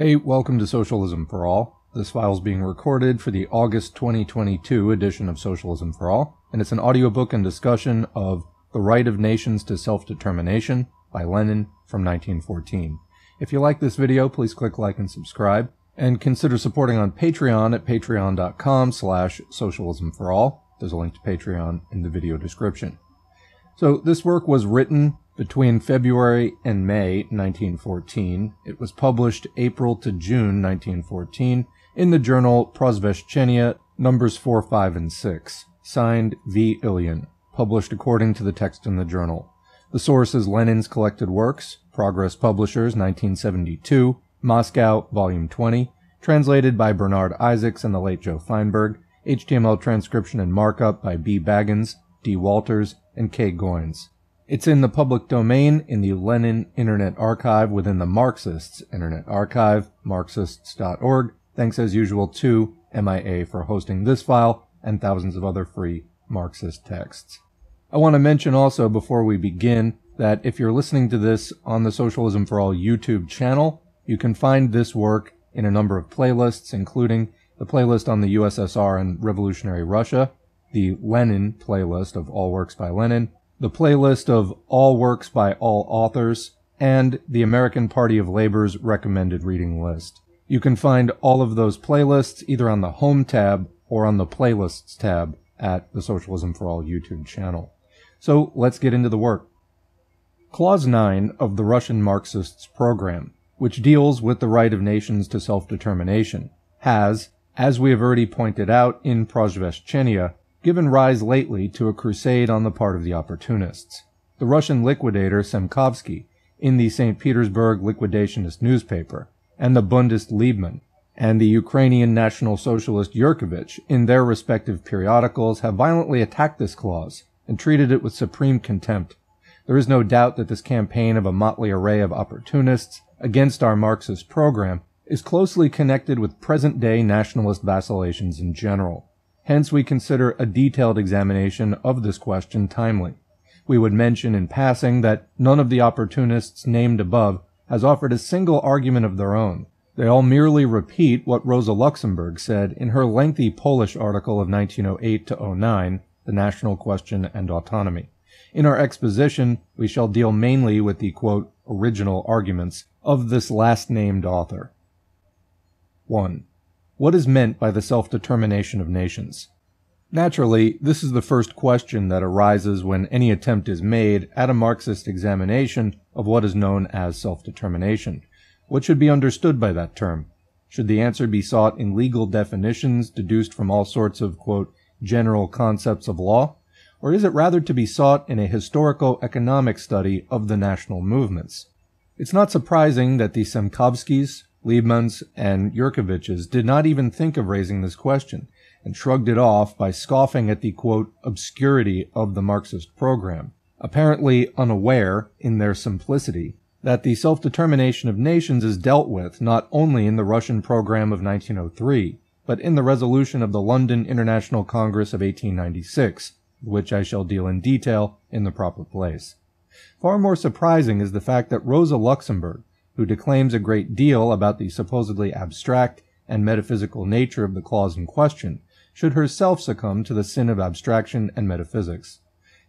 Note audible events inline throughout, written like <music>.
Hey, welcome to Socialism for All. This file is being recorded for the August 2022 edition of Socialism for All, and it's an audiobook and discussion of The Right of Nations to Self-Determination by Lenin from 1914. If you like this video, please click like and subscribe, and consider supporting on Patreon at patreon.com slash socialism for all. There's a link to Patreon in the video description. So this work was written between February and May 1914. It was published April to June 1914 in the journal Prosveshchenia, numbers 4, 5, and 6. Signed V. Ilyin. Published according to the text in the journal. The source is Lenin's collected works, Progress Publishers, 1972, Moscow, Volume 20, translated by Bernard Isaacs and the late Joe Fineberg, HTML transcription and markup by B. Baggins, D. Walters, and K. Goins. It's in the public domain in the Lenin Internet Archive within the Marxists Internet Archive, marxists.org. Thanks as usual to MIA for hosting this file and thousands of other free Marxist texts. I want to mention also before we begin that if you're listening to this on the Socialism for All YouTube channel, you can find this work in a number of playlists, including the playlist on the USSR and Revolutionary Russia, the Lenin playlist of all works by Lenin, the playlist of all works by all authors, and the American Party of Labor's recommended reading list. You can find all of those playlists either on the Home tab or on the Playlists tab at the Socialism for All YouTube channel. So let's get into the work. Clause 9 of the Russian Marxists program, which deals with the right of nations to self-determination, has, as we have already pointed out in Prosveshchenia, given rise lately to a crusade on the part of the opportunists. The Russian liquidator Semkovsky, in the St. Petersburg liquidationist newspaper, and the Bundist Liebman, and the Ukrainian National Socialist Yurkevich, in their respective periodicals, have violently attacked this clause and treated it with supreme contempt. There is no doubt that this campaign of a motley array of opportunists against our Marxist program is closely connected with present-day nationalist vacillations in general. Hence, we consider a detailed examination of this question timely. We would mention in passing that none of the opportunists named above has offered a single argument of their own. They all merely repeat what Rosa Luxemburg said in her lengthy Polish article of 1908 to 09, The National Question and Autonomy. In our exposition, we shall deal mainly with the quote, original arguments of this last named author. 1. What is meant by the self-determination of nations? Naturally, this is the first question that arises when any attempt is made at a Marxist examination of what is known as self-determination. What should be understood by that term? Should the answer be sought in legal definitions deduced from all sorts of, quote, general concepts of law? Or is it rather to be sought in a historico-economic study of the national movements? It's not surprising that the Semkovskys, Liebmans and Yurkeviches did not even think of raising this question and shrugged it off by scoffing at the quote, obscurity of the Marxist program, apparently unaware, in their simplicity, that the self-determination of nations is dealt with not only in the Russian program of 1903, but in the resolution of the London International Congress of 1896, which I shall deal in detail in the proper place. Far more surprising is the fact that Rosa Luxemburg, who declaims a great deal about the supposedly abstract and metaphysical nature of the clause in question, should herself succumb to the sin of abstraction and metaphysics.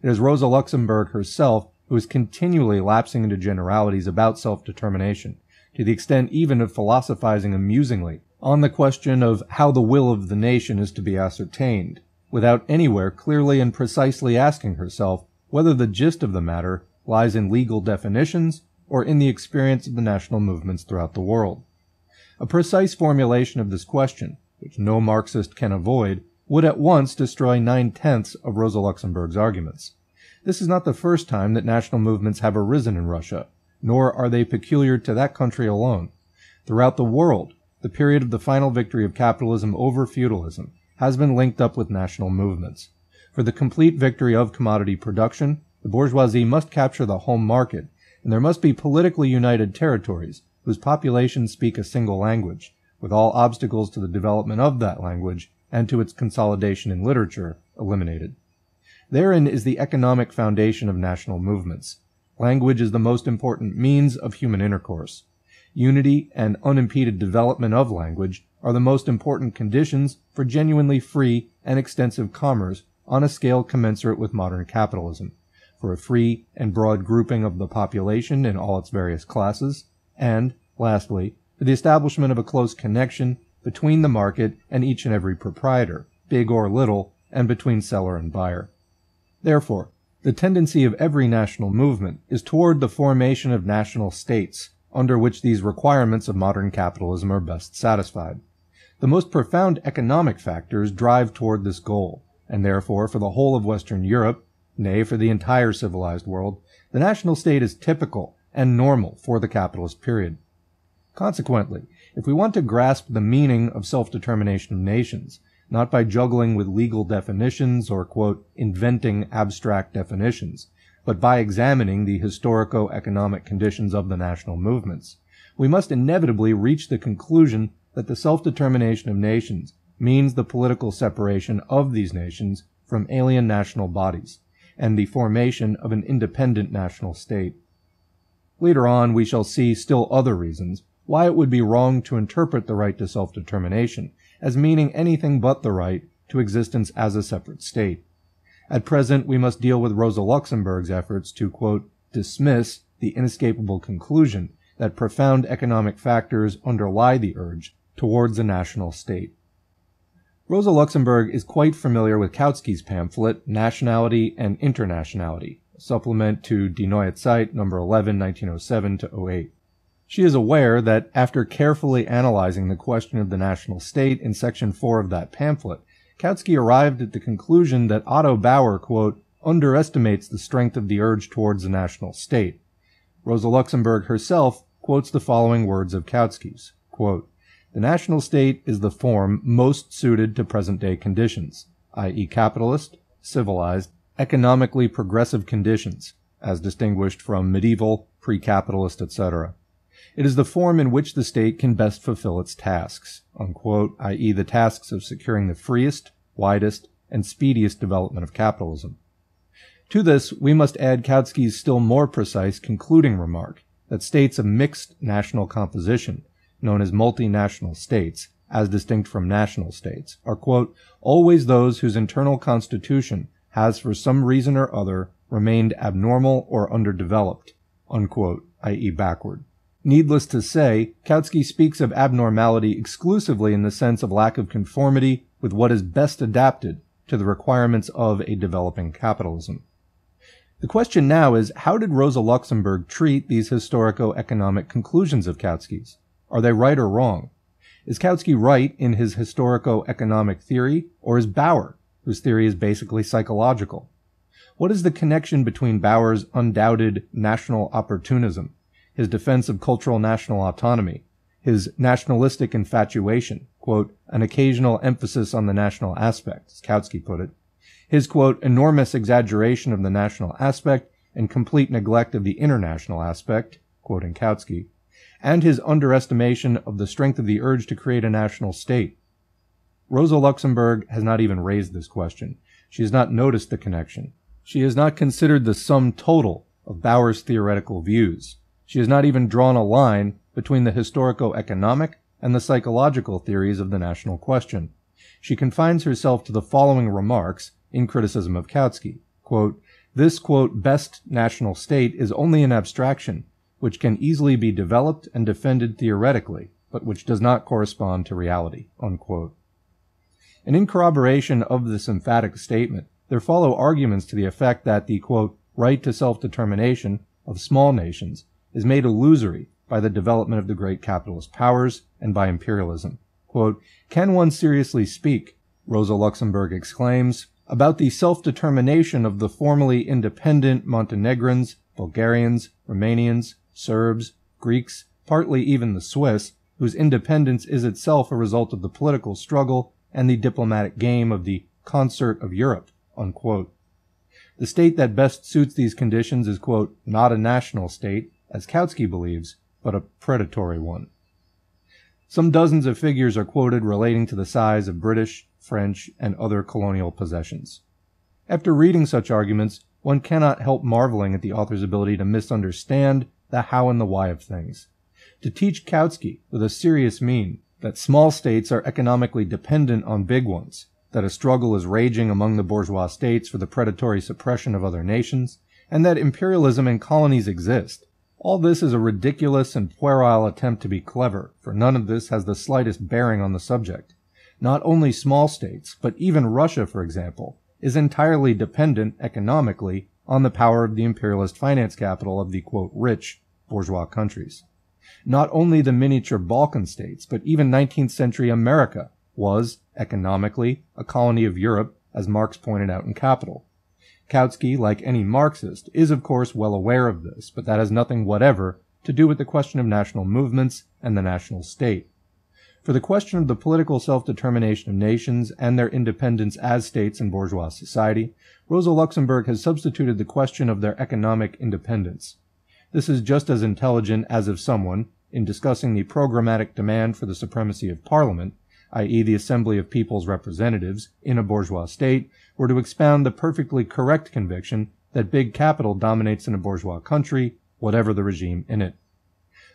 It is Rosa Luxemburg herself who is continually lapsing into generalities about self-determination, to the extent even of philosophizing amusingly on the question of how the will of the nation is to be ascertained, without anywhere clearly and precisely asking herself whether the gist of the matter lies in legal definitions or in the experience of the national movements throughout the world. A precise formulation of this question, which no Marxist can avoid, would at once destroy nine-tenths of Rosa Luxemburg's arguments. This is not the first time that national movements have arisen in Russia, nor are they peculiar to that country alone. Throughout the world, the period of the final victory of capitalism over feudalism has been linked up with national movements. For the complete victory of commodity production, the bourgeoisie must capture the home market and there must be politically united territories whose populations speak a single language, with all obstacles to the development of that language and to its consolidation in literature eliminated. Therein is the economic foundation of national movements. Language is the most important means of human intercourse. unity and unimpeded development of language are the most important conditions for genuinely free and extensive commerce on a scale commensurate with modern capitalism, for a free and broad grouping of the population in all its various classes, and, lastly, for the establishment of a close connection between the market and each and every proprietor, big or little, and between seller and buyer. Therefore, the tendency of every national movement is toward the formation of national states, under which these requirements of modern capitalism are best satisfied. The most profound economic factors drive toward this goal, and therefore for the whole of Western Europe, nay, for the entire civilized world, the national state is typical and normal for the capitalist period. Consequently, if we want to grasp the meaning of self-determination of nations, not by juggling with legal definitions or, quote, inventing abstract definitions, but by examining the historico-economic conditions of the national movements, we must inevitably reach the conclusion that the self-determination of nations means the political separation of these nations from alien national bodies, and the formation of an independent national state. Later on, we shall see still other reasons why it would be wrong to interpret the right to self-determination as meaning anything but the right to existence as a separate state. At present, we must deal with Rosa Luxemburg's efforts to, quote, dismiss the inescapable conclusion that profound economic factors underlie the urge towards a national state. Rosa Luxemburg is quite familiar with Kautsky's pamphlet, Nationality and Internationality, supplement to Die Neue Zeit, number 11, 1907 to 08. She is aware that after carefully analyzing the question of the national state in section 4 of that pamphlet, Kautsky arrived at the conclusion that Otto Bauer, quote, underestimates the strength of the urge towards the national state. Rosa Luxemburg herself quotes the following words of Kautsky's, quote, the national state is the form most suited to present day conditions, i.e. capitalist, civilized, economically progressive conditions, as distinguished from medieval, pre-capitalist, etc. It is the form in which the state can best fulfill its tasks, unquote, i.e. the tasks of securing the freest, widest, and speediest development of capitalism. To this, we must add Kautsky's still more precise concluding remark that states of mixed national composition, known as multinational states, as distinct from national states, are, quote, always those whose internal constitution has for some reason or other remained abnormal or underdeveloped, unquote, i.e. backward. Needless to say, Kautsky speaks of abnormality exclusively in the sense of lack of conformity with what is best adapted to the requirements of a developing capitalism. The question now is, how did Rosa Luxemburg treat these historico-economic conclusions of Kautsky's? Are they right or wrong? Is Kautsky right in his historico-economic theory, or is Bauer, whose theory is basically psychological? What is the connection between Bauer's undoubted national opportunism his defense of cultural national autonomy, his nationalistic infatuation, quote, an occasional emphasis on the national aspect, as Kautsky put it, his, quote, enormous exaggeration of the national aspect and complete neglect of the international aspect, quoting Kautsky, and his underestimation of the strength of the urge to create a national state. Rosa Luxemburg has not even raised this question. She has not noticed the connection. She has not considered the sum total of Bauer's theoretical views. She has not even drawn a line between the historico-economic and the psychological theories of the national question. She confines herself to the following remarks in criticism of Kautsky. Quote, this, quote, best national state is only an abstraction, which can easily be developed and defended theoretically, but which does not correspond to reality, unquote. And in corroboration of this emphatic statement, there follow arguments to the effect that the, quote, right to self-determination of small nations is made illusory by the development of the great capitalist powers and by imperialism. Quote, Can one seriously speak, Rosa Luxemburg exclaims, about the self-determination of the formerly independent Montenegrins, Bulgarians, Romanians, Serbs, Greeks, partly even the Swiss, whose independence is itself a result of the political struggle and the diplomatic game of the concert of Europe, unquote. The state that best suits these conditions is, quote, not a national state, as Kautsky believes, but a predatory one. Some dozens of figures are quoted relating to the size of British, French, and other colonial possessions. After reading such arguments, one cannot help marveling at the author's ability to misunderstand the how and the why of things. to teach Kautsky with a serious mien that small states are economically dependent on big ones, that a struggle is raging among the bourgeois states for the predatory suppression of other nations, and that imperialism and colonies exist. All this is a ridiculous and puerile attempt to be clever, for none of this has the slightest bearing on the subject. Not only small states, but even Russia, for example, is entirely dependent economically on the power of the imperialist finance capital of the quote, rich bourgeois countries. Not only the miniature Balkan states, but even 19th century America was, economically, a colony of Europe, as Marx pointed out in Capital. Kautsky, like any Marxist, is of course well aware of this, but that has nothing whatever to do with the question of national movements and the national state. For the question of the political self-determination of nations and their independence as states in bourgeois society, Rosa Luxemburg has substituted the question of their economic independence. This is just as intelligent as if someone, in discussing the programmatic demand for the supremacy of parliament, i.e. the assembly of people's representatives, in a bourgeois state, were to expound the perfectly correct conviction that big capital dominates in a bourgeois country, whatever the regime in it.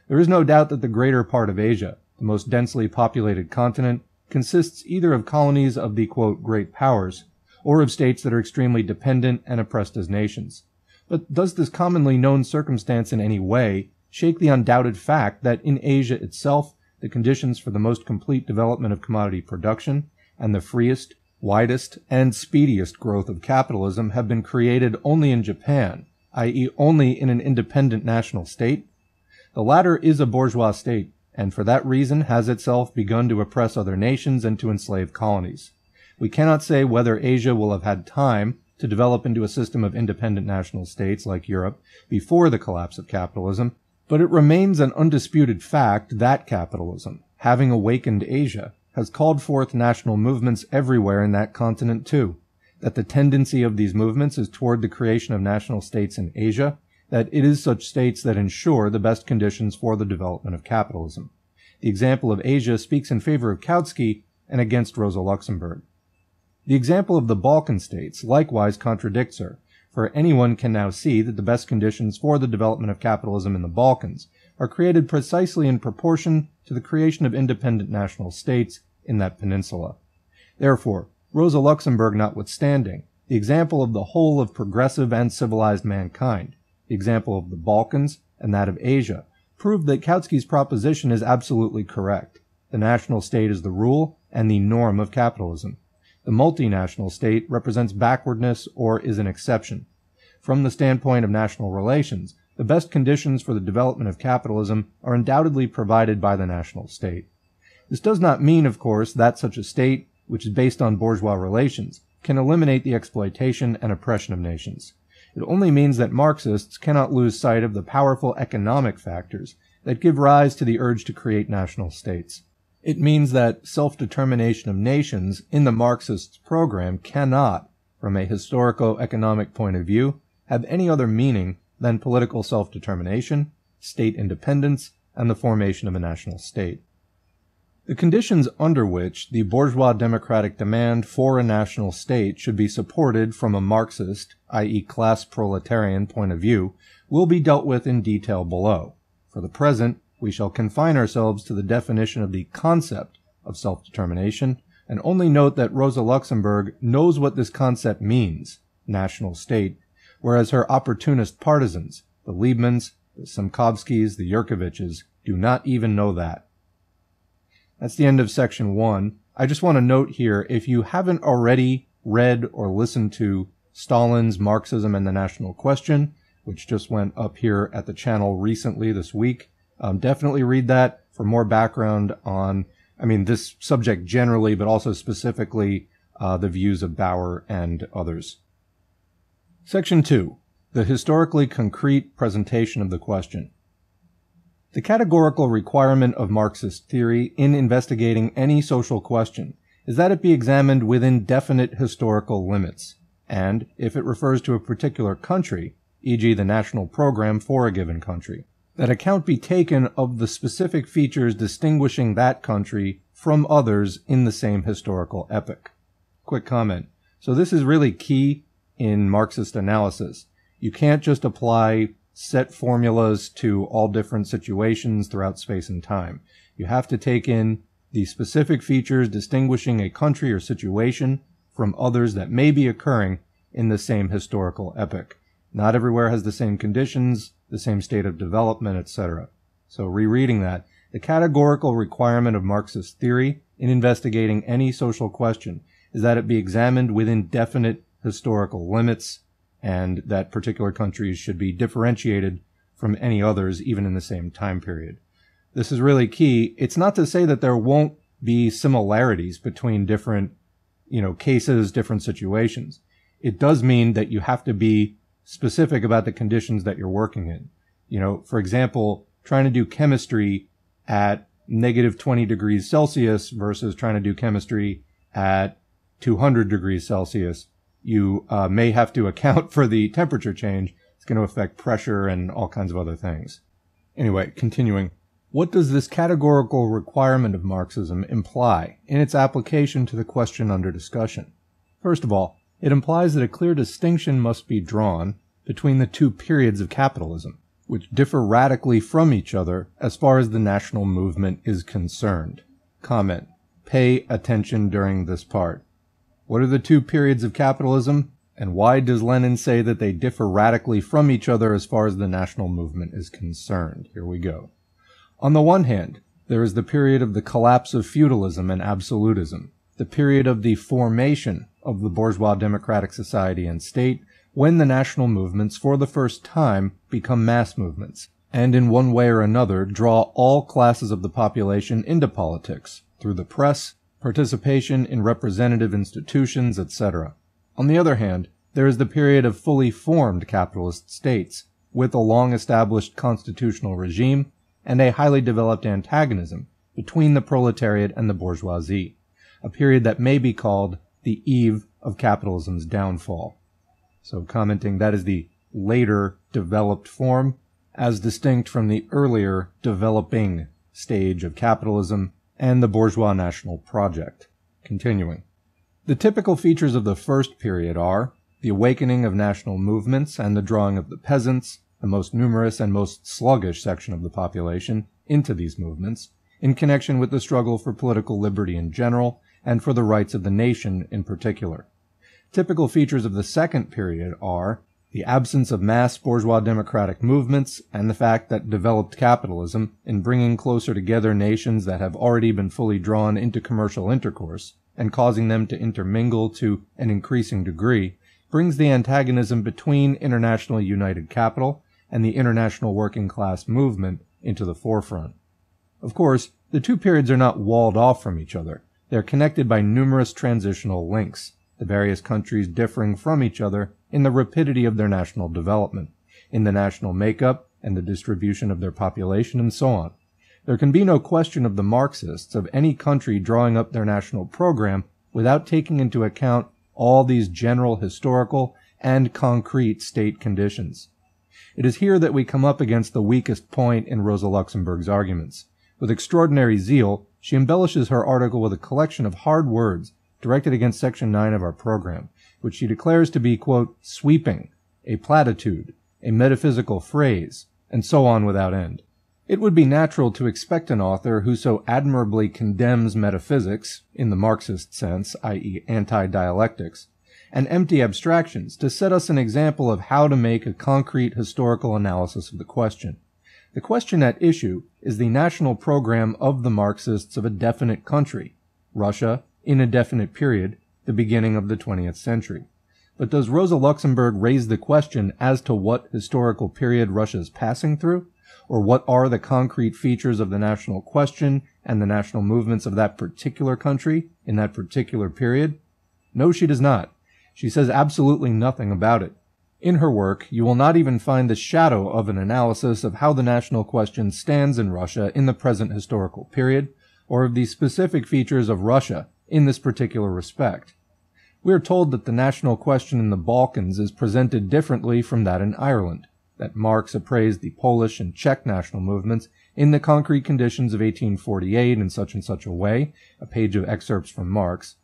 There is no doubt that the greater part of Asia, the most densely populated continent, consists either of colonies of the quote, great powers, or of states that are extremely dependent and oppressed as nations. But does this commonly known circumstance in any way shake the undoubted fact that in Asia itself, the conditions for the most complete development of commodity production and the freest, widest, and speediest growth of capitalism have been created only in Japan, i.e. only in an independent national state? The latter is a bourgeois state, and for that reason has itself begun to oppress other nations and to enslave colonies. We cannot say whether Asia will have had time to develop into a system of independent national states like Europe before the collapse of capitalism, but it remains an undisputed fact that capitalism, having awakened Asia, has called forth national movements everywhere in that continent too, that the tendency of these movements is toward the creation of national states in Asia, that it is such states that ensure the best conditions for the development of capitalism. The example of Asia speaks in favor of Kautsky and against Rosa Luxemburg. The example of the Balkan states likewise contradicts her, for anyone can now see that the best conditions for the development of capitalism in the Balkans are created precisely in proportion to the creation of independent national states in that peninsula. Therefore, Rosa Luxemburg notwithstanding, the example of the whole of progressive and civilized mankind the example of the Balkans and that of Asia, prove that Kautsky's proposition is absolutely correct. The national state is the rule and the norm of capitalism. The multinational state represents backwardness or is an exception. From the standpoint of national relations, the best conditions for the development of capitalism are undoubtedly provided by the national state. This does not mean, of course, that such a state, which is based on bourgeois relations, can eliminate the exploitation and oppression of nations. It only means that Marxists cannot lose sight of the powerful economic factors that give rise to the urge to create national states. It means that self-determination of nations in the Marxists' program cannot, from a historico-economic point of view, have any other meaning than political self-determination, state independence, and the formation of a national state. The conditions under which the bourgeois democratic demand for a national state should be supported from a Marxist, i.e. class proletarian point of view will be dealt with in detail below. For the present, we shall confine ourselves to the definition of the concept of self-determination and only note that Rosa Luxemburg knows what this concept means, national state, whereas her opportunist partisans, the Liebmans, the Semkovskys, the Yurkeviches, do not even know that. That's the end of section one. I just want to note here, if you haven't already read or listened to Stalin's Marxism and the National Question, which just went up here at the channel recently this week, um, definitely read that for more background on, I mean, this subject generally, but also specifically uh, the views of Bauer and others. Section 2. The historically concrete presentation of the question. The categorical requirement of Marxist theory in investigating any social question is that it be examined within definite historical limits, and, if it refers to a particular country, e.g. the national program for a given country, that account be taken of the specific features distinguishing that country from others in the same historical epoch. Quick comment. So this is really key in Marxist analysis. You can't just apply set formulas to all different situations throughout space and time. You have to take in the specific features distinguishing a country or situation from others that may be occurring in the same historical epoch. Not everywhere has the same conditions, the same state of development, etc. So rereading that, the categorical requirement of Marxist theory in investigating any social question is that it be examined within definite historical limits and that particular countries should be differentiated from any others even in the same time period. This is really key. It's not to say that there won't be similarities between different, you know, cases, different situations. It does mean that you have to be specific about the conditions that you're working in. You know, for example, trying to do chemistry at negative 20 degrees Celsius versus trying to do chemistry at 200 degrees Celsius, you uh, may have to account for the temperature change. It's going to affect pressure and all kinds of other things. Anyway, continuing. What does this categorical requirement of Marxism imply in its application to the question under discussion? First of all, it implies that a clear distinction must be drawn between the two periods of capitalism, which differ radically from each other as far as the national movement is concerned. Comment. Pay attention during this part. What are the two periods of capitalism? And why does Lenin say that they differ radically from each other as far as the national movement is concerned? Here we go. On the one hand, there is the period of the collapse of feudalism and absolutism, the period of the formation of the bourgeois democratic society and state, when the national movements for the first time become mass movements, and in one way or another draw all classes of the population into politics, through the press, participation in representative institutions, etc. On the other hand, there is the period of fully formed capitalist states, with a long established constitutional regime and a highly developed antagonism between the proletariat and the bourgeoisie, a period that may be called the eve of capitalism's downfall. So commenting that is the later developed form as distinct from the earlier developing stage of capitalism and the bourgeois national project. Continuing. The typical features of the first period are the awakening of national movements and the drawing of the peasants, the most numerous and most sluggish section of the population, into these movements, in connection with the struggle for political liberty in general and for the rights of the nation in particular. Typical features of the second period are the absence of mass bourgeois democratic movements and the fact that developed capitalism, in bringing closer together nations that have already been fully drawn into commercial intercourse, and causing them to intermingle to an increasing degree, brings the antagonism between international united capital and the international working class movement into the forefront. Of course, the two periods are not walled off from each other. They are connected by numerous transitional links the various countries differing from each other in the rapidity of their national development, in the national makeup and the distribution of their population, and so on. There can be no question of the Marxists of any country drawing up their national program without taking into account all these general historical and concrete state conditions. It is here that we come up against the weakest point in Rosa Luxemburg's arguments. With extraordinary zeal, she embellishes her article with a collection of hard words directed against Section 9 of our program, which she declares to be, quote, sweeping, a platitude, a metaphysical phrase, and so on without end. It would be natural to expect an author who so admirably condemns metaphysics, in the Marxist sense, i.e. anti-dialectics, and empty abstractions, to set us an example of how to make a concrete historical analysis of the question. The question at issue is the national program of the Marxists of a definite country, Russia, in a definite period, the beginning of the 20th century. But does Rosa Luxemburg raise the question as to what historical period Russia is passing through? Or what are the concrete features of the national question and the national movements of that particular country in that particular period? No, she does not. She says absolutely nothing about it. In her work, you will not even find the shadow of an analysis of how the national question stands in Russia in the present historical period, or of the specific features of Russia in this particular respect. We are told that the national question in the Balkans is presented differently from that in Ireland, that Marx appraised the Polish and Czech national movements in the concrete conditions of 1848 in such and such a way, a page of excerpts from Marx,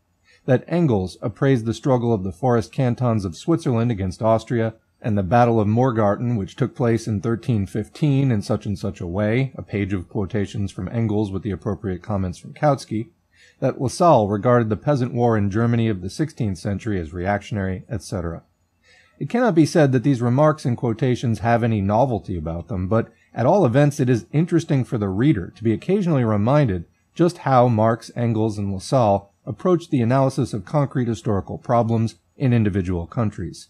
that Engels appraised the struggle of the forest cantons of Switzerland against Austria and the Battle of Morgarten, which took place in 1315 in such and such a way, a page of quotations from Engels with the appropriate comments from Kautsky, that Lassalle regarded the peasant war in Germany of the 16th century as reactionary, etc. It cannot be said that these remarks and quotations have any novelty about them, but at all events it is interesting for the reader to be occasionally reminded just how Marx, Engels, and Lassalle approached the analysis of concrete historical problems in individual countries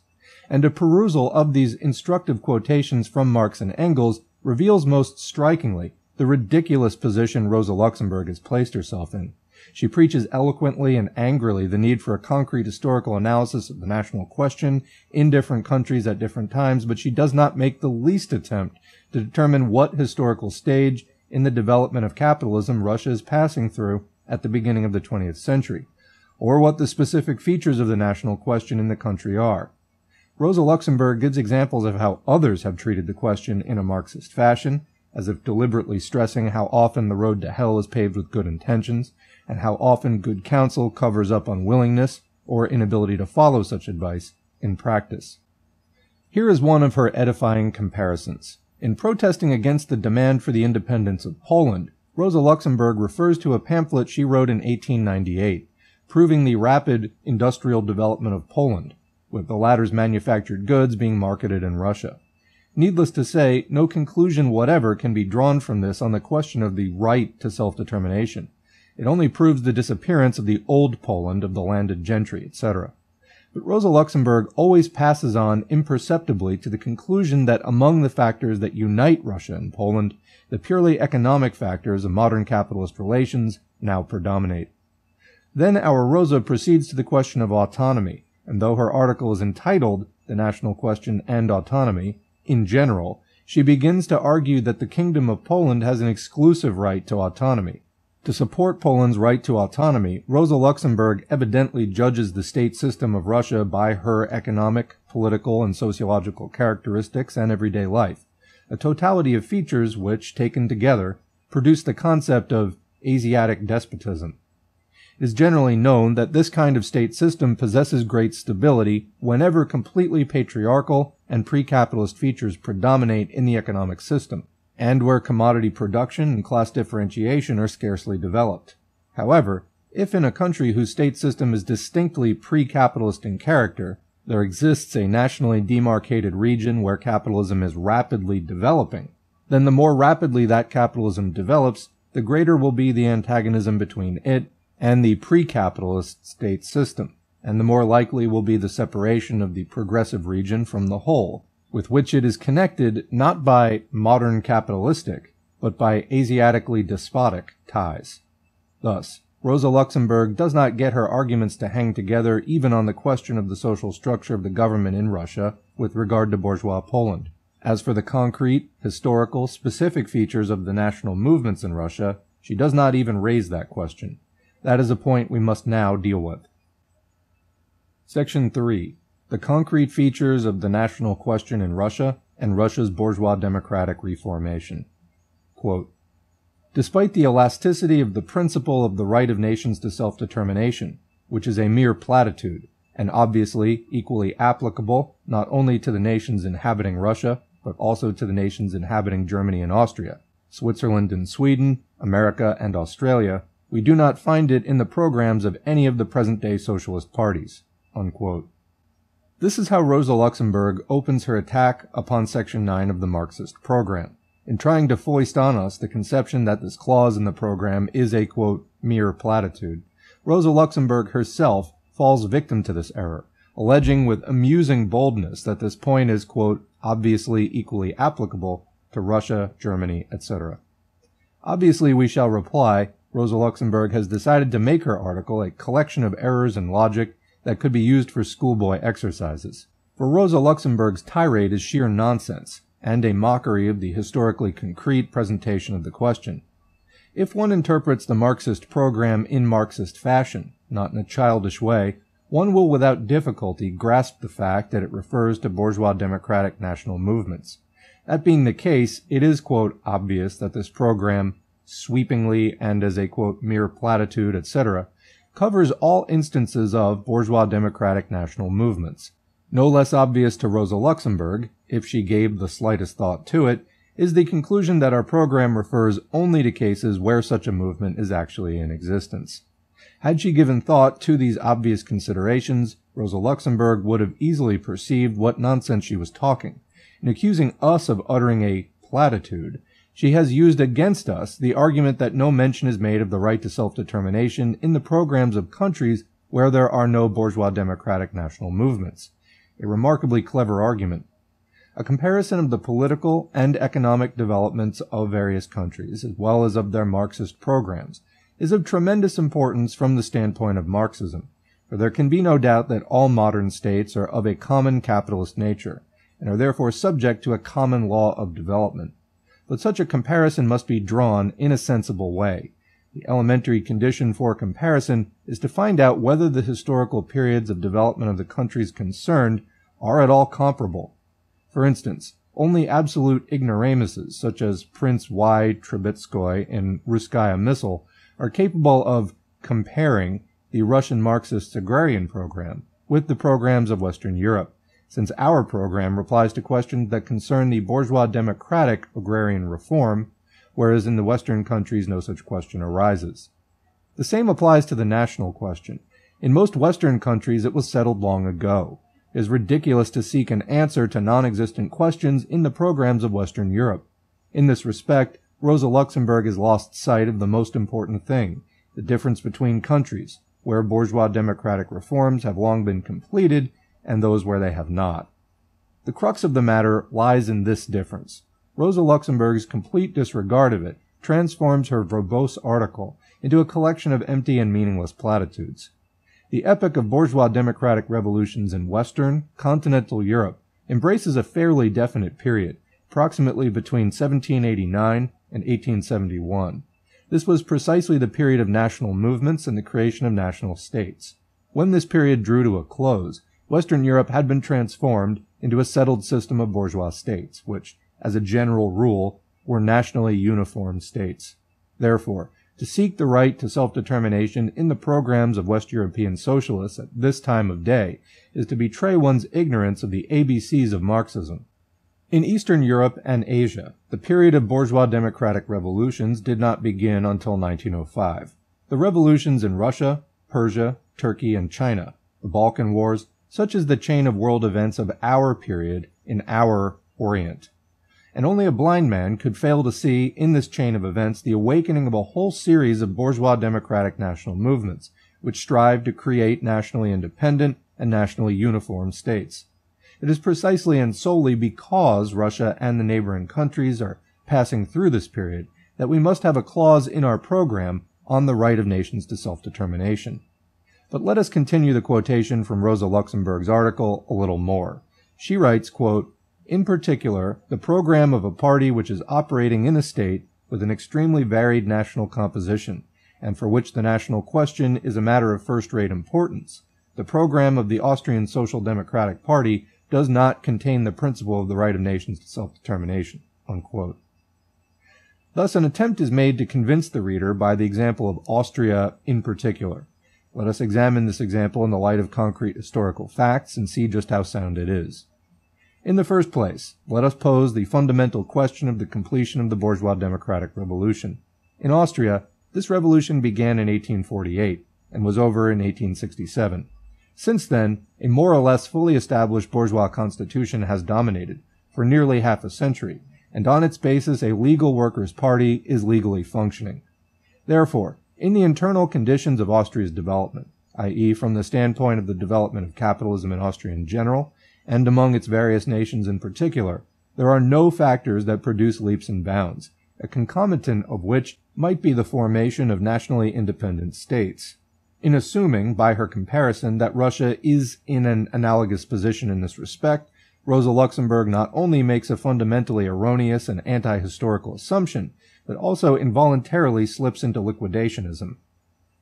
and a perusal of these instructive quotations from Marx and Engels reveals most strikingly the ridiculous position Rosa Luxemburg has placed herself in. She preaches eloquently and angrily the need for a concrete historical analysis of the national question in different countries at different times, but she does not make the least attempt to determine what historical stage in the development of capitalism Russia is passing through at the beginning of the 20th century, or what the specific features of the national question in the country are. Rosa Luxemburg gives examples of how others have treated the question in a Marxist fashion, as if deliberately stressing how often the road to hell is paved with good intentions, and how often good counsel covers up unwillingness or inability to follow such advice in practice. Here is one of her edifying comparisons. In protesting against the demand for the independence of Poland, Rosa Luxemburg refers to a pamphlet she wrote in 1898, proving the rapid industrial development of Poland, with the latter's manufactured goods being marketed in Russia. Needless to say, no conclusion whatever can be drawn from this on the question of the right to self-determination. It only proves the disappearance of the old Poland of the landed gentry, etc. But Rosa Luxemburg always passes on imperceptibly to the conclusion that among the factors that unite Russia and Poland, the purely economic factors of modern capitalist relations now predominate. Then our Rosa proceeds to the question of autonomy, and though her article is entitled The National Question and Autonomy, in general, she begins to argue that the Kingdom of Poland has an exclusive right to autonomy. To support Poland's right to autonomy, Rosa Luxemburg evidently judges the state system of Russia by her economic, political, and sociological characteristics and everyday life, a totality of features which, taken together, produce the concept of Asiatic despotism. It is generally known that this kind of state system possesses great stability whenever completely patriarchal and pre-capitalist features predominate in the economic system, and where commodity production and class differentiation are scarcely developed. However, if in a country whose state system is distinctly pre-capitalist in character, there exists a nationally demarcated region where capitalism is rapidly developing, then the more rapidly that capitalism develops, the greater will be the antagonism between it and the pre-capitalist state system, and the more likely will be the separation of the progressive region from the whole, with which it is connected not by modern capitalistic, but by Asiatically despotic ties. Thus, Rosa Luxemburg does not get her arguments to hang together even on the question of the social structure of the government in Russia with regard to bourgeois Poland. As for the concrete, historical, specific features of the national movements in Russia, she does not even raise that question. That is a point we must now deal with. Section 3. The concrete features of the national question in Russia and Russia's bourgeois democratic reformation. Quote, Despite the elasticity of the principle of the right of nations to self-determination, which is a mere platitude, and obviously equally applicable not only to the nations inhabiting Russia, but also to the nations inhabiting Germany and Austria, Switzerland and Sweden, America and Australia, we do not find it in the programs of any of the present-day socialist parties." Unquote. This is how Rosa Luxemburg opens her attack upon Section 9 of the Marxist program, in trying to foist on us the conception that this clause in the program is a, quote, mere platitude. Rosa Luxemburg herself falls victim to this error, alleging with amusing boldness that this point is, quote, obviously equally applicable to Russia, Germany, etc. Obviously, we shall reply Rosa Luxemburg has decided to make her article a collection of errors in logic that could be used for schoolboy exercises. For Rosa Luxemburg's tirade is sheer nonsense, and a mockery of the historically concrete presentation of the question. If one interprets the Marxist program in Marxist fashion, not in a childish way, one will without difficulty grasp the fact that it refers to bourgeois democratic national movements. That being the case, it is, quote, obvious that this program sweepingly and as a quote mere platitude, etc., covers all instances of bourgeois democratic national movements. No less obvious to Rosa Luxemburg, if she gave the slightest thought to it, is the conclusion that our program refers only to cases where such a movement is actually in existence. Had she given thought to these obvious considerations, Rosa Luxemburg would have easily perceived what nonsense she was talking. In accusing us of uttering a platitude, she has used against us the argument that no mention is made of the right to self-determination in the programs of countries where there are no bourgeois democratic national movements. A remarkably clever argument. A comparison of the political and economic developments of various countries, as well as of their Marxist programs, is of tremendous importance from the standpoint of Marxism, for there can be no doubt that all modern states are of a common capitalist nature, and are therefore subject to a common law of development. But such a comparison must be drawn in a sensible way. The elementary condition for comparison is to find out whether the historical periods of development of the countries concerned are at all comparable. For instance, only absolute ignoramuses, such as Prince Y. Trubetskoy and Russkaya Mysl, are capable of comparing the Russian Marxist agrarian program with the programs of Western Europe, since our program replies to questions that concern the bourgeois democratic agrarian reform, whereas in the Western countries no such question arises. The same applies to the national question. In most Western countries it was settled long ago. It is ridiculous to seek an answer to non-existent questions in the programs of Western Europe. In this respect, Rosa Luxemburg has lost sight of the most important thing, the difference between countries, where bourgeois democratic reforms have long been completed and those where they have not. The crux of the matter lies in this difference. Rosa Luxemburg's complete disregard of it transforms her verbose article into a collection of empty and meaningless platitudes. The epoch of bourgeois democratic revolutions in Western, continental Europe embraces a fairly definite period, approximately between 1789 and 1871. This was precisely the period of national movements and the creation of national states. When this period drew to a close, Western Europe had been transformed into a settled system of bourgeois states, which, as a general rule, were nationally uniform states. Therefore, to seek the right to self-determination in the programs of West European socialists at this time of day is to betray one's ignorance of the ABCs of Marxism. In Eastern Europe and Asia, the period of bourgeois democratic revolutions did not begin until 1905. The revolutions in Russia, Persia, Turkey, and China, the Balkan Wars, such is the chain of world events of our period in our Orient. And only a blind man could fail to see in this chain of events the awakening of a whole series of bourgeois democratic national movements, which strive to create nationally independent and nationally uniform states. It is precisely and solely because Russia and the neighboring countries are passing through this period that we must have a clause in our program on the right of nations to self-determination. But let us continue the quotation from Rosa Luxemburg's article a little more. She writes, quote, in particular, the program of a party which is operating in a state with an extremely varied national composition, and for which the national question is a matter of first-rate importance, the program of the Austrian Social Democratic Party does not contain the principle of the right of nations to self-determination. Unquote. Thus, an attempt is made to convince the reader by the example of Austria in particular. Let us examine this example in the light of concrete historical facts and see just how sound it is. In the first place, let us pose the fundamental question of the completion of the bourgeois democratic revolution. In Austria, this revolution began in 1848 and was over in 1867. Since then, a more or less fully established bourgeois constitution has dominated for nearly half a century, and on its basis a legal workers' party is legally functioning. Therefore, in the internal conditions of Austria's development, i.e. from the standpoint of the development of capitalism in Austria in general, and among its various nations in particular, there are no factors that produce leaps and bounds, a concomitant of which might be the formation of nationally independent states in assuming, by her comparison, that Russia is in an analogous position in this respect, Rosa Luxemburg not only makes a fundamentally erroneous and anti-historical assumption, but also involuntarily slips into liquidationism.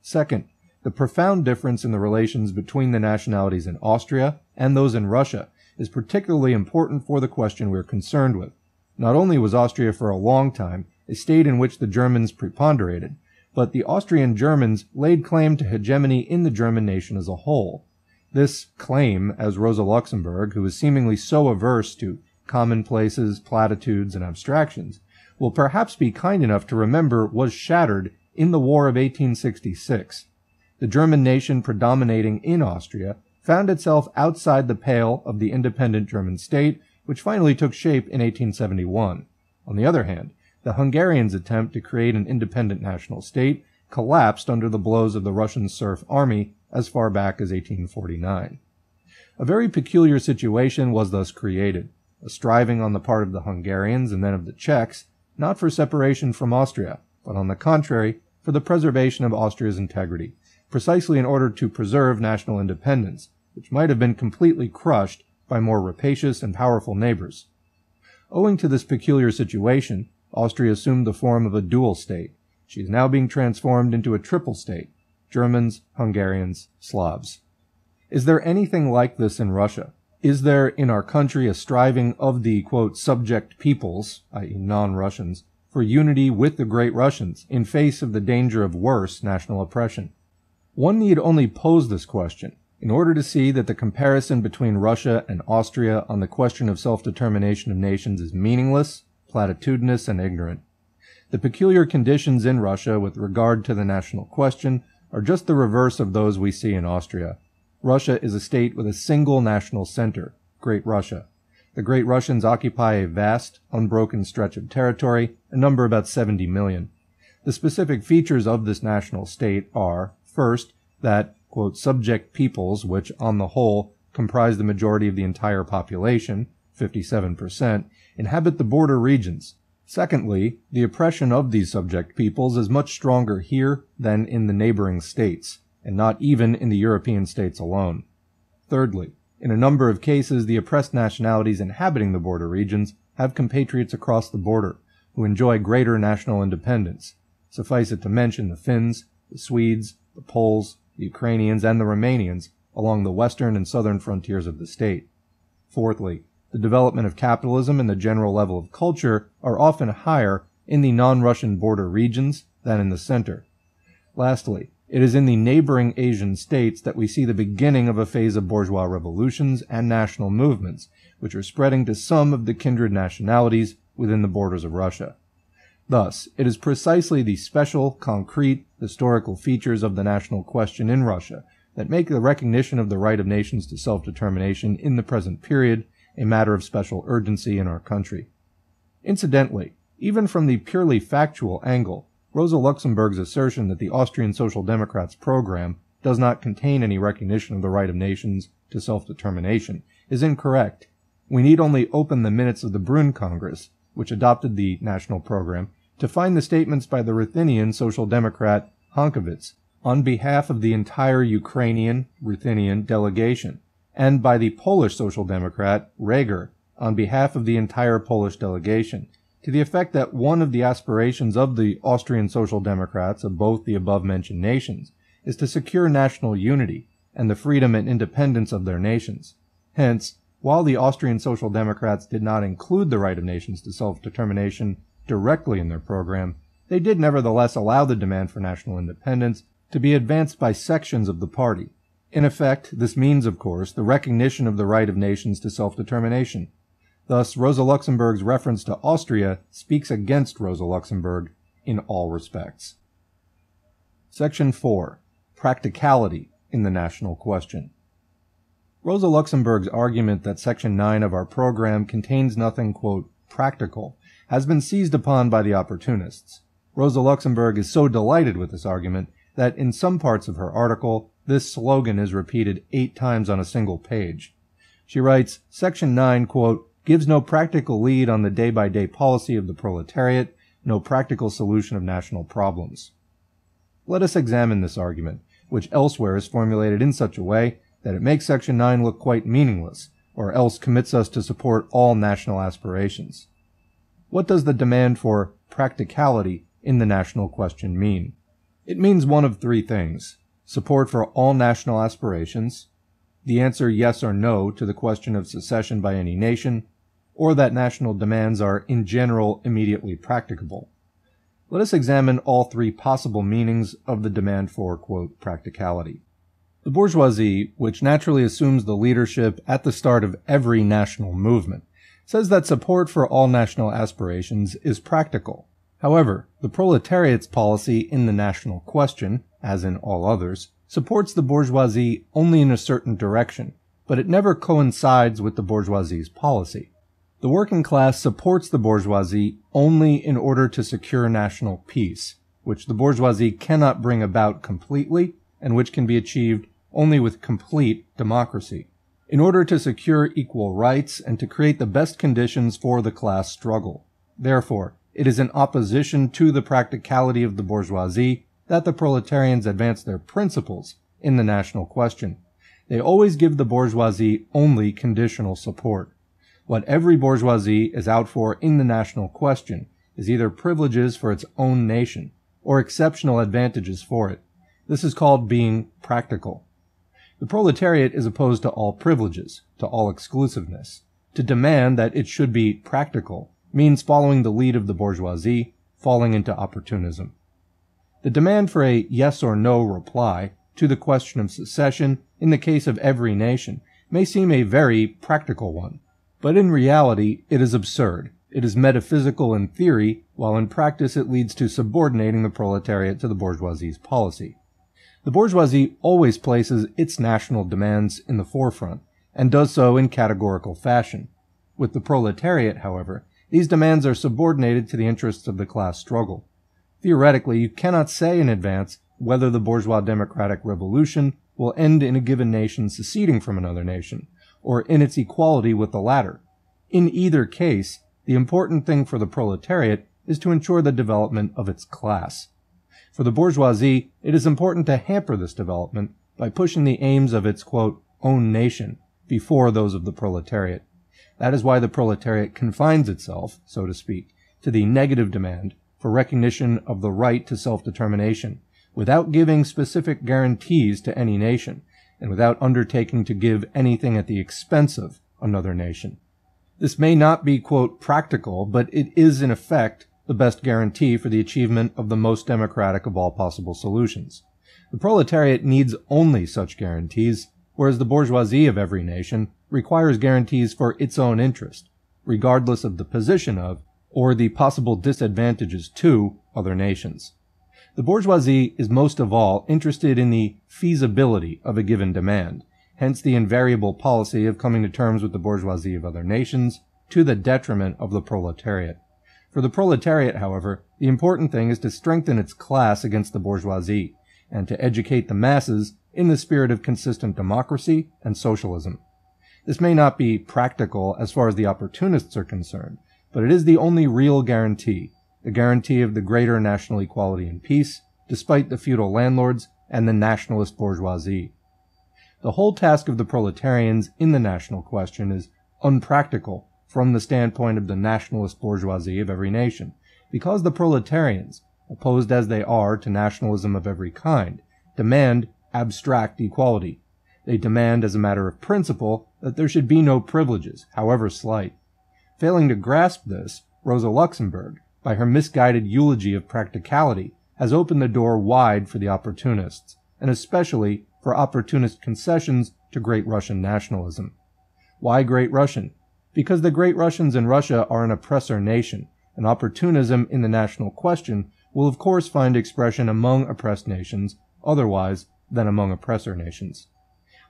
Second, the profound difference in the relations between the nationalities in Austria and those in Russia is particularly important for the question we are concerned with. Not only was Austria for a long time a state in which the Germans preponderated, but the Austrian Germans laid claim to hegemony in the German nation as a whole. This claim, as Rosa Luxemburg, who is seemingly so averse to commonplaces, platitudes, and abstractions, will perhaps be kind enough to remember was shattered in the War of 1866. The German nation predominating in Austria found itself outside the pale of the independent German state, which finally took shape in 1871. On the other hand, the Hungarians' attempt to create an independent national state collapsed under the blows of the Russian serf army as far back as 1849. A very peculiar situation was thus created, a striving on the part of the Hungarians and then of the Czechs, not for separation from Austria, but on the contrary, for the preservation of Austria's integrity, precisely in order to preserve national independence, which might have been completely crushed by more rapacious and powerful neighbors. Owing to this peculiar situation, Austria assumed the form of a dual state. She is now being transformed into a triple state Germans, Hungarians, Slavs. Is there anything like this in Russia? Is there in our country a striving of the quote, subject peoples, i.e., non Russians, for unity with the great Russians in face of the danger of worse national oppression? One need only pose this question in order to see that the comparison between Russia and Austria on the question of self-determination of nations is meaningless, platitudinous, and ignorant. The peculiar conditions in Russia with regard to the national question are just the reverse of those we see in Austria. Russia is a state with a single national center, Great Russia. The Great Russians occupy a vast, unbroken stretch of territory and number about 70 million. The specific features of this national state are, first, that quote, subject peoples, which on the whole comprise the majority of the entire population, 57%, inhabit the border regions. Secondly, the oppression of these subject peoples is much stronger here than in the neighboring states, and not even in the European states alone. Thirdly, in a number of cases, the oppressed nationalities inhabiting the border regions have compatriots across the border who enjoy greater national independence. Suffice it to mention the Finns, the Swedes, the Poles, the Ukrainians, and the Romanians along the western and southern frontiers of the state. Fourthly, the development of capitalism and the general level of culture are often higher in the non-Russian border regions than in the center. Lastly, it is in the neighboring Asian states that we see the beginning of a phase of bourgeois revolutions and national movements, which are spreading to some of the kindred nationalities within the borders of Russia. Thus, it is precisely the special, concrete, historical features of the national question in Russia that make the recognition of the right of nations to self-determination in the present period a matter of special urgency in our country. Incidentally, even from the purely factual angle, Rosa Luxemburg's assertion that the Austrian Social Democrats' program does not contain any recognition of the right of nations to self-determination is incorrect. We need only open the minutes of the Brünn Congress, which adopted the national program, to find the statements by the Ruthenian Social Democrat Hankovits on behalf of the entire Ukrainian Ruthenian delegation, and by the Polish Social Democrat Reger on behalf of the entire Polish delegation, to the effect that one of the aspirations of the Austrian Social Democrats of both the above mentioned nations is to secure national unity and the freedom and independence of their nations. Hence, while the Austrian Social Democrats did not include the right of nations to self-determination directly in their program, they did nevertheless allow the demand for national independence to be advanced by sections of the party. In effect, this means, of course, the recognition of the right of nations to self-determination. Thus, Rosa Luxemburg's reference to Austria speaks against Rosa Luxemburg in all respects. Section 4. Practicality in the national question. Rosa Luxemburg's argument that Section 9 of our program contains nothing, quote, practical has been seized upon by the opportunists. Rosa Luxemburg is so delighted with this argument that in some parts of her article, this slogan is repeated eight times on a single page. She writes, Section 9, quote, gives no practical lead on the day-by-day policy of the proletariat, no practical solution of national problems. Let us examine this argument, which elsewhere is formulated in such a way that it makes Section 9 look quite meaningless, or else commits us to support all national aspirations. What does the demand for practicality in the national question mean? It means one of three things. Support for all national aspirations, the answer yes or no to the question of secession by any nation, or that national demands are in general immediately practicable. Let us examine all three possible meanings of the demand for, quote, practicality. The bourgeoisie, which naturally assumes the leadership at the start of every national movement, says that support for all national aspirations is practical. However, the proletariat's policy in the national question, as in all others, supports the bourgeoisie only in a certain direction, but it never coincides with the bourgeoisie's policy. The working class supports the bourgeoisie only in order to secure national peace, which the bourgeoisie cannot bring about completely and which can be achieved only with complete democracy. In order to secure equal rights and to create the best conditions for the class struggle. Therefore, it is in opposition to the practicality of the bourgeoisie that the proletarians advance their principles in the national question. They always give the bourgeoisie only conditional support. What every bourgeoisie is out for in the national question is either privileges for its own nation or exceptional advantages for it. This is called being practical. The proletariat is opposed to all privileges, to all exclusiveness. To demand that it should be practical means following the lead of the bourgeoisie, falling into opportunism. The demand for a yes or no reply to the question of secession in the case of every nation may seem a very practical one, but in reality it is absurd. It is metaphysical in theory, while in practice it leads to subordinating the proletariat to the bourgeoisie's policy. The bourgeoisie always places its national demands in the forefront, and does so in categorical fashion. With the proletariat, however, these demands are subordinated to the interests of the class struggle. Theoretically, you cannot say in advance whether the bourgeois democratic revolution will end in a given nation seceding from another nation, or in its equality with the latter. In either case, the important thing for the proletariat is to ensure the development of its class. For the bourgeoisie, it is important to hamper this development by pushing the aims of its, quote, own nation before those of the proletariat. That is why the proletariat confines itself, so to speak, to the negative demand for recognition of the right to self-determination, without giving specific guarantees to any nation, and without undertaking to give anything at the expense of another nation. This may not be, quote, practical, but it is in effect the best guarantee for the achievement of the most democratic of all possible solutions. The proletariat needs only such guarantees, whereas the bourgeoisie of every nation requires guarantees for its own interest, regardless of the position of or the possible disadvantages to other nations. The bourgeoisie is most of all interested in the feasibility of a given demand, hence the invariable policy of coming to terms with the bourgeoisie of other nations to the detriment of the proletariat. For the proletariat, however, the important thing is to strengthen its class against the bourgeoisie, and to educate the masses in the spirit of consistent democracy and socialism. This may not be practical as far as the opportunists are concerned, but it is the only real guarantee, the guarantee of the greater national equality and peace, despite the feudal landlords and the nationalist bourgeoisie. The whole task of the proletarians in the national question is unpractical from the standpoint of the nationalist bourgeoisie of every nation, because the proletarians, opposed as they are to nationalism of every kind, demand abstract equality. They demand as a matter of principle that there should be no privileges, however slight. Failing to grasp this, Rosa Luxemburg, by her misguided eulogy of practicality, has opened the door wide for the opportunists, and especially for opportunist concessions to Great Russian nationalism. Why Great Russian? Because the Great Russians in Russia are an oppressor nation, and opportunism in the national question will of course find expression among oppressed nations otherwise than among oppressor nations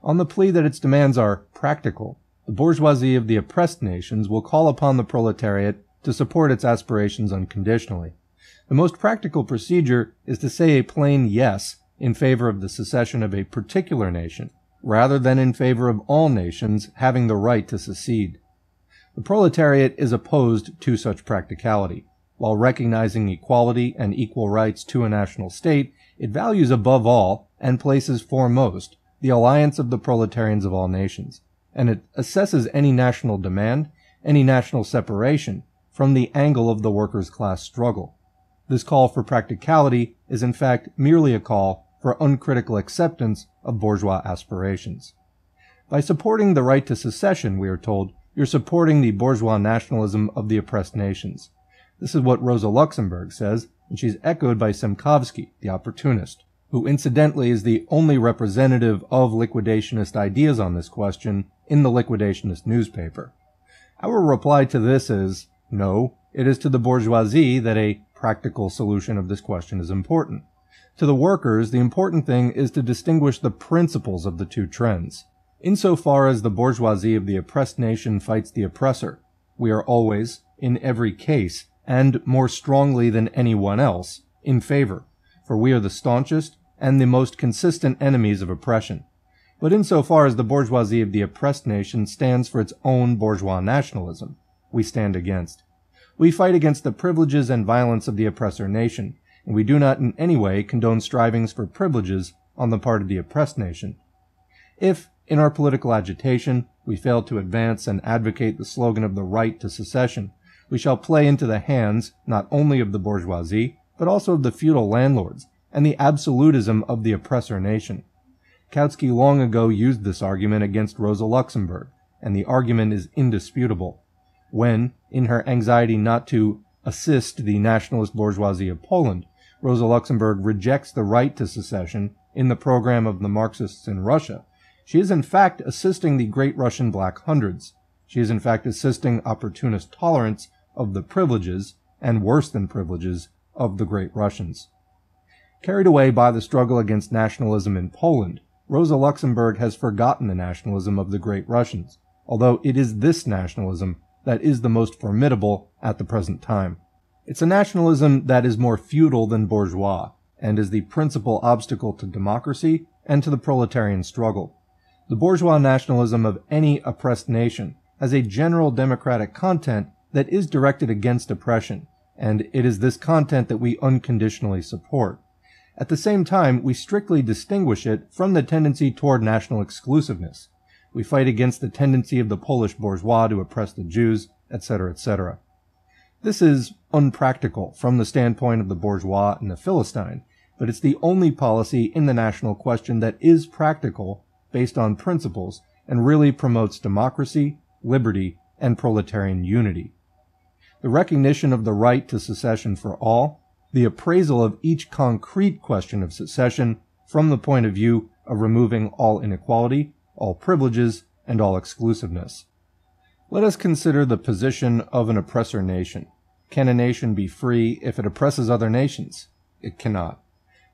on the plea that its demands are practical. The bourgeoisie of the oppressed nations will call upon the proletariat to support its aspirations unconditionally. The most practical procedure is to say a plain yes in favor of the secession of a particular nation, rather than in favor of all nations having the right to secede. The proletariat is opposed to such practicality. While recognizing equality and equal rights to a national state, it values above all and places foremost the alliance of the proletarians of all nations, and it assesses any national demand, any national separation, from the angle of the workers' class struggle. This call for practicality is in fact merely a call for uncritical acceptance of bourgeois aspirations. By supporting the right to secession, we are told, you're supporting the bourgeois nationalism of the oppressed nations. This is what Rosa Luxemburg says, and she's echoed by Semkovsky, the opportunist. who incidentally is the only representative of liquidationist ideas on this question in the liquidationist newspaper. Our reply to this is, no, it is to the bourgeoisie that a practical solution of this question is important. To the workers, the important thing is to distinguish the principles of the two trends. Insofar as the bourgeoisie of the oppressed nation fights the oppressor, we are always, in every case, and more strongly than anyone else, in favor, for we are the staunchest and the most consistent enemies of oppression. But insofar as the bourgeoisie of the oppressed nation stands for its own bourgeois nationalism, we stand against. We fight against the privileges and violence of the oppressor nation, and we do not in any way condone strivings for privileges on the part of the oppressed nation. If, in our political agitation, we fail to advance and advocate the slogan of the right to secession, we shall play into the hands not only of the bourgeoisie, but also of the feudal landlords, and the absolutism of the oppressor nation. Kautsky long ago used this argument against Rosa Luxemburg, and the argument is indisputable. When, in her anxiety not to assist the nationalist bourgeoisie of Poland, Rosa Luxemburg rejects the right to secession in the program of the Marxists in Russia, she is in fact assisting the Great Russian Black Hundreds. She is in fact assisting opportunist tolerance of the privileges, and worse than privileges, of the Great Russians. Carried away by the struggle against nationalism in Poland, Rosa Luxemburg has forgotten the nationalism of the Great Russians, although it is this nationalism that is the most formidable at the present time. It's a nationalism that is more feudal than bourgeois, and is the principal obstacle to democracy and to the proletarian struggle. The bourgeois nationalism of any oppressed nation has a general democratic content that is directed against oppression, and it is this content that we unconditionally support. At the same time, we strictly distinguish it from the tendency toward national exclusiveness. We fight against the tendency of the Polish bourgeois to oppress the Jews, etc., etc. This is unpractical from the standpoint of the bourgeois and the Philistine, but it's the only policy in the national question that is practical based on principles and really promotes democracy, liberty, and proletarian unity. The recognition of the right to secession for all the appraisal of each concrete question of secession from the point of view of removing all inequality, all privileges, and all exclusiveness. Let us consider the position of an oppressor nation. Can a nation be free if it oppresses other nations? It cannot.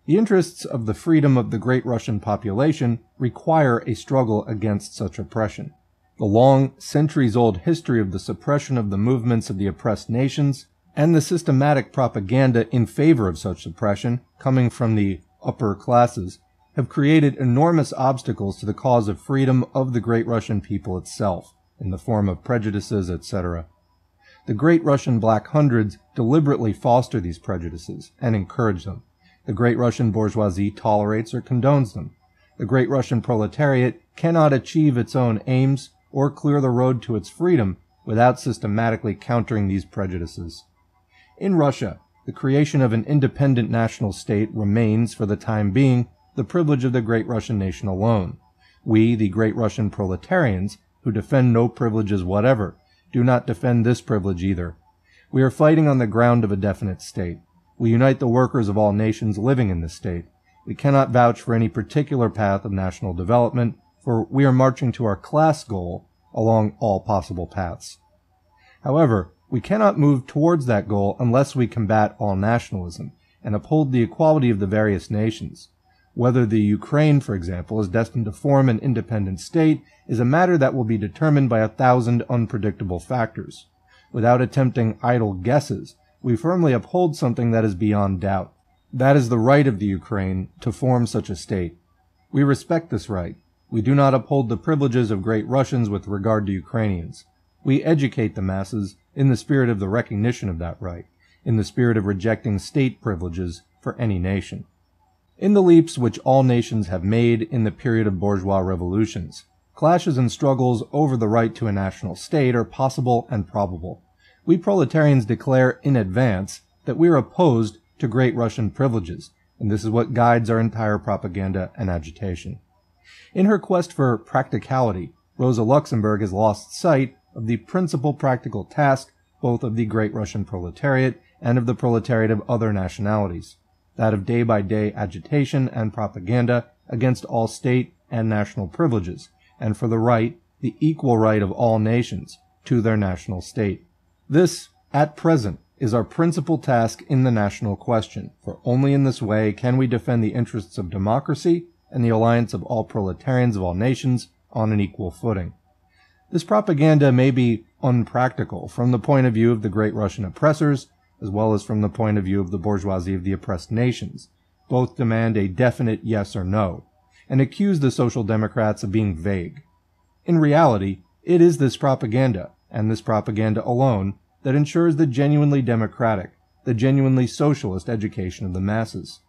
The interests of the freedom of the great Russian population require a struggle against such oppression. The long, centuries old history of the suppression of the movements of the oppressed nations and the systematic propaganda in favor of such suppression coming from the upper classes have created enormous obstacles to the cause of freedom of the great Russian people itself, in the form of prejudices, etc. The great Russian black hundreds deliberately foster these prejudices and encourage them. The great Russian bourgeoisie tolerates or condones them. The great Russian proletariat cannot achieve its own aims or clear the road to its freedom without systematically countering these prejudices. In Russia, the creation of an independent national state remains, for the time being, the privilege of the great Russian nation alone. We, the great Russian proletarians, who defend no privileges whatever, do not defend this privilege either. We are fighting on the ground of a definite state. We unite the workers of all nations living in this state. We cannot vouch for any particular path of national development, for we are marching to our class goal along all possible paths. However, we cannot move towards that goal unless we combat all nationalism and uphold the equality of the various nations. Whether the Ukraine, for example, is destined to form an independent state is a matter that will be determined by a thousand unpredictable factors. Without attempting idle guesses, we firmly uphold something that is beyond doubt. That is the right of the Ukraine to form such a state. We respect this right. We do not uphold the privileges of great Russians with regard to Ukrainians. We educate the masses in the spirit of the recognition of that right, in the spirit of rejecting state privileges for any nation. In the leaps which all nations have made in the period of bourgeois revolutions, clashes and struggles over the right to a national state are possible and probable. We proletarians declare in advance that we are opposed to great Russian privileges, and this is what guides our entire propaganda and agitation. In her quest for practicality, Rosa Luxemburg has lost sight of the principal practical task both of the great Russian proletariat and of the proletariat of other nationalities. that of day by day agitation and propaganda against all state and national privileges, and for the right, the equal right of all nations, to their national state. This, at present, is our principal task in the national question, for only in this way can we defend the interests of democracy and the alliance of all proletarians of all nations on an equal footing. This propaganda may be unpractical from the point of view of the great Russian oppressors, as well as from the point of view of the bourgeoisie of the oppressed nations. Both demand a definite yes or no, and accuse the Social Democrats of being vague. In reality, it is this propaganda, and this propaganda alone, that ensures the genuinely democratic, the genuinely socialist education of the masses.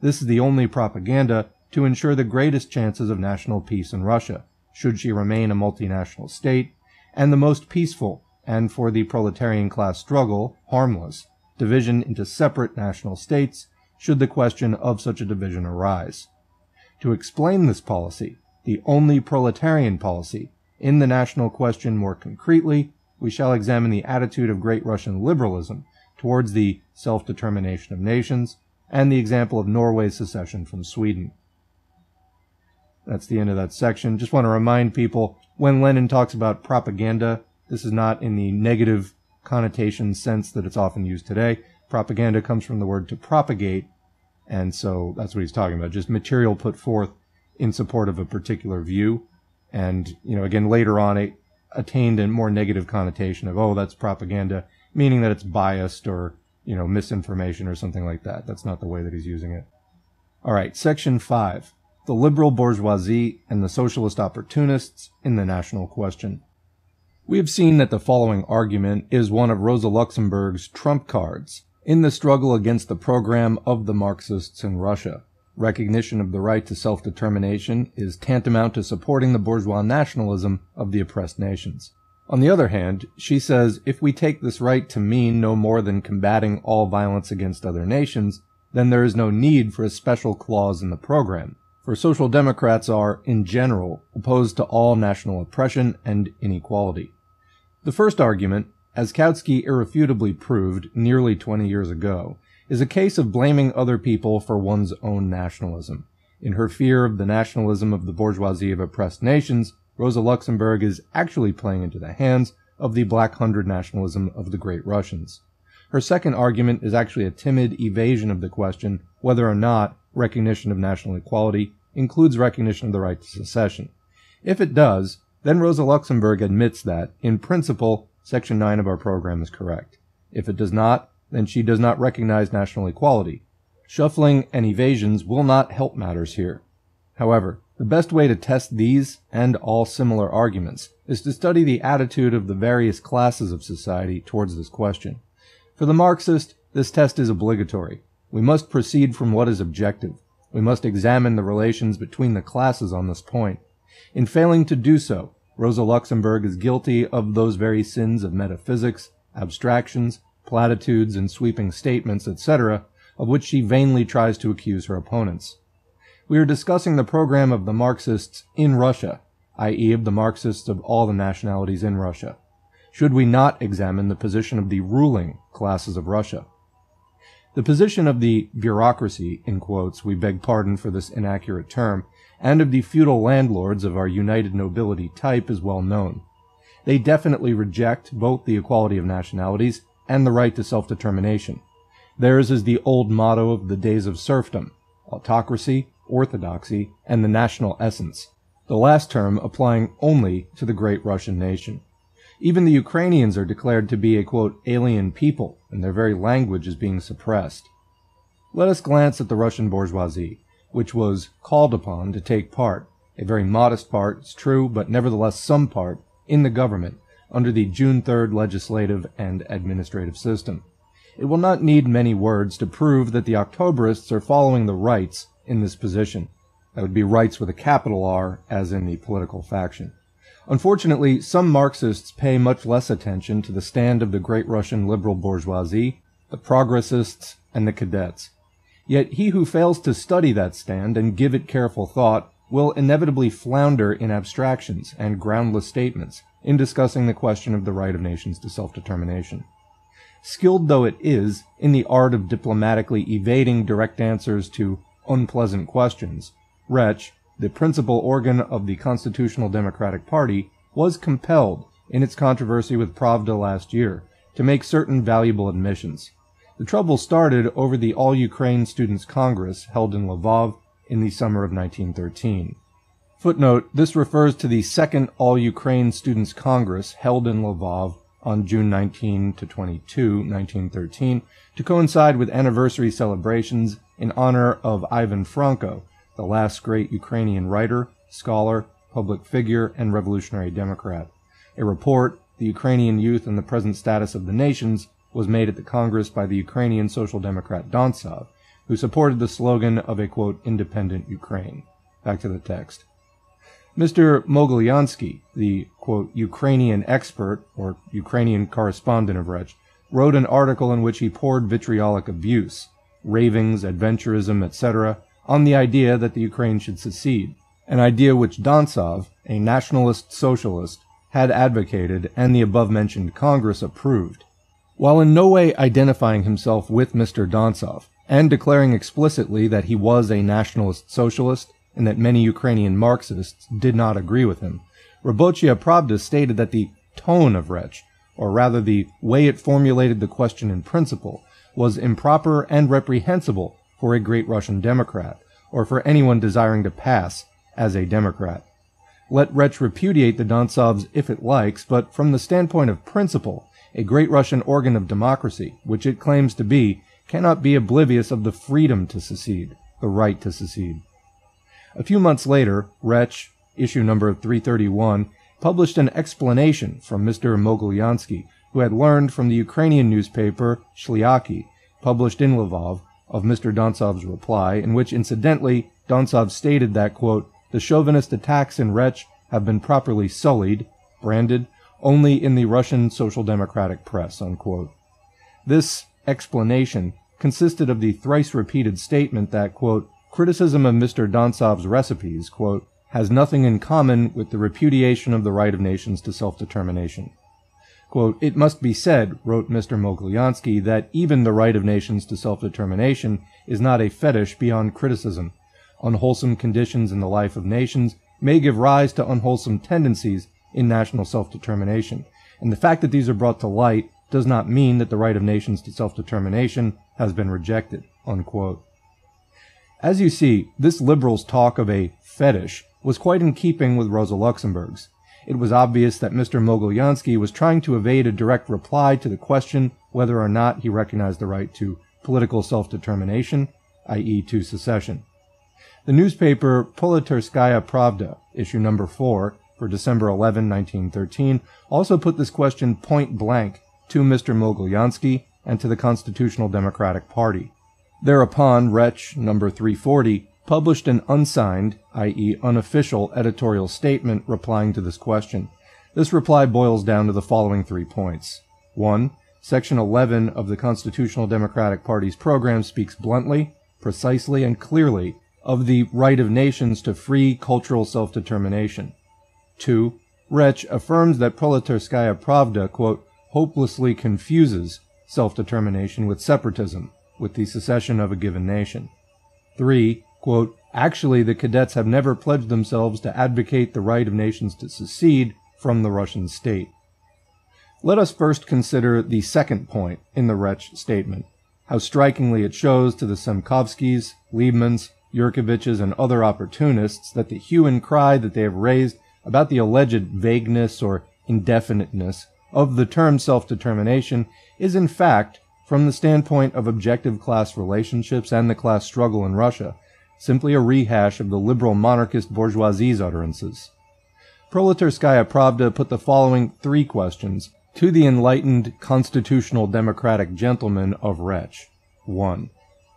This is the only propaganda to ensure the greatest chances of national peace in Russia, should she remain a multinational state, and the most peaceful, and for the proletarian class struggle, harmless, division into separate national states, should the question of such a division arise. To explain this policy, the only proletarian policy, in the national question more concretely, we shall examine the attitude of great Russian liberalism towards the self-determination of nations and the example of Norway's secession from Sweden. That's the end of that section. Just want to remind people when Lenin talks about propaganda, this is not in the negative connotation sense that it's often used today. Propaganda comes from the word to propagate, and so that's what he's talking about. Just material put forth in support of a particular view. And, you know, again, later on, it attained a more negative connotation of, oh, that's propaganda, meaning that it's biased or, you know, misinformation or something like that. That's not the way that he's using it. All right, section five the liberal bourgeoisie and the socialist opportunists in the national question. We have seen that the following argument is one of Rosa Luxemburg's trump cards in the struggle against the program of the Marxists in Russia. Recognition of the right to self-determination is tantamount to supporting the bourgeois nationalism of the oppressed nations. On the other hand, she says if we take this right to mean no more than combating all violence against other nations, then there is no need for a special clause in the program for social democrats are, in general, opposed to all national oppression and inequality. The first argument, as Kautsky irrefutably proved nearly 20 years ago, is a case of blaming other people for one's own nationalism. In her fear of the nationalism of the bourgeoisie of oppressed nations, Rosa Luxemburg is actually playing into the hands of the Black Hundred nationalism of the Great Russians. Her second argument is actually a timid evasion of the question whether or not recognition of national equality includes recognition of the right to secession. If it does, then Rosa Luxemburg admits that, in principle, Section 9 of our program is correct. If it does not, then she does not recognize national equality. Shuffling and evasions will not help matters here. However, the best way to test these and all similar arguments is to study the attitude of the various classes of society towards this question. For the Marxist, this test is obligatory. We must proceed from what is objective. We must examine the relations between the classes on this point. In failing to do so, Rosa Luxemburg is guilty of those very sins of metaphysics, abstractions, platitudes, and sweeping statements, etc., of which she vainly tries to accuse her opponents. We are discussing the program of the Marxists in Russia, i.e. of the Marxists of all the nationalities in Russia. Should we not examine the position of the ruling classes of Russia? The position of the bureaucracy, in quotes, we beg pardon for this inaccurate term, and of the feudal landlords of our united nobility type is well known. They definitely reject both the equality of nationalities and the right to self-determination. Theirs is the old motto of the days of serfdom, autocracy, orthodoxy, and the national essence, the last term applying only to the great Russian nation. Even the Ukrainians are declared to be a quote, alien people, and their very language is being suppressed. Let us glance at the Russian bourgeoisie, which was called upon to take part, a very modest part, it's true, but nevertheless some part, in the government under the June 3rd legislative and administrative system. It will not need many words to prove that the Octoberists are following the rights in this position. That would be rights with a capital R, as in the political faction. Unfortunately, some Marxists pay much less attention to the stand of the great Russian liberal bourgeoisie, the progressists, and the cadets. Yet he who fails to study that stand and give it careful thought will inevitably flounder in abstractions and groundless statements in discussing the question of the right of nations to self-determination. skilled though it is in the art of diplomatically evading direct answers to unpleasant questions, Rech, the principal organ of the Constitutional Democratic Party, was compelled, in its controversy with Pravda last year, to make certain valuable admissions. The trouble started over the All Ukraine Students' Congress held in Lvov in the summer of 1913. Footnote, this refers to the second All Ukraine Students' Congress held in Lvov on June 19 to 22, 1913, to coincide with anniversary celebrations in honor of Ivan Franko, the last great Ukrainian writer, scholar, public figure, and revolutionary democrat. A report, The Ukrainian Youth and the Present Status of the Nations, was made at the Congress by the Ukrainian Social Democrat Dontsov, who supported the slogan of a quote, independent Ukraine. Back to the text. Mr. Mogilyansky, the quote, Ukrainian expert or Ukrainian correspondent of Rech, wrote an article in which he poured vitriolic abuse, ravings, adventurism, etc., on the idea that the Ukraine should secede, an idea which Dontsov, a nationalist socialist, had advocated and the above mentioned Congress approved. While in no way identifying himself with Mr. Dontsov, and declaring explicitly that he was a nationalist socialist and that many Ukrainian Marxists did not agree with him, Rabotchaya Pravda stated that the tone of Rech, or rather the way it formulated the question in principle, was improper and reprehensible for a great Russian Democrat, or for anyone desiring to pass as a Democrat. Let Rech repudiate the Dontsovs if it likes, but from the standpoint of principle, a great Russian organ of democracy, which it claims to be, cannot be oblivious of the freedom to secede, the right to secede. A few months later, Rech, issue number 331, published an explanation from Mr. Mogilyansky, who had learned from the Ukrainian newspaper Shlyakhi, published in Lvov, of Mr. Dontsov's reply, in which incidentally Dontsov stated that, quote, the chauvinist attacks in Rech have been properly sullied, branded, only in the Russian Social Democratic press, unquote. This explanation consisted of the thrice repeated statement that, quote, criticism of Mr. Dontsov's recipes, quote, has nothing in common with the repudiation of the right of nations to self-determination. Quote, it must be said, wrote Mr. Mogilyansky, that even the right of nations to self-determination is not a fetish beyond criticism. Unwholesome conditions in the life of nations may give rise to unwholesome tendencies in national self-determination. And the fact that these are brought to light does not mean that the right of nations to self-determination has been rejected. Unquote. As you see, this liberal's talk of a fetish was quite in keeping with Rosa Luxemburg's. It was obvious that Mr. Mogilyansky was trying to evade a direct reply to the question whether or not he recognized the right to political self-determination, i.e. to secession. The newspaper Proletarskaya Pravda, issue number 4, for December 11, 1913, also put this question point blank to Mr. Mogilyansky and to the Constitutional Democratic Party. Thereupon, Rech number 340 published an unsigned, i.e., unofficial editorial statement replying to this question. This reply boils down to the following three points. 1. Section 11 of the Constitutional Democratic Party's program speaks bluntly, precisely, and clearly of the right of nations to free cultural self-determination. 2. Rech affirms that Proletarskaya Pravda, quote, hopelessly confuses self-determination with separatism, with the secession of a given nation. 3. Quote, actually, the cadets have never pledged themselves to advocate the right of nations to secede from the Russian state. Let us first consider the second point in the Rech statement, how strikingly it shows to the Semkovskys, Liebmans, Yurkeviches, and other opportunists that the hue and cry that they have raised about the alleged vagueness or indefiniteness of the term self-determination is in fact, from the standpoint of objective class relationships and the class struggle in Russia, simply a rehash of the liberal monarchist bourgeoisie's utterances. Proletarskaya Pravda put the following three questions to the enlightened constitutional democratic gentlemen of Rech. 1.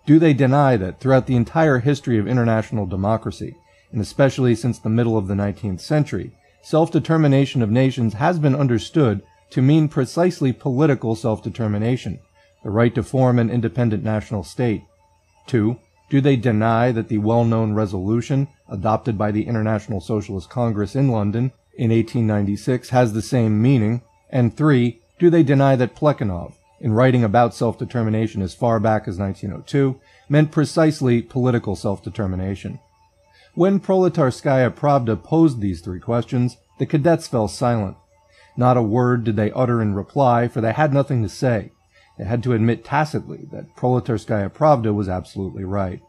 Do they deny that throughout the entire history of international democracy, and especially since the middle of the 19th century, self-determination of nations has been understood to mean precisely political self-determination, the right to form an independent national state. 2. Do they deny that the well-known resolution adopted by the International Socialist Congress in London in 1896 has the same meaning? And 3. Do they deny that Plekhanov, in writing about self-determination as far back as 1902, meant precisely political self-determination. When Proletarskaya Pravda posed these three questions, the cadets fell silent. Not a word did they utter in reply, for they had nothing to say. Had to admit tacitly that Proletarskaya Pravda was absolutely right.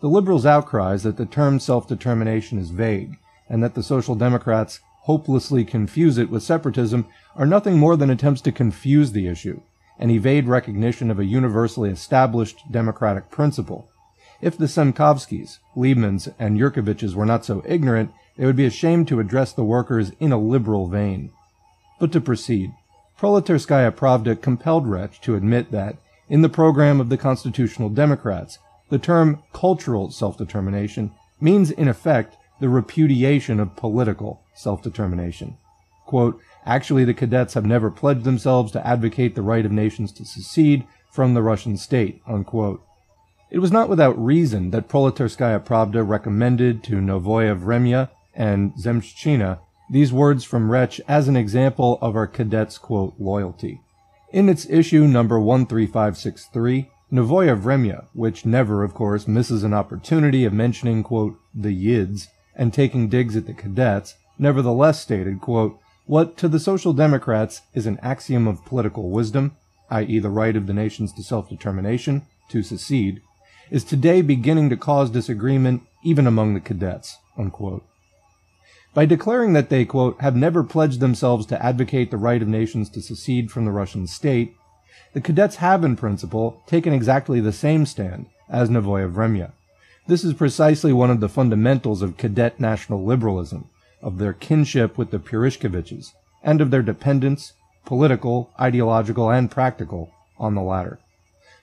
The liberals' outcries that the term self-determination is vague, and that the Social Democrats hopelessly confuse it with separatism are nothing more than attempts to confuse the issue and evade recognition of a universally established democratic principle. If the Semkovskys, Liebmans, and Yurkeviches were not so ignorant, they would be ashamed to address the workers in a liberal vein. But to proceed, Proletarskaya Pravda compelled Rech to admit that, in the program of the Constitutional Democrats, the term cultural self-determination means in effect the repudiation of political self-determination. Quote, Actually, the cadets have never pledged themselves to advocate the right of nations to secede from the Russian state. Unquote. It was not without reason that Proletarskaya Pravda recommended to Novoye Vremya and Zemshchina these words from Rech as an example of our cadets' quote, loyalty. In its issue number 13563, Novoye Vremya, which never, of course, misses an opportunity of mentioning, quote, the Yids and taking digs at the cadets, nevertheless stated, quote, what to the Social Democrats is an axiom of political wisdom, i.e. the right of the nations to self-determination, to secede, is today beginning to cause disagreement even among the cadets, unquote. By declaring that they, quote, have never pledged themselves to advocate the right of nations to secede from the Russian state, the cadets have in principle taken exactly the same stand as Novoye Vremya. This is precisely one of the fundamentals of cadet national liberalism, of their kinship with the Purishkeviches, and of their dependence, political, ideological, and practical, on the latter.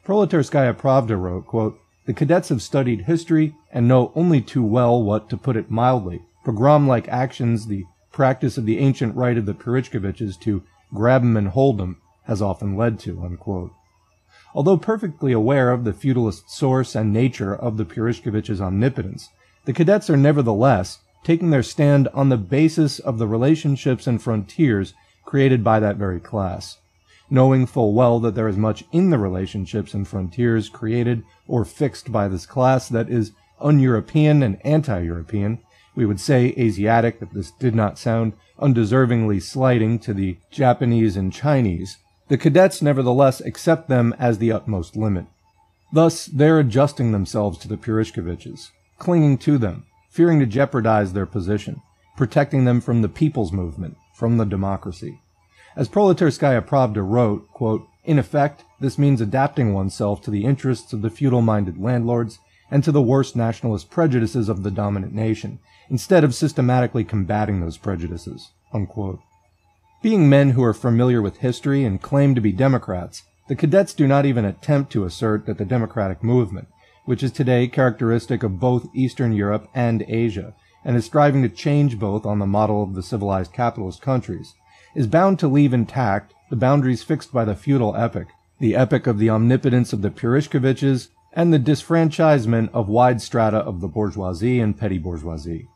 Proletarskaya Pravda wrote, quote, The cadets have studied history and know only too well what, to put it mildly, pogrom-like actions the practice of the ancient right of the Purishkeviches to grab 'em and hold 'em has often led to. Unquote. Although perfectly aware of the feudalist source and nature of the Purishkeviches' omnipotence, the cadets are nevertheless taking their stand on the basis of the relationships and frontiers created by that very class, knowing full well that there is much in the relationships and frontiers created or fixed by this class that is un-European and anti-European, we would say Asiatic if this did not sound undeservingly slighting to the Japanese and Chinese, the cadets nevertheless accept them as the utmost limit. Thus, they're adjusting themselves to the Purishkeviches, clinging to them, fearing to jeopardize their position, protecting them from the people's movement, from the democracy. As Proletarskaya Pravda wrote, quote, in effect, this means adapting oneself to the interests of the feudal-minded landlords and to the worst nationalist prejudices of the dominant nation, instead of systematically combating those prejudices. Unquote. Being men who are familiar with history and claim to be Democrats, the cadets do not even attempt to assert that the democratic movement, which is today characteristic of both Eastern Europe and Asia, and is striving to change both on the model of the civilized capitalist countries, is bound to leave intact the boundaries fixed by the feudal epoch, the epoch of the omnipotence of the Purishkeviches and the disfranchisement of wide strata of the bourgeoisie and petty bourgeoisie.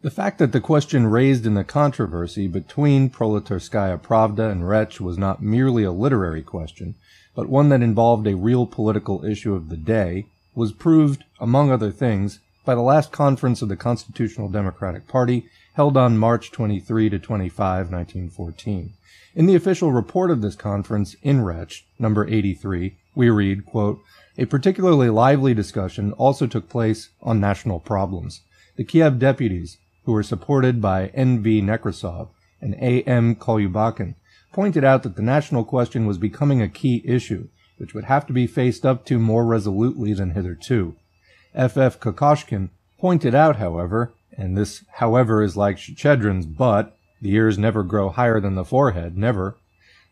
The fact that the question raised in the controversy between Proletarskaya Pravda and Rech was not merely a literary question, but one that involved a real political issue of the day, was proved, among other things, by the last conference of the Constitutional Democratic Party held on March 23 to 25, 1914. In the official report of this conference in Rech, number 83, we read, quote, a particularly lively discussion also took place on national problems. The Kiev deputies, who were supported by N.V. Nekrasov and A.M. Kolyubakin, pointed out that the national question was becoming a key issue which would have to be faced up to more resolutely than hitherto. F.F. Kokoshkin pointed out, however, and this however is like Shchedrin's but, the ears never grow higher than the forehead, never,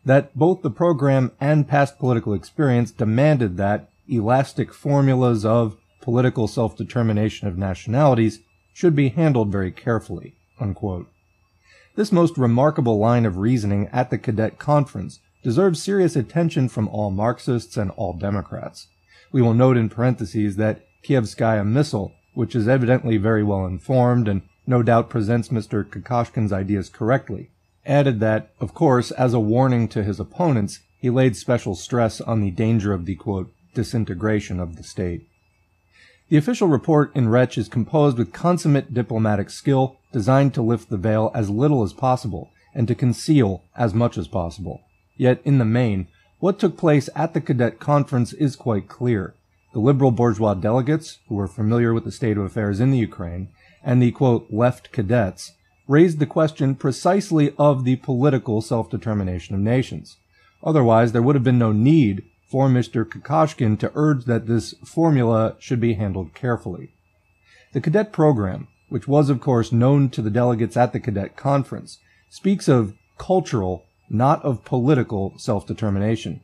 that both the program and past political experience demanded that elastic formulas of political self-determination of nationalities should be handled very carefully. Unquote. This most remarkable line of reasoning at the cadet conference deserves serious attention from all Marxists and all Democrats. We will note in parentheses that Kievskaya Mysl, which is evidently very well informed and no doubt presents Mr. Kokoshkin's ideas correctly, added that, of course, as a warning to his opponents, he laid special stress on the danger of the quote, disintegration of the state. The official report in Rech is composed with consummate diplomatic skill designed to lift the veil as little as possible and to conceal as much as possible. Yet, in the main, what took place at the cadet conference is quite clear. The liberal bourgeois delegates, who were familiar with the state of affairs in the Ukraine, and the quote, left cadets, raised the question precisely of the political self-determination of nations. Otherwise, there would have been no need for Mr. Kokoshkin to urge that this formula should be handled carefully. The cadet program, which was of course known to the delegates at the cadet conference, speaks of cultural, not of political self-determination.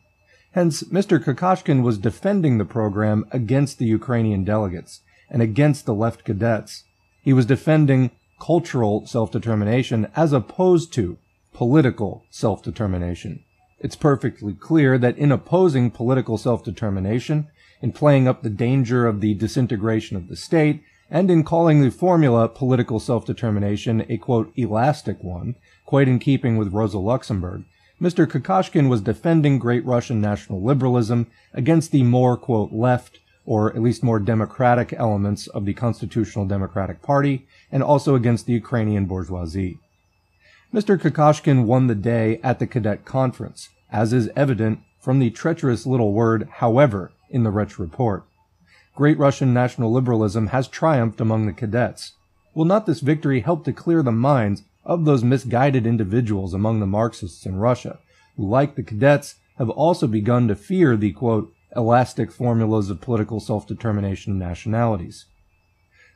Hence, Mr. Kokoshkin was defending the program against the Ukrainian delegates and against the left cadets. He was defending cultural self-determination as opposed to political self-determination. It's perfectly clear that in opposing political self-determination, in playing up the danger of the disintegration of the state, and in calling the formula political self-determination a quote, elastic one, quite in keeping with Rosa Luxemburg, Mr. Kokoshkin was defending Great Russian national liberalism against the more, quote, left, or at least more democratic elements of the Constitutional Democratic Party, and also against the Ukrainian bourgeoisie. Mr. Kokoshkin won the day at the cadet conference, as is evident from the treacherous little word, however, in the Rech report. Great Russian national liberalism has triumphed among the cadets. Will not this victory help to clear the minds of those misguided individuals among the Marxists in Russia, who, like the cadets, have also begun to fear the, quote, elastic formulas of political self-determination of nationalities?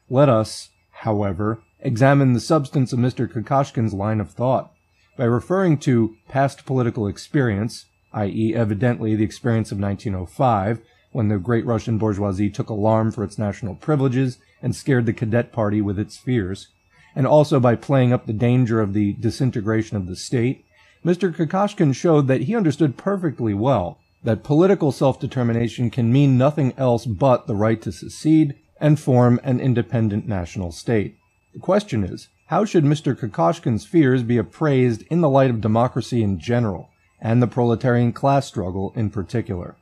Let us, however, examine the substance of Mr. Kokoshkin's line of thought. By referring to past political experience, i.e., evidently the experience of 1905, when the great Russian bourgeoisie took alarm for its national privileges and scared the cadet party with its fears, and also by playing up the danger of the disintegration of the state, Mr. Kokoshkin showed that he understood perfectly well that political self-determination can mean nothing else but the right to secede and form an independent national state. The question is, how should Mr. Kokoshkin's fears be appraised in the light of democracy in general, and the proletarian class struggle in particular?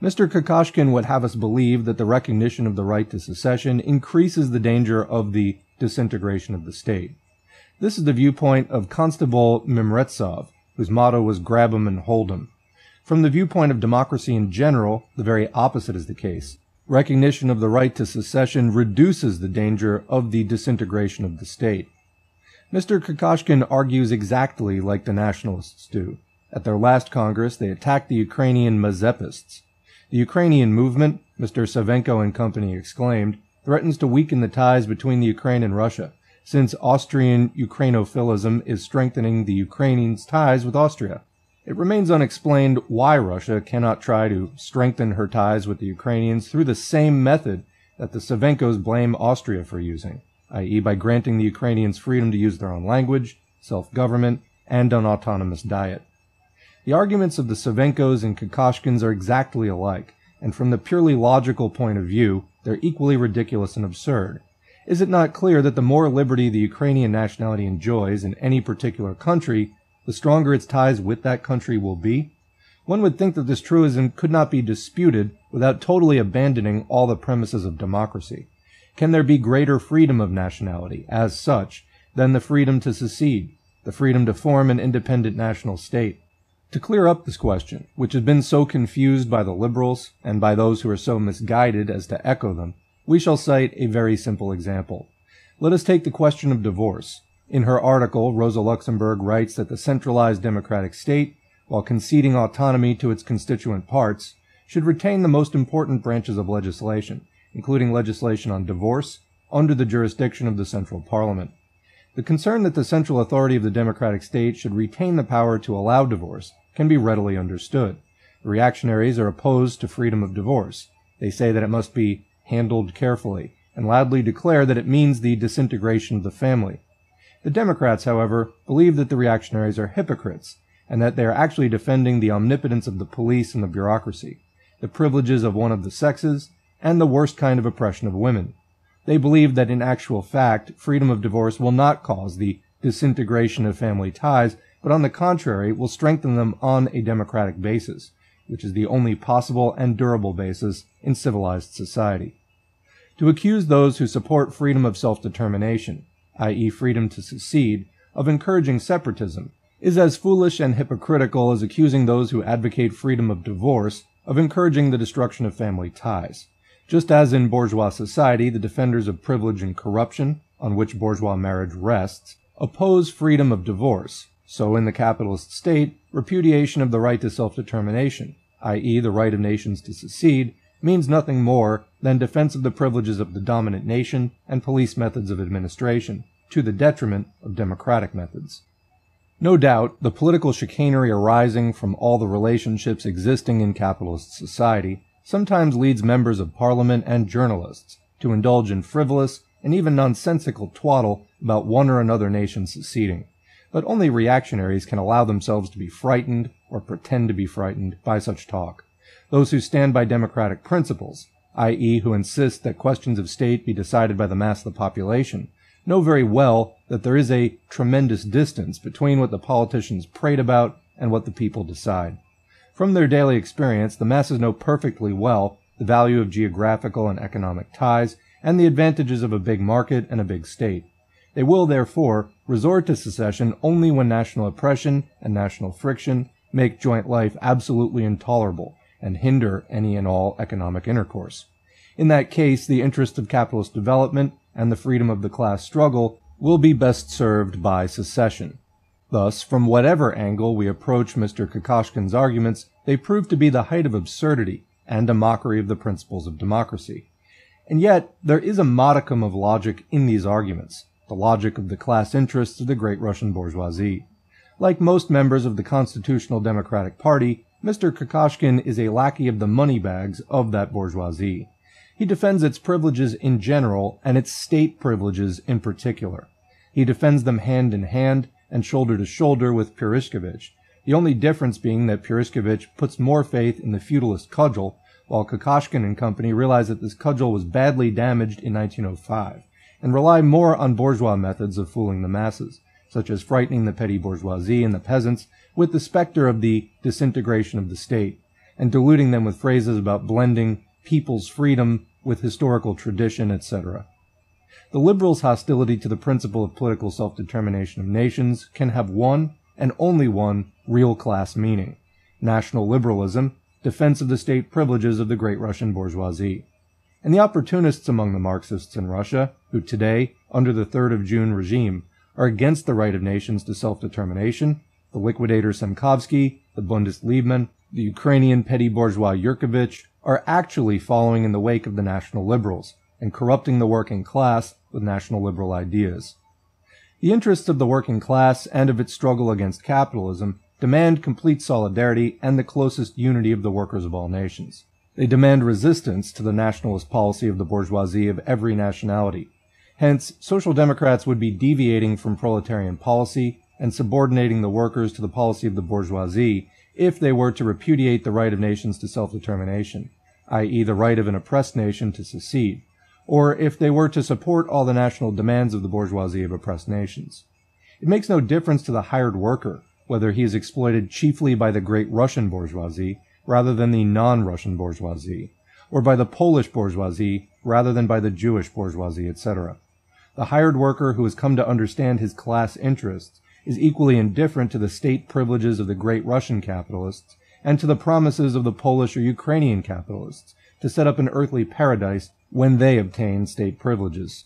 Mr. Kokoshkin would have us believe that the recognition of the right to secession increases the danger of the disintegration of the state. This is the viewpoint of Constable Mymretsov, whose motto was grab 'em and hold 'em. From the viewpoint of democracy in general, the very opposite is the case recognition of the right to secession reduces the danger of the disintegration of the state. Mr. Kokoshkin argues exactly like the nationalists do. At their last Congress, they attacked the Ukrainian Mazepists. The Ukrainian movement, Mr. Savenko and company exclaimed, threatens to weaken the ties between the Ukraine and Russia, since Austrian Ukrainophilism is strengthening the Ukrainians' ties with Austria. It remains unexplained why Russia cannot try to strengthen her ties with the Ukrainians through the same method that the Savenkos blame Austria for using, i.e. by granting the Ukrainians freedom to use their own language, self-government, and an autonomous diet. The arguments of the Savenkos and Kokoshkins are exactly alike, and from the purely logical point of view, they're equally ridiculous and absurd. Is it not clear that the more liberty the Ukrainian nationality enjoys in any particular country, the stronger its ties with that country will be. One would think that this truism could not be disputed without totally abandoning all the premises of democracy. Can there be greater freedom of nationality, as such, than the freedom to secede, the freedom to form an independent national state? To clear up this question, which has been so confused by the liberals and by those who are so misguided as to echo them, we shall cite a very simple example. Let us take the question of divorce, in her article, Rosa Luxemburg writes that the centralized democratic state, while conceding autonomy to its constituent parts, should retain the most important branches of legislation, including legislation on divorce, under the jurisdiction of the central parliament. The concern that the central authority of the democratic state should retain the power to allow divorce can be readily understood. The reactionaries are opposed to freedom of divorce. They say that it must be handled carefully, and loudly declare that it means the disintegration of the family. The Democrats, however, believe that the reactionaries are hypocrites, and that they are actually defending the omnipotence of the police and the bureaucracy, the privileges of one of the sexes, and the worst kind of oppression of women. They believe that in actual fact, freedom of divorce will not cause the disintegration of family ties, but on the contrary will strengthen them on a democratic basis, which is the only possible and durable basis in civilized society. To accuse those who support freedom of self-determination, i.e. freedom to secede, of encouraging separatism is as foolish and hypocritical as accusing those who advocate freedom of divorce of encouraging the destruction of family ties. Just as in bourgeois society, the defenders of privilege and corruption, on which bourgeois marriage rests, oppose freedom of divorce, so in the capitalist state, repudiation of the right to self-determination, i.e. the right of nations to secede, means nothing more than defense of the privileges of the dominant nation and police methods of administration, to the detriment of democratic methods. No doubt, the political chicanery arising from all the relationships existing in capitalist society sometimes leads members of parliament and journalists to indulge in frivolous and even nonsensical twaddle about one or another nation seceding. But only reactionaries can allow themselves to be frightened or pretend to be frightened by such talk. Those who stand by democratic principles, i.e., who insist that questions of state be decided by the mass of the population, know very well that there is a tremendous distance between what the politicians prate about and what the people decide. From their daily experience, the masses know perfectly well the value of geographical and economic ties and the advantages of a big market and a big state. They will, therefore, resort to secession only when national oppression and national friction make joint life absolutely intolerable and hinder any and all economic intercourse. In that case, the interest of capitalist development and the freedom of the class struggle will be best served by secession. Thus, from whatever angle we approach Mr. Kokoshkin's arguments, they prove to be the height of absurdity and a mockery of the principles of democracy. And yet, there is a modicum of logic in these arguments, the logic of the class interests of the great Russian bourgeoisie. Like most members of the Constitutional Democratic Party, Mr. Kokoshkin is a lackey of the money bags of that bourgeoisie. He defends its privileges in general and its state privileges in particular. He defends them hand in hand and shoulder to shoulder with Purishkevich, the only difference being that Purishkevich puts more faith in the feudalist cudgel, while Kokoshkin and company realize that this cudgel was badly damaged in 1905, and rely more on bourgeois methods of fooling the masses, such as frightening the petty bourgeoisie and the peasants with the specter of the disintegration of the state, and deluding them with phrases about blending people's freedom with historical tradition, etc. The liberals' hostility to the principle of political self-determination of nations can have one, and only one, real class meaning. National liberalism, defense of the state privileges of the great Russian bourgeoisie. And the opportunists among the Marxists in Russia, who today, under the 3rd of June regime, are against the right of nations to self-determination, the liquidator Semkovsky, the Bundist Liebman, the Ukrainian petty bourgeois Yurkevich, are actually following in the wake of the national liberals and corrupting the working class with national liberal ideas. The interests of the working class and of its struggle against capitalism demand complete solidarity and the closest unity of the workers of all nations. They demand resistance to the nationalist policy of the bourgeoisie of every nationality. Hence, social democrats would be deviating from proletarian policy and subordinating the workers to the policy of the bourgeoisie if they were to repudiate the right of nations to self-determination, i.e. the right of an oppressed nation to secede, or if they were to support all the national demands of the bourgeoisie of oppressed nations. It makes no difference to the hired worker whether he is exploited chiefly by the great Russian bourgeoisie rather than the non-Russian bourgeoisie, or by the Polish bourgeoisie rather than by the Jewish bourgeoisie, etc. The hired worker who has come to understand his class interests is equally indifferent to the state privileges of the great Russian capitalists and to the promises of the Polish or Ukrainian capitalists to set up an earthly paradise when they obtain state privileges.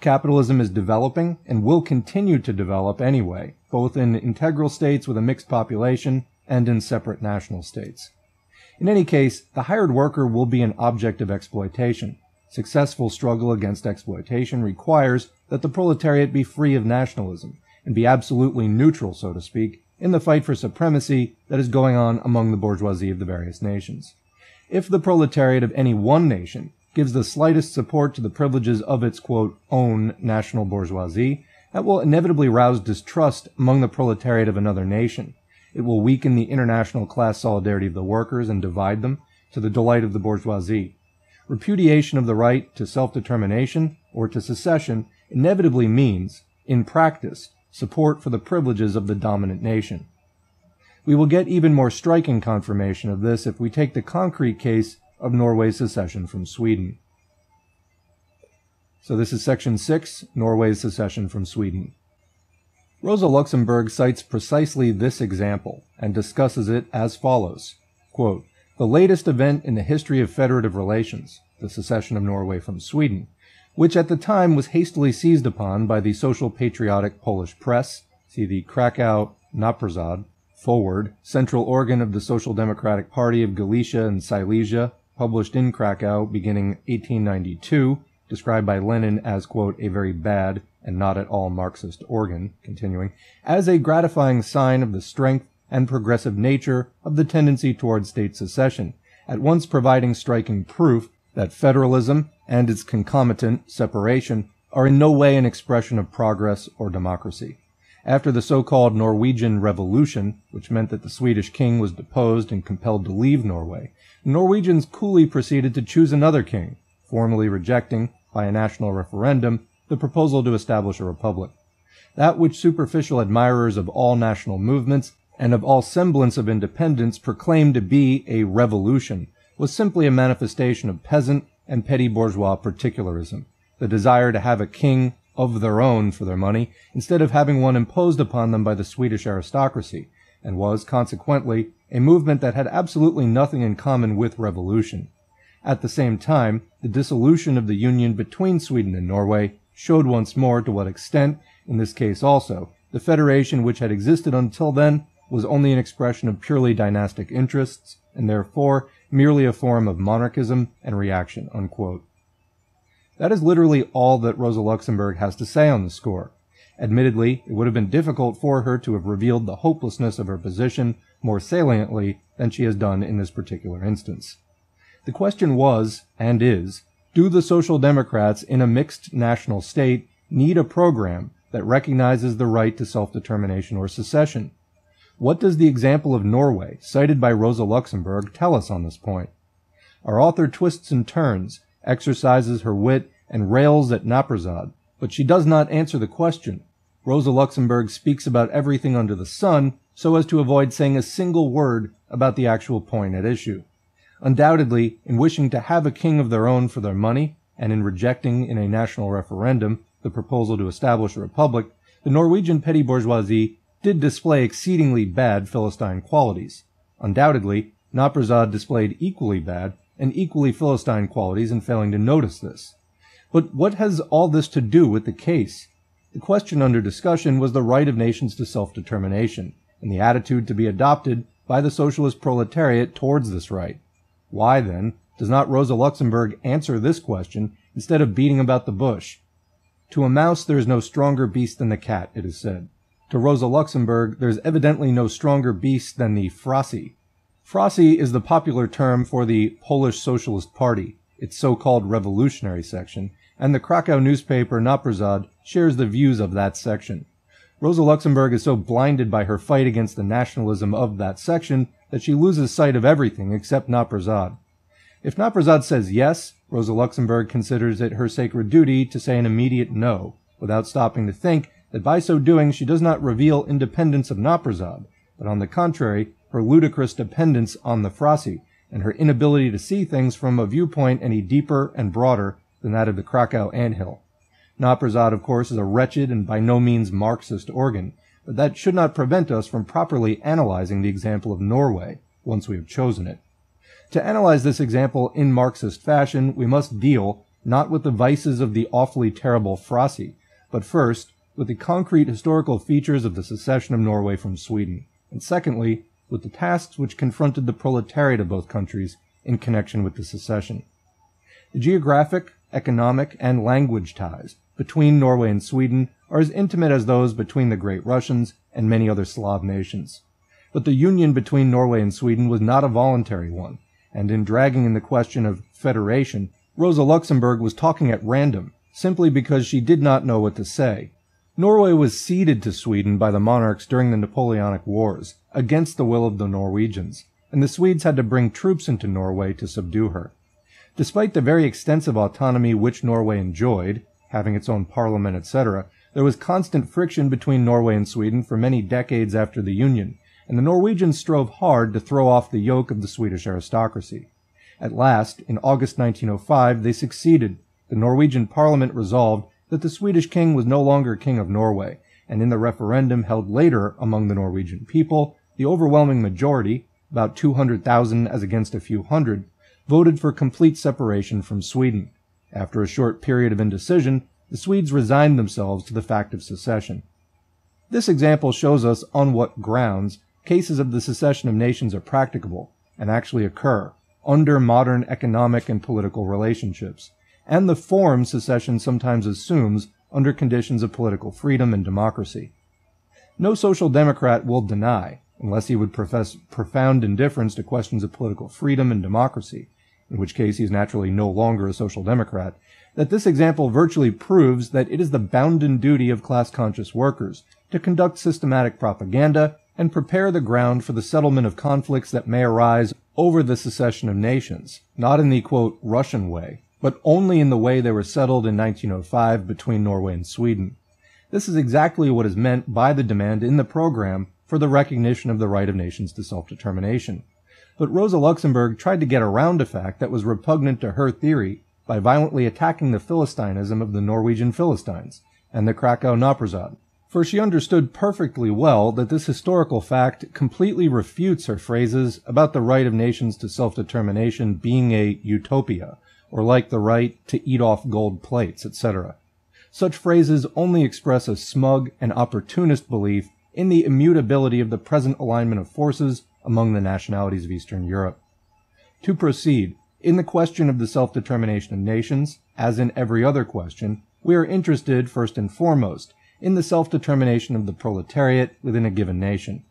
Capitalism is developing and will continue to develop anyway, both in integral states with a mixed population and in separate national states. In any case, the hired worker will be an object of exploitation. Successful struggle against exploitation requires that the proletariat be free of nationalism and be absolutely neutral, so to speak, in the fight for supremacy that is going on among the bourgeoisie of the various nations. If the proletariat of any one nation gives the slightest support to the privileges of its quote, own national bourgeoisie, that will inevitably rouse distrust among the proletariat of another nation. It will weaken the international class solidarity of the workers and divide them to the delight of the bourgeoisie. Repudiation of the right to self-determination or to secession inevitably means, in practice, support for the privileges of the dominant nation. We will get even more striking confirmation of this if we take the concrete case of Norway's secession from Sweden. So this is section 6, Norway's secession from Sweden. Rosa Luxemburg cites precisely this example and discusses it as follows. Quote, the latest event in the history of federative relations, the secession of Norway from Sweden, which at the time was hastily seized upon by the social patriotic Polish press, see the Krakow Naprozad, Forward, central organ of the Social Democratic Party of Galicia and Silesia, published in Krakow beginning 1892, described by Lenin as, quote, a very bad and not at all Marxist organ, continuing, as a gratifying sign of the strength and progressive nature of the tendency toward state secession, at once providing striking proof that federalism and its concomitant separation are in no way an expression of progress or democracy. After the so-called Norwegian Revolution, which meant that the Swedish king was deposed and compelled to leave Norway, Norwegians coolly proceeded to choose another king, formally rejecting, by a national referendum, the proposal to establish a republic. That which superficial admirers of all national movements and of all semblance of independence proclaimed to be a revolution was simply a manifestation of peasant and petty bourgeois particularism, the desire to have a king of their own for their money instead of having one imposed upon them by the Swedish aristocracy, and was, consequently, a movement that had absolutely nothing in common with revolution. At the same time, the dissolution of the union between Sweden and Norway showed once more to what extent, in this case also, the federation which had existed until then was only an expression of purely dynastic interests, and therefore merely a form of monarchism and reaction. Unquote. That is literally all that Rosa Luxemburg has to say on the score. Admittedly, it would have been difficult for her to have revealed the hopelessness of her position more saliently than she has done in this particular instance. The question was, and is, do the Social Democrats in a mixed national state need a program that recognizes the right to self-determination or secession? What does the example of Norway, cited by Rosa Luxemburg, tell us on this point? Our author twists and turns, exercises her wit, and rails at Naprozad, but she does not answer the question. Rosa Luxemburg speaks about everything under the sun so as to avoid saying a single word about the actual point at issue. Undoubtedly, in wishing to have a king of their own for their money, and in rejecting in a national referendum the proposal to establish a republic, the Norwegian petty bourgeoisie did display exceedingly bad Philistine qualities. Undoubtedly, Naprozad displayed equally bad and equally Philistine qualities in failing to notice this. But what has all this to do with the case? The question under discussion was the right of nations to self-determination, and the attitude to be adopted by the socialist proletariat towards this right. Why, then, does not Rosa Luxemburg answer this question instead of beating about the bush? To a mouse there is no stronger beast than the cat, it is said. To Rosa Luxemburg, there's evidently no stronger beast than the Frasi. Frasi is the popular term for the Polish Socialist Party, its so-called revolutionary section, and the Krakow newspaper Naprozad shares the views of that section. Rosa Luxemburg is so blinded by her fight against the nationalism of that section that she loses sight of everything except Naprozad. If Naprozad says yes, Rosa Luxemburg considers it her sacred duty to say an immediate no, without stopping to think that by so doing she does not reveal independence of Naprozad, but on the contrary, her ludicrous dependence on the Frasi, and her inability to see things from a viewpoint any deeper and broader than that of the Krakow anthill. Naprozad, of course, is a wretched and by no means Marxist organ, but that should not prevent us from properly analyzing the example of Norway, once we have chosen it. To analyze this example in Marxist fashion, we must deal not with the vices of the awfully terrible Frasi, but first with the concrete historical features of the secession of Norway from Sweden, and secondly, with the tasks which confronted the proletariat of both countries in connection with the secession. The geographic, economic, and language ties between Norway and Sweden are as intimate as those between the Great Russians and many other Slav nations. But the union between Norway and Sweden was not a voluntary one, and in dragging in the question of federation, Rosa Luxemburg was talking at random, simply because she did not know what to say, Norway was ceded to Sweden by the monarchs during the Napoleonic Wars, against the will of the Norwegians, and the Swedes had to bring troops into Norway to subdue her. Despite the very extensive autonomy which Norway enjoyed, having its own parliament, etc., There was constant friction between Norway and Sweden for many decades after the Union, and the Norwegians strove hard to throw off the yoke of the Swedish aristocracy. At last, in August 1905, they succeeded. The Norwegian parliament resolved that the Swedish king was no longer king of Norway, and in the referendum held later among the Norwegian people, the overwhelming majority, about 200,000 as against a few hundred, voted for complete separation from Sweden. After a short period of indecision, the Swedes resigned themselves to the fact of secession. This example shows us on what grounds cases of the secession of nations are practicable and actually occur under modern economic and political relationships, and the form secession sometimes assumes under conditions of political freedom and democracy. No social democrat will deny, unless he would profess profound indifference to questions of political freedom and democracy, in which case he is naturally no longer a social democrat, that this example virtually proves that it is the bounden duty of class conscious workers to conduct systematic propaganda and prepare the ground for the settlement of conflicts that may arise over the secession of nations, not in the quote, Russian way, but only in the way they were settled in 1905 between Norway and Sweden. This is exactly what is meant by the demand in the program for the recognition of the right of nations to self-determination. But Rosa Luxemburg tried to get around a fact that was repugnant to her theory by violently attacking the Philistinism of the Norwegian Philistines and the Krakow Naprazad, for she understood perfectly well that this historical fact completely refutes her phrases about the right of nations to self-determination being a utopia, or like the right to eat off gold plates, etc. Such phrases only express a smug and opportunist belief in the immutability of the present alignment of forces among the nationalities of Eastern Europe. To proceed, in the question of the self-determination of nations, as in every other question, we are interested, first and foremost, in the self-determination of the proletariat within a given nation.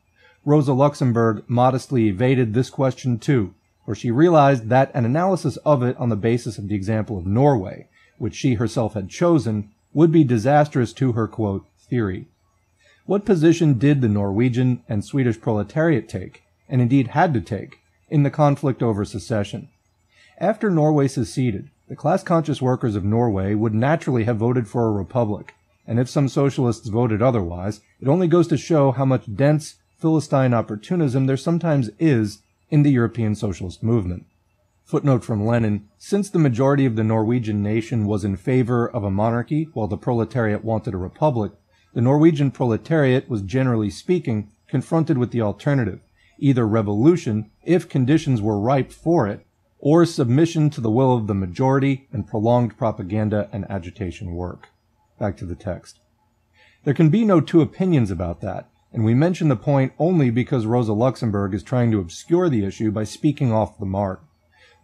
Rosa Luxemburg modestly evaded this question too, for she realized that an analysis of it on the basis of the example of Norway, which she herself had chosen, would be disastrous to her quote, theory. What position did the Norwegian and Swedish proletariat take, and indeed had to take, in the conflict over secession? After Norway seceded, the class-conscious workers of Norway would naturally have voted for a republic, and if some socialists voted otherwise, it only goes to show how much dense Philistine opportunism there sometimes is in the European socialist movement. Footnote from Lenin, since the majority of the Norwegian nation was in favor of a monarchy while the proletariat wanted a republic, the Norwegian proletariat was generally speaking confronted with the alternative, either revolution, if conditions were ripe for it, or submission to the will of the majority and prolonged propaganda and agitation work. Back to the text. There can be no two opinions about that, and we mention the point only because Rosa Luxemburg is trying to obscure the issue by speaking off the mark.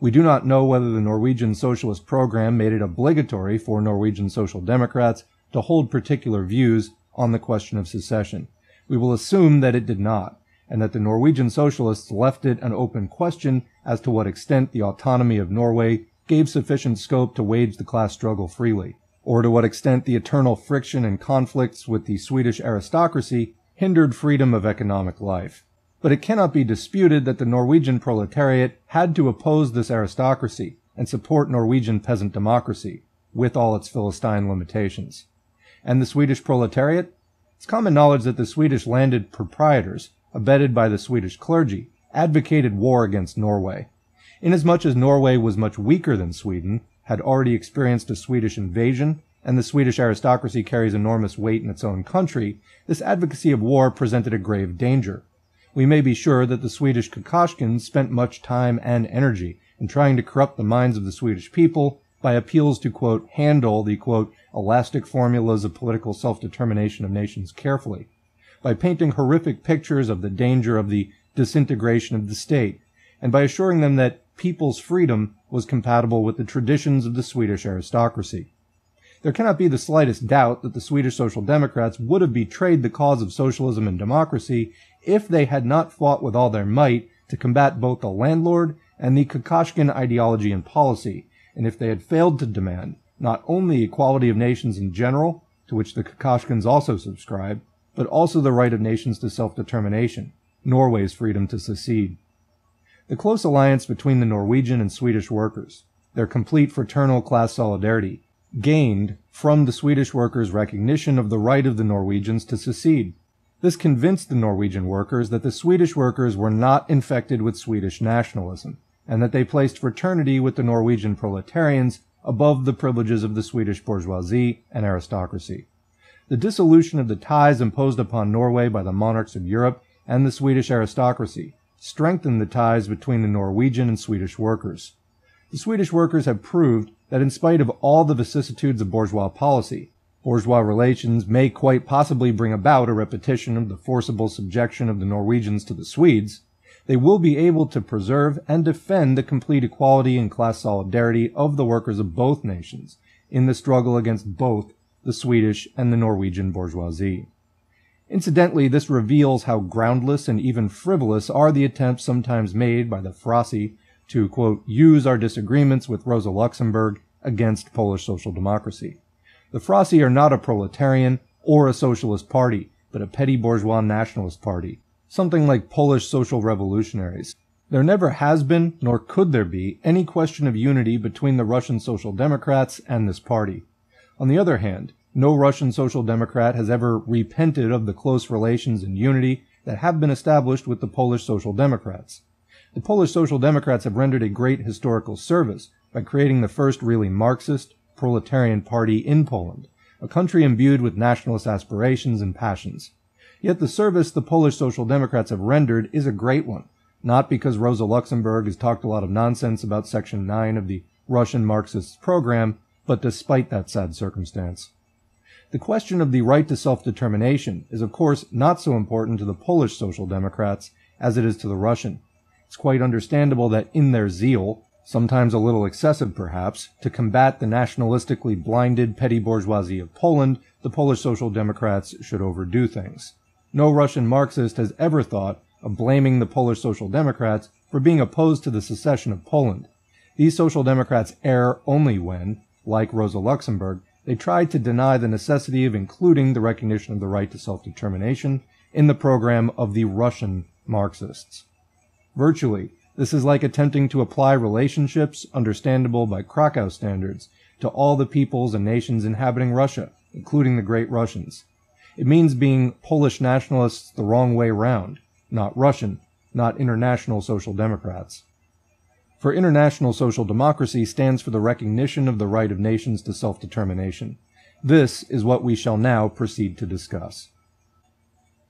We do not know whether the Norwegian Socialist program made it obligatory for Norwegian Social Democrats to hold particular views on the question of secession. We will assume that it did not, and that the Norwegian Socialists left it an open question as to what extent the autonomy of Norway gave sufficient scope to wage the class struggle freely or to what extent the eternal friction and conflicts with the Swedish aristocracy hindered freedom of economic life. But it cannot be disputed that the Norwegian proletariat had to oppose this aristocracy and support Norwegian peasant democracy, with all its Philistine limitations. And the Swedish proletariat? It's common knowledge that the Swedish landed proprietors, abetted by the Swedish clergy, advocated war against Norway. Inasmuch as Norway was much weaker than Sweden, had already experienced a Swedish invasion, and the Swedish aristocracy carries enormous weight in its own country, this advocacy of war presented a grave danger. We may be sure that the Swedish Kokoshkins spent much time and energy in trying to corrupt the minds of the Swedish people by appeals to, quote, handle the, quote, elastic formulas of political self-determination of nations carefully, by painting horrific pictures of the danger of the disintegration of the state, and by assuring them that people's freedom was compatible with the traditions of the Swedish aristocracy. There cannot be the slightest doubt that the Swedish Social Democrats would have betrayed the cause of socialism and democracy if they had not fought with all their might to combat both the landlord and the Kokoshkin ideology and policy, and if they had failed to demand not only equality of nations in general, to which the Kokoshkins also subscribe, but also the right of nations to self-determination, Norway's freedom to secede. The close alliance between the Norwegian and Swedish workers, their complete fraternal class solidarity, gained from the Swedish workers' recognition of the right of the Norwegians to secede. This convinced the Norwegian workers that the Swedish workers were not infected with Swedish nationalism, and that they placed fraternity with the Norwegian proletarians above the privileges of the Swedish bourgeoisie and aristocracy. The dissolution of the ties imposed upon Norway by the monarchs of Europe and the Swedish aristocracy strengthened the ties between the Norwegian and Swedish workers. The Swedish workers have proved that in spite of all the vicissitudes of bourgeois policy, Bourgeois relations may quite possibly bring about a repetition of the forcible subjection of the Norwegians to the Swedes, they will be able to preserve and defend the complete equality and class solidarity of the workers of both nations in the struggle against both the Swedish and the Norwegian bourgeoisie. Incidentally, this reveals how groundless and even frivolous are the attempts sometimes made by the Frosti to, quote, use our disagreements with Rosa Luxemburg against Polish social democracy. The Frosti are not a proletarian or a socialist party, but a petty bourgeois nationalist party, something like Polish social revolutionaries. There never has been, nor could there be, any question of unity between the Russian Social Democrats and this party. On the other hand, no Russian Social Democrat has ever repented of the close relations and unity that have been established with the Polish Social Democrats. The Polish Social Democrats have rendered a great historical service by creating the first really Marxist, proletarian party in Poland, a country imbued with nationalist aspirations and passions. Yet the service the Polish Social Democrats have rendered is a great one, not because Rosa Luxemburg has talked a lot of nonsense about Section 9 of the Russian Marxist program, but despite that sad circumstance. The question of the right to self-determination is of course not so important to the Polish Social Democrats as it is to the Russian. It's quite understandable that in their zeal, sometimes a little excessive perhaps, to combat the nationalistically blinded petty bourgeoisie of Poland, the Polish Social Democrats should overdo things. No Russian Marxist has ever thought of blaming the Polish Social Democrats for being opposed to the secession of Poland. These Social Democrats err only when, like Rosa Luxemburg, they try to deny the necessity of including the recognition of the right to self-determination in the program of the Russian Marxists. Virtually, this is like attempting to apply relationships, understandable by Krakow standards, to all the peoples and nations inhabiting Russia, including the great Russians. It means being Polish nationalists the wrong way round, not Russian, not international social democrats. For international social democracy stands for the recognition of the right of nations to self-determination. This is what we shall now proceed to discuss.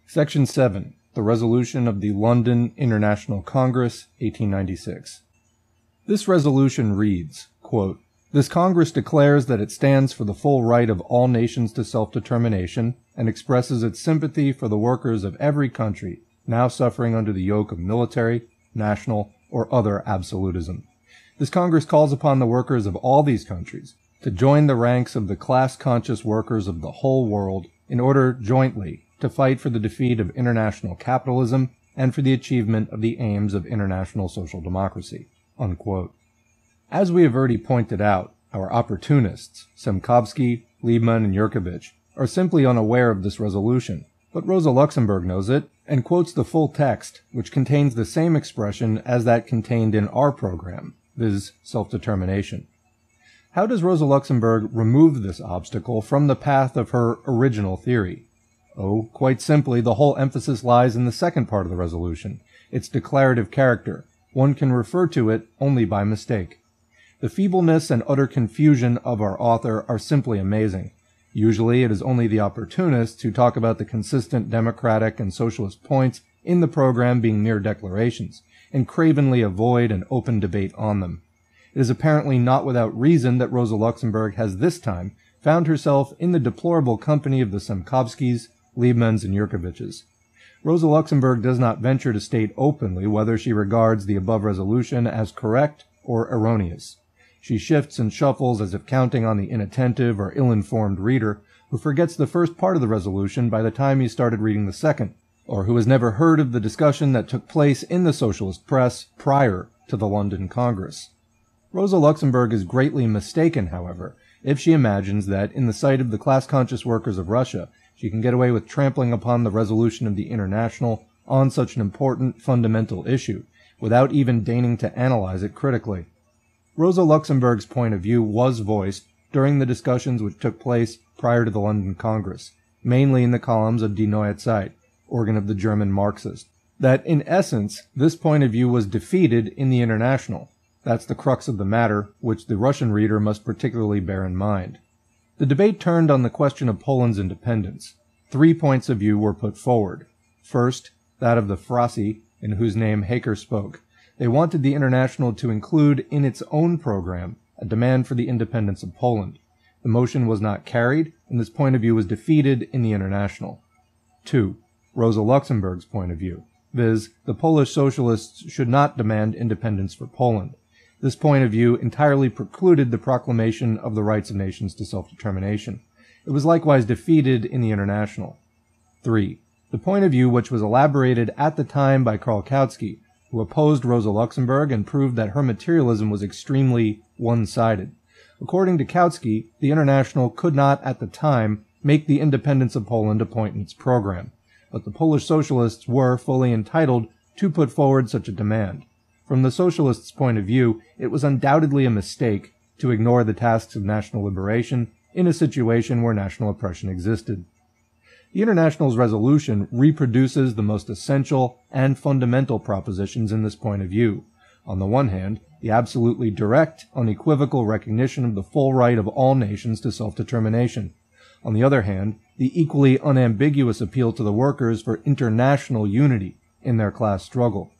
Section 7 the resolution of the London International Congress, 1896. This resolution reads, quote, This Congress declares that it stands for the full right of all nations to self-determination and expresses its sympathy for the workers of every country now suffering under the yoke of military, national, or other absolutism. This Congress calls upon the workers of all these countries to join the ranks of the class-conscious workers of the whole world in order jointly to fight for the defeat of international capitalism and for the achievement of the aims of international social democracy. Unquote. As we have already pointed out, our opportunists, Semkovsky, Liebman, and Yurkevich, are simply unaware of this resolution, but Rosa Luxemburg knows it and quotes the full text, which contains the same expression as that contained in our program, viz. self-determination. How does Rosa Luxemburg remove this obstacle from the path of her original theory? Oh, quite simply, the whole emphasis lies in the second part of the resolution, its declarative character. One can refer to it only by mistake. The feebleness and utter confusion of our author are simply amazing. Usually it is only the opportunists who talk about the consistent democratic and socialist points in the program being mere declarations, and cravenly avoid an open debate on them. It is apparently not without reason that Rosa Luxemburg has this time found herself in the deplorable company of the Semkovskys, Liebmans, and Yurkeviches. Rosa Luxemburg does not venture to state openly whether she regards the above resolution as correct or erroneous. She shifts and shuffles as if counting on the inattentive or ill-informed reader who forgets the first part of the resolution by the time he started reading the second, or who has never heard of the discussion that took place in the socialist press prior to the London Congress. Rosa Luxemburg is greatly mistaken, however, if she imagines that, in the sight of the class-conscious workers of Russia, she can get away with trampling upon the resolution of the International on such an important fundamental issue, without even deigning to analyze it critically. Rosa Luxemburg's point of view was voiced during the discussions which took place prior to the London Congress, mainly in the columns of Die Neue Zeit, organ of the German Marxist, that in essence, this point of view was defeated in the International. That's the crux of the matter, which the Russian reader must particularly bear in mind. The debate turned on the question of Poland's independence. Three points of view were put forward. First, that of the Frasi, in whose name Haecker spoke. They wanted the International to include in its own program a demand for the independence of Poland. The motion was not carried, and this point of view was defeated in the International. 2. Rosa Luxemburg's point of view, viz., the Polish socialists should not demand independence for Poland. This point of view entirely precluded the proclamation of the rights of nations to self-determination. It was likewise defeated in the International. 3. The point of view which was elaborated at the time by Karl Kautsky, who opposed Rosa Luxemburg and proved that her materialism was extremely one-sided. According to Kautsky, the International could not at the time make the independence of Poland a point in its program but the Polish socialists were fully entitled to put forward such a demand. From the socialists' point of view, it was undoubtedly a mistake to ignore the tasks of national liberation in a situation where national oppression existed. The International's resolution reproduces the most essential and fundamental propositions in this point of view. On the one hand, the absolutely direct, unequivocal recognition of the full right of all nations to self-determination. On the other hand, the equally unambiguous appeal to the workers for international unity in their class struggle.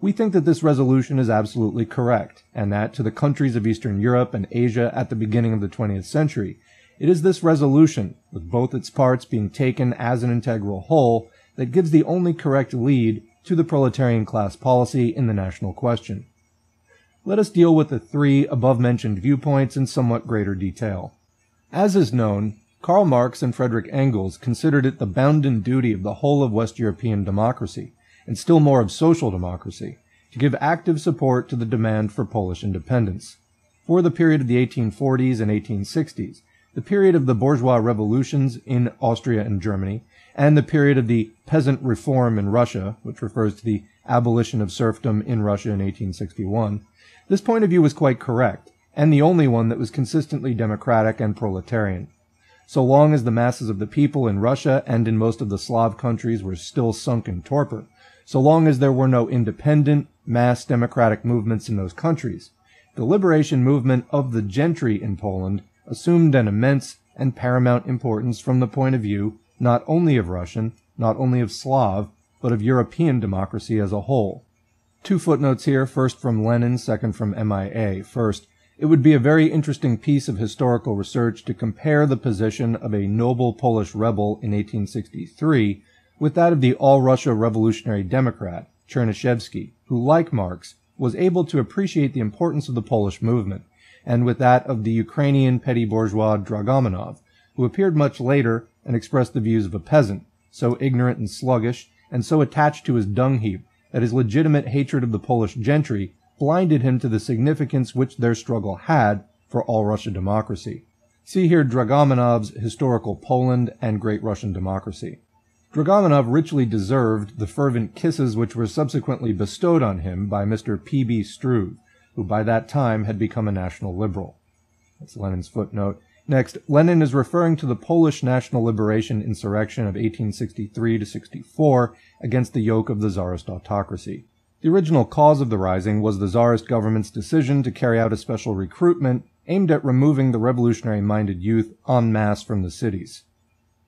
We think that this resolution is absolutely correct, and that to the countries of Eastern Europe and Asia at the beginning of the 20th century, it is this resolution, with both its parts being taken as an integral whole, that gives the only correct lead to the proletarian class policy in the national question. Let us deal with the three above mentioned viewpoints in somewhat greater detail. As is known, Karl Marx and Friedrich Engels considered it the bounden duty of the whole of West European democracy, and still more of social democracy, to give active support to the demand for Polish independence. For the period of the 1840s and 1860s, the period of the bourgeois revolutions in Austria and Germany, and the period of the peasant reform in Russia, which refers to the abolition of serfdom in Russia in 1861, this point of view was quite correct, and the only one that was consistently democratic and proletarian. So long as the masses of the people in Russia and in most of the Slav countries were still sunk in torpor, so long as there were no independent, mass democratic movements in those countries, the liberation movement of the gentry in Poland assumed an immense and paramount importance from the point of view not only of Russian, not only of Slav, but of European democracy as a whole. Two footnotes here, first from Lenin, second from MIA. First, it would be a very interesting piece of historical research to compare the position of a noble Polish rebel in 1863 with that of the All-Russia Revolutionary Democrat, Chernyshevsky, who, like Marx, was able to appreciate the importance of the Polish movement, and with that of the Ukrainian petty bourgeois Dragomanov, who appeared much later and expressed the views of a peasant, so ignorant and sluggish, and so attached to his dung heap that his legitimate hatred of the Polish gentry blinded him to the significance which their struggle had for all Russia democracy. See here Dragomanov's Historical Poland and Great Russian Democracy. Dragomanov richly deserved the fervent kisses which were subsequently bestowed on him by Mr. P.B. Struve, who by that time had become a national liberal. That's Lenin's footnote. Next, Lenin is referring to the Polish national liberation insurrection of 1863 to 64 against the yoke of the Tsarist autocracy. The original cause of the rising was the Tsarist government's decision to carry out a special recruitment aimed at removing the revolutionary-minded youth en masse from the cities.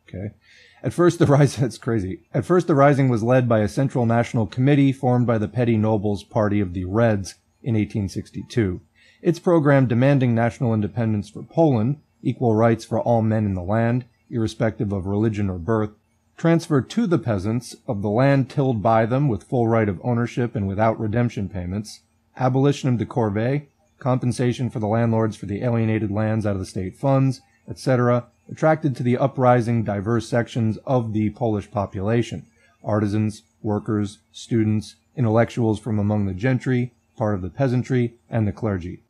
Okay. At first, the rising, <laughs> that's crazy. At first, the rising was led by a central national committee formed by the petty nobles party of the Reds in 1862. Its program demanding national independence for Poland, equal rights for all men in the land, irrespective of religion or birth, transfer to the peasants of the land tilled by them with full right of ownership and without redemption payments, abolition of the corvée, compensation for the landlords for the alienated lands out of the state funds, etc., attracted to the uprising diverse sections of the Polish population, artisans, workers, students, intellectuals from among the gentry, part of the peasantry, and the clergy.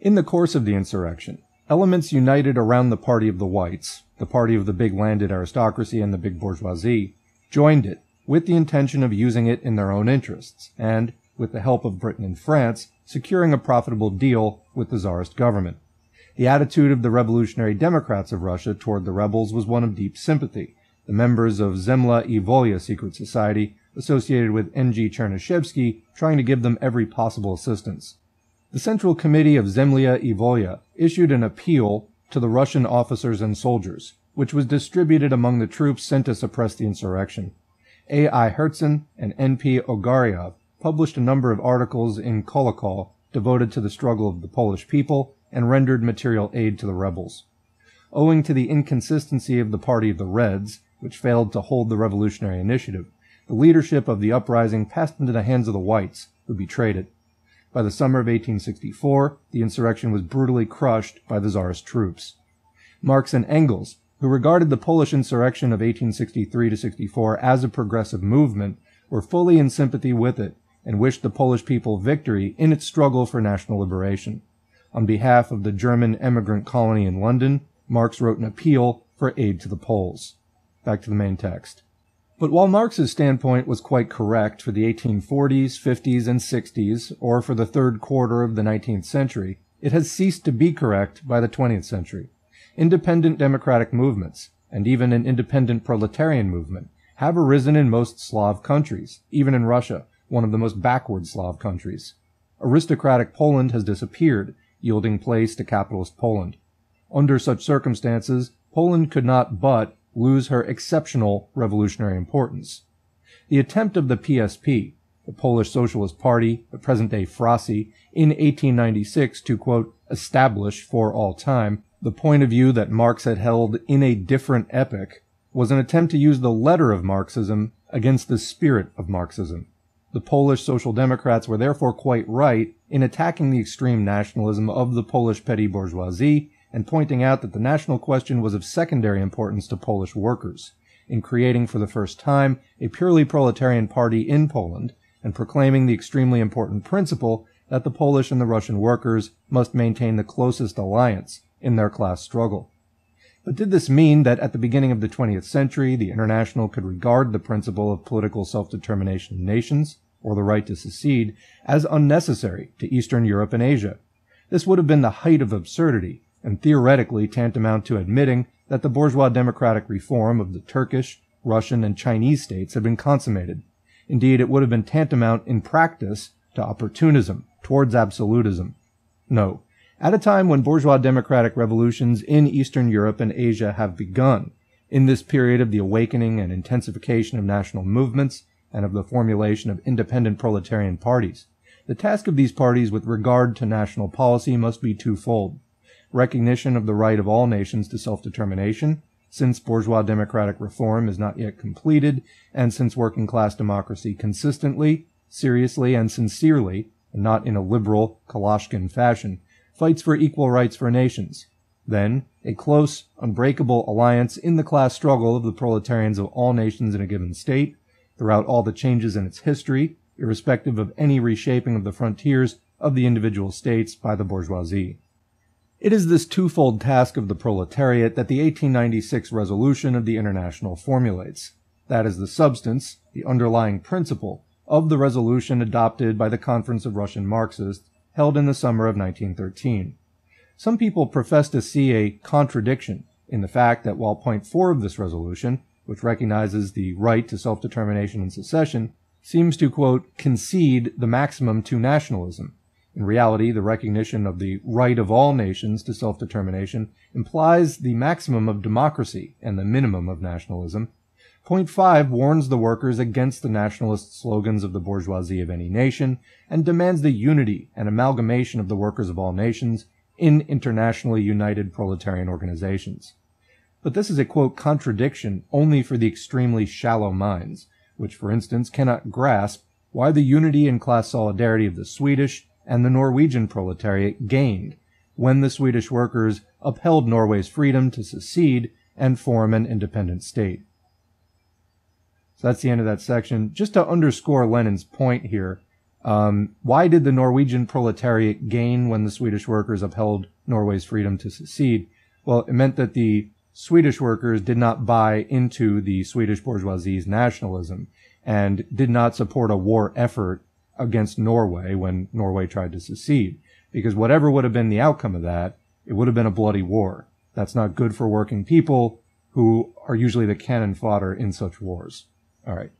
In the course of the insurrection, elements united around the party of the whites, the party of the big landed aristocracy and the big bourgeoisie, joined it with the intention of using it in their own interests, and, with the help of Britain and France, securing a profitable deal with the Tsarist government. The attitude of the revolutionary Democrats of Russia toward the rebels was one of deep sympathy. The members of Zemlya i Volya secret society associated with N.G. Chernyshevsky trying to give them every possible assistance. The Central Committee of Zemlya i Volya issued an appeal to the Russian officers and soldiers, which was distributed among the troops sent to suppress the insurrection. A.I. Herzen and N.P. Ogarev published a number of articles in Kolokol devoted to the struggle of the Polish people and rendered material aid to the rebels. Owing to the inconsistency of the party of the Reds, which failed to hold the revolutionary initiative, the leadership of the uprising passed into the hands of the Whites, who betrayed it. By the summer of 1864, the insurrection was brutally crushed by the Tsarist troops. Marx and Engels, who regarded the Polish insurrection of 1863 64 as a progressive movement, were fully in sympathy with it and wished the Polish people victory in its struggle for national liberation. On behalf of the German emigrant colony in London, Marx wrote an appeal for aid to the Poles. Back to the main text. But while Marx's standpoint was quite correct for the 1840s, 50s, and 60s, or for the third quarter of the 19th century, it has ceased to be correct by the 20th century. Independent democratic movements, and even an independent proletarian movement, have arisen in most Slav countries, even in Russia, one of the most backward Slav countries. Aristocratic Poland has disappeared, yielding place to capitalist Poland. Under such circumstances, Poland could not but lose her exceptional revolutionary importance. The attempt of the PSP, the Polish Socialist Party, the present-day Fracy, in 1896 to, quote, establish for all time the point of view that Marx had held in a different epoch, was an attempt to use the letter of Marxism against the spirit of Marxism. The Polish Social Democrats were therefore quite right in attacking the extreme nationalism of the Polish petty bourgeoisie and pointing out that the national question was of secondary importance to Polish workers, in creating for the first time a purely proletarian party in Poland, and proclaiming the extremely important principle that the Polish and the Russian workers must maintain the closest alliance in their class struggle. But did this mean that at the beginning of the 20th century, the International could regard the principle of political self-determination of nations, or the right to secede, as unnecessary to Eastern Europe and Asia? This would have been the height of absurdity, and theoretically tantamount to admitting that the bourgeois democratic reform of the Turkish, Russian, and Chinese states had been consummated. Indeed, it would have been tantamount in practice to opportunism towards absolutism. No. At a time when bourgeois democratic revolutions in Eastern Europe and Asia have begun, in this period of the awakening and intensification of national movements and of the formulation of independent proletarian parties, the task of these parties with regard to national policy must be twofold. Recognition of the right of all nations to self-determination, since bourgeois democratic reform is not yet completed, and since working class democracy consistently, seriously, and sincerely, and not in a liberal, Kokoshkin fashion, fights for equal rights for nations. Then, a close, unbreakable alliance in the class struggle of the proletarians of all nations in a given state, throughout all the changes in its history, irrespective of any reshaping of the frontiers of the individual states by the bourgeoisie. It is this twofold task of the proletariat that the 1896 resolution of the International formulates. That is the substance, the underlying principle, of the resolution adopted by the Conference of Russian Marxists held in the summer of 1913. Some people profess to see a contradiction in the fact that while point four of this resolution, which recognizes the right to self-determination and secession, seems to, quote, concede the maximum to nationalism, in reality, the recognition of the right of all nations to self-determination implies the maximum of democracy and the minimum of nationalism. Point 5 warns the workers against the nationalist slogans of the bourgeoisie of any nation and demands the unity and amalgamation of the workers of all nations in internationally united proletarian organizations. But this is a quote contradiction only for the extremely shallow minds, which for instance cannot grasp why the unity and class solidarity of the Swedish, and the Norwegian proletariat gained when the Swedish workers upheld Norway's freedom to secede and form an independent state. So that's the end of that section. Just to underscore Lenin's point here, um, why did the Norwegian proletariat gain when the Swedish workers upheld Norway's freedom to secede? Well, it meant that the Swedish workers did not buy into the Swedish bourgeoisie's nationalism and did not support a war effort against Norway when Norway tried to secede. Because whatever would have been the outcome of that, it would have been a bloody war. That's not good for working people who are usually the cannon fodder in such wars. All right.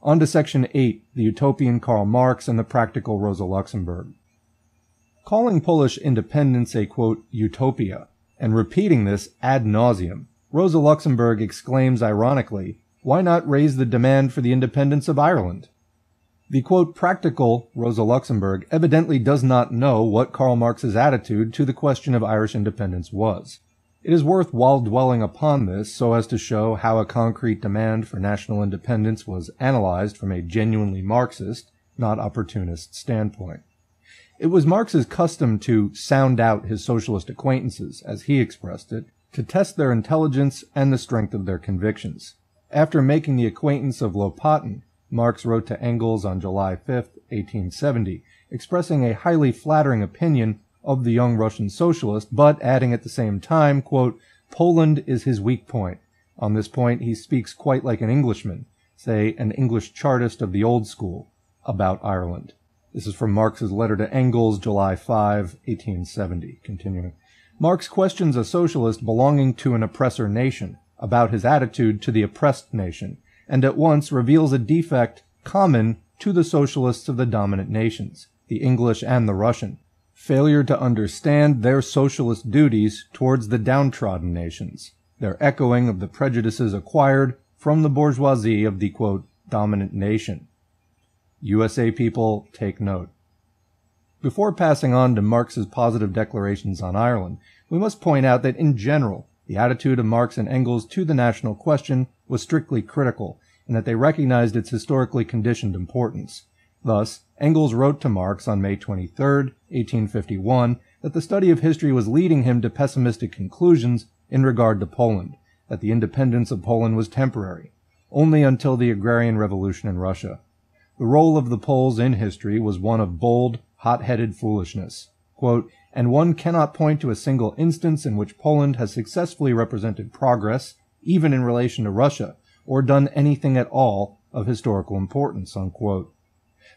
On to section 8, the utopian Karl Marx and the practical Rosa Luxemburg. Calling Polish independence a quote, utopia, and repeating this ad nauseum, Rosa Luxemburg exclaims ironically, why not raise the demand for the independence of Ireland? The quote, practical Rosa Luxemburg evidently does not know what Karl Marx's attitude to the question of Irish independence was. It is worthwhile dwelling upon this so as to show how a concrete demand for national independence was analyzed from a genuinely Marxist, not opportunist standpoint. It was Marx's custom to sound out his socialist acquaintances, as he expressed it, to test their intelligence and the strength of their convictions. After making the acquaintance of Lopatin, Marx wrote to Engels on July 5, 1870, expressing a highly flattering opinion of the young Russian socialist, but adding at the same time, quote, Poland is his weak point. On this point, he speaks quite like an Englishman, say an English chartist of the old school, about Ireland. This is from Marx's letter to Engels, July 5, 1870. Continuing. Marx questions a socialist belonging to an oppressor nation about his attitude to the oppressed nation, and at once reveals a defect common to the socialists of the dominant nations, the English and the Russian, failure to understand their socialist duties towards the downtrodden nations, their echoing of the prejudices acquired from the bourgeoisie of the quote, dominant nation. USA people take note. Before passing on to Marx's positive declarations on Ireland, we must point out that in general, the attitude of Marx and Engels to the national question was strictly critical, and that they recognized its historically conditioned importance. Thus, Engels wrote to Marx on May 23, 1851, that the study of history was leading him to pessimistic conclusions in regard to Poland, that the independence of Poland was temporary, only until the agrarian revolution in Russia. The role of the Poles in history was one of bold, hot-headed foolishness. Quote, and one cannot point to a single instance in which Poland has successfully represented progress, even in relation to Russia, or done anything at all of historical importance, unquote.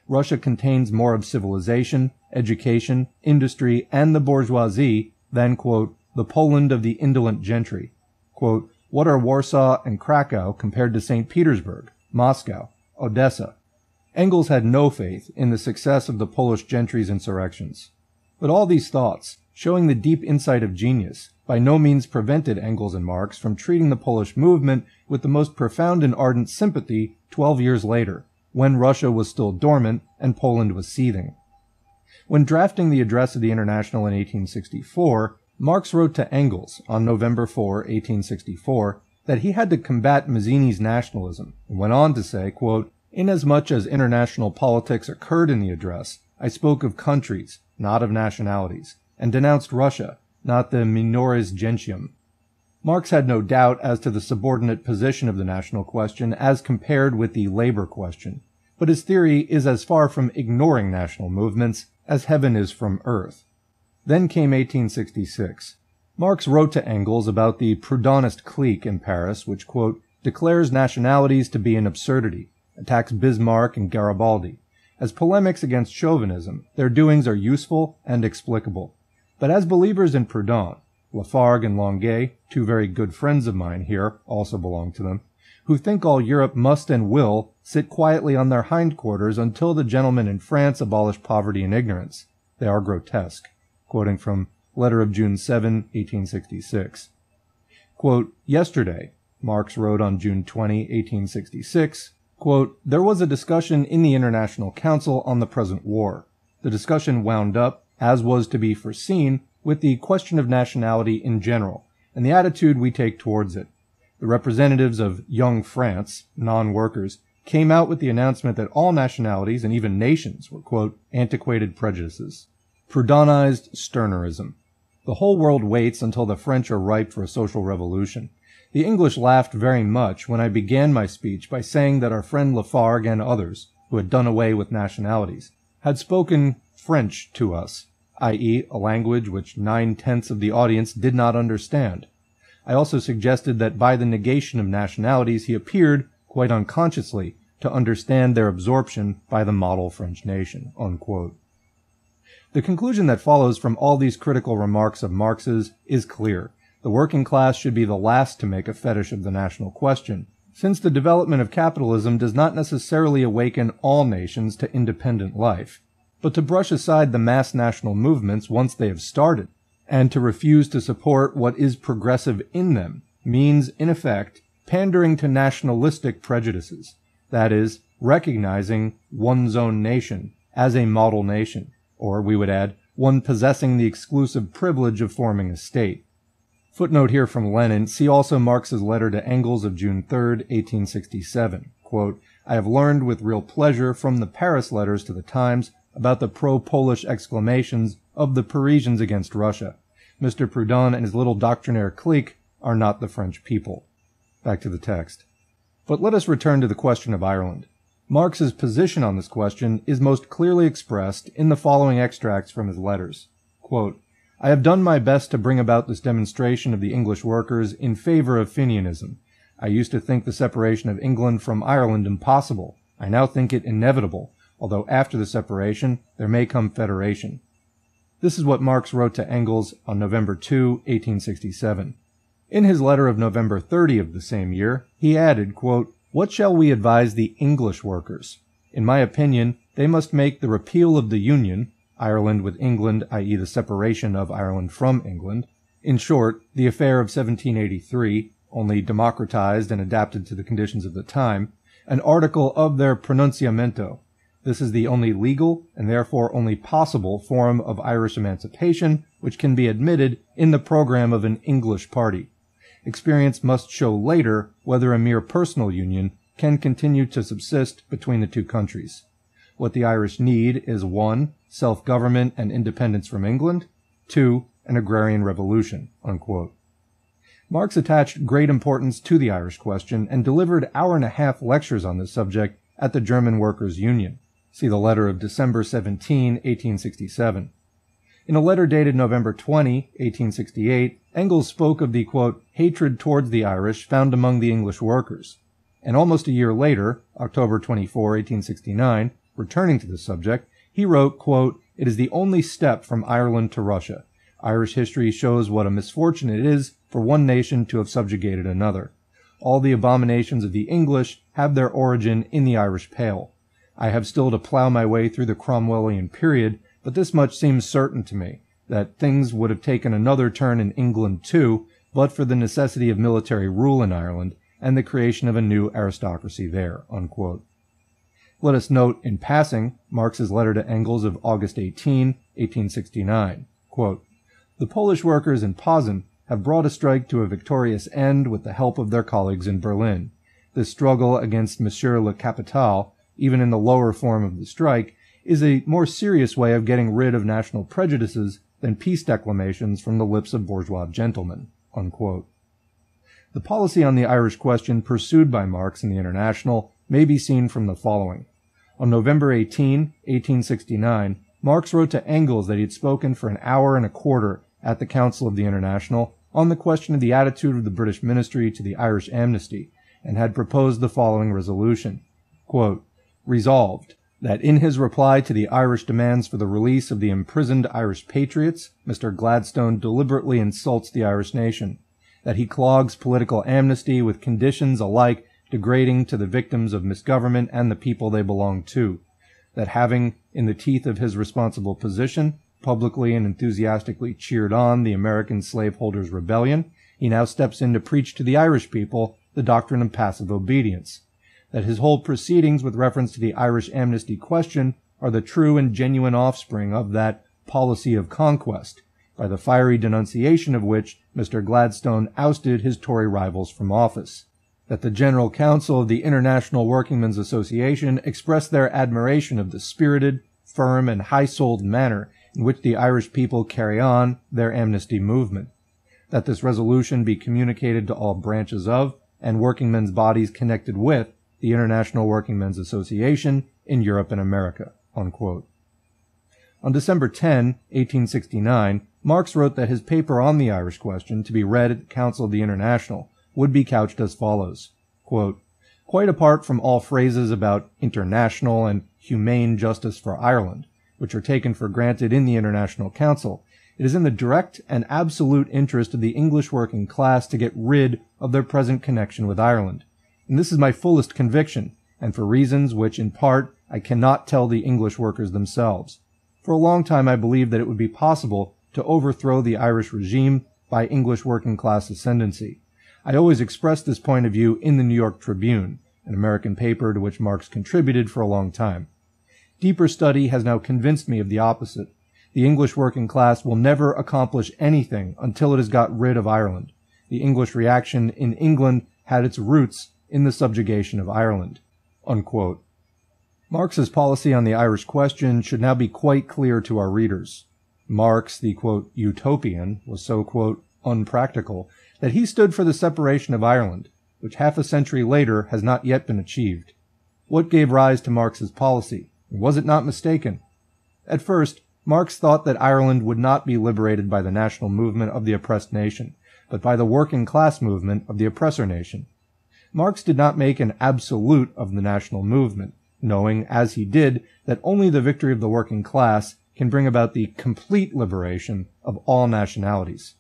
Russia contains more of civilization, education, industry, and the bourgeoisie than, quote, the Poland of the indolent gentry. Quote, what are Warsaw and Krakow compared to St. Petersburg, Moscow, Odessa? Engels had no faith in the success of the Polish gentry's insurrections. But all these thoughts, showing the deep insight of genius, by no means prevented Engels and Marx from treating the Polish movement with the most profound and ardent sympathy 12 years later, when Russia was still dormant and Poland was seething. When drafting the address of the International in 1864, Marx wrote to Engels on November 4, 1864, that he had to combat Mazzini's nationalism, and went on to say, quote, Inasmuch as international politics occurred in the address, I spoke of countries, not of nationalities, and denounced Russia, not the minores gentium. Marx had no doubt as to the subordinate position of the national question as compared with the labor question, but his theory is as far from ignoring national movements as heaven is from earth. Then came 1866. Marx wrote to Engels about the Proudhonist clique in Paris, which, quote, declares nationalities to be an absurdity, attacks Bismarck and Garibaldi. As polemics against chauvinism, their doings are useful and explicable. But as believers in Proudhon, Lafargue and Longuet, two very good friends of mine here, also belong to them, who think all Europe must and will sit quietly on their hindquarters until the gentlemen in France abolish poverty and ignorance. They are grotesque. Quoting from letter of June 7, 1866. Quote, Yesterday, Marx wrote on June 20, 1866, quote, There was a discussion in the International Council on the present war. The discussion wound up, as was to be foreseen, with the question of nationality in general, and the attitude we take towards it. The representatives of Young France, non-workers, came out with the announcement that all nationalities and even nations were, quote, antiquated prejudices. Proudhonized Stirnerism. The whole world waits until the French are ripe for a social revolution. The English laughed very much when I began my speech by saying that our friend Lafargue and others, who had done away with nationalities, had spoken French to us i.e., a language which nine-tenths of the audience did not understand. I also suggested that by the negation of nationalities he appeared, quite unconsciously, to understand their absorption by the model French nation. Unquote. The conclusion that follows from all these critical remarks of Marx's is clear. The working class should be the last to make a fetish of the national question, since the development of capitalism does not necessarily awaken all nations to independent life, but to brush aside the mass national movements once they have started, and to refuse to support what is progressive in them means, in effect, pandering to nationalistic prejudices, that is, recognizing one's own nation as a model nation, or we would add, one possessing the exclusive privilege of forming a state. Footnote here from Lenin. See also Marx's letter to Engels of June 3, 1867. Quote, I have learned with real pleasure from the Paris letters to the Times about the pro-Polish exclamations of the Parisians against Russia. Mr. Proudhon and his little doctrinaire clique are not the French people. Back to the text. But let us return to the question of Ireland. Marx's position on this question is most clearly expressed in the following extracts from his letters. Quote, I have done my best to bring about this demonstration of the English workers in favor of Fenianism. I used to think the separation of England from Ireland impossible. I now think it inevitable, although after the separation there may come federation. This is what Marx wrote to Engels on November 2, 1867. In his letter of November 30 of the same year, he added, quote, What shall we advise the English workers? In my opinion, they must make the repeal of the Union, Ireland with England, i.e. the separation of Ireland from England. In short, the affair of 1783, only democratized and adapted to the conditions of the time, an article of their pronunciamento. This is the only legal, and therefore only possible, form of Irish emancipation which can be admitted in the program of an English party. Experience must show later whether a mere personal union can continue to subsist between the two countries. What the Irish need is 1 self-government and independence from England, two, an agrarian revolution, unquote. Marx attached great importance to the Irish question and delivered hour and a half lectures on this subject at the German Workers' Union. See the letter of December 17, 1867. In a letter dated November 20, 1868, Engels spoke of the quote, hatred towards the Irish found among the English workers. And almost a year later, October 24, 1869, returning to the subject, he wrote, quote, It is the only step from Ireland to Russia. Irish history shows what a misfortune it is for one nation to have subjugated another. All the abominations of the English have their origin in the Irish Pale. I have still to plow my way through the Cromwellian period, but this much seems certain to me, that things would have taken another turn in England too, but for the necessity of military rule in Ireland and the creation of a new aristocracy there. Unquote. Let us note in passing Marx's letter to Engels of August 18, 1869. Quote, the Polish workers in Posen have brought a strike to a victorious end with the help of their colleagues in Berlin. This struggle against Monsieur le Capital, even in the lower form of the strike, is a more serious way of getting rid of national prejudices than peace declamations from the lips of bourgeois gentlemen. Unquote. The policy on the Irish question pursued by Marx in the International may be seen from the following. On November 18, 1869, Marx wrote to Engels that he had spoken for an hour and a quarter at the Council of the International on the question of the attitude of the British ministry to the Irish amnesty, and had proposed the following resolution. Quote, Resolved, that in his reply to the Irish demands for the release of the imprisoned Irish patriots, Mr. Gladstone deliberately insults the Irish nation, that he clogs political amnesty with conditions alike degrading to the victims of misgovernment and the people they belong to. That having, in the teeth of his responsible position, publicly and enthusiastically cheered on the American slaveholders' rebellion, he now steps in to preach to the Irish people the doctrine of passive obedience. That his whole proceedings with reference to the Irish amnesty question are the true and genuine offspring of that policy of conquest, by the fiery denunciation of which Mr. Gladstone ousted his Tory rivals from office that the General Council of the International Workingmen's Association expressed their admiration of the spirited, firm, and high-souled manner in which the Irish people carry on their amnesty movement. That this resolution be communicated to all branches of and workingmen's bodies connected with the International Workingmen's Association in Europe and America. Unquote. On December 10, 1869, Marx wrote that his paper on the Irish question to be read at the Council of the International would be couched as follows. Quote, Quite apart from all phrases about international and humane justice for Ireland, which are taken for granted in the International Council. It is in the direct and absolute interest of the English working class to get rid of their present connection with Ireland. And this is my fullest conviction, and for reasons which in part I cannot tell the English workers themselves. For a long time I believed that it would be possible to overthrow the Irish regime by English working class ascendancy. I always expressed this point of view in the New York Tribune, an American paper to which Marx contributed for a long time. Deeper study has now convinced me of the opposite. The English working class will never accomplish anything until it has got rid of Ireland. The English reaction in England had its roots in the subjugation of Ireland. Unquote. Marx's policy on the Irish question should now be quite clear to our readers. Marx, the quote, utopian, was so quote, unpractical that he stood for the separation of Ireland, which half a century later has not yet been achieved. What gave rise to Marx's policy? Was it not mistaken? At first, Marx thought that Ireland would not be liberated by the national movement of the oppressed nation, but by the working class movement of the oppressor nation. Marx did not make an absolute of the national movement, knowing, as he did, that only the victory of the working class can bring about the complete liberation of all nationalities.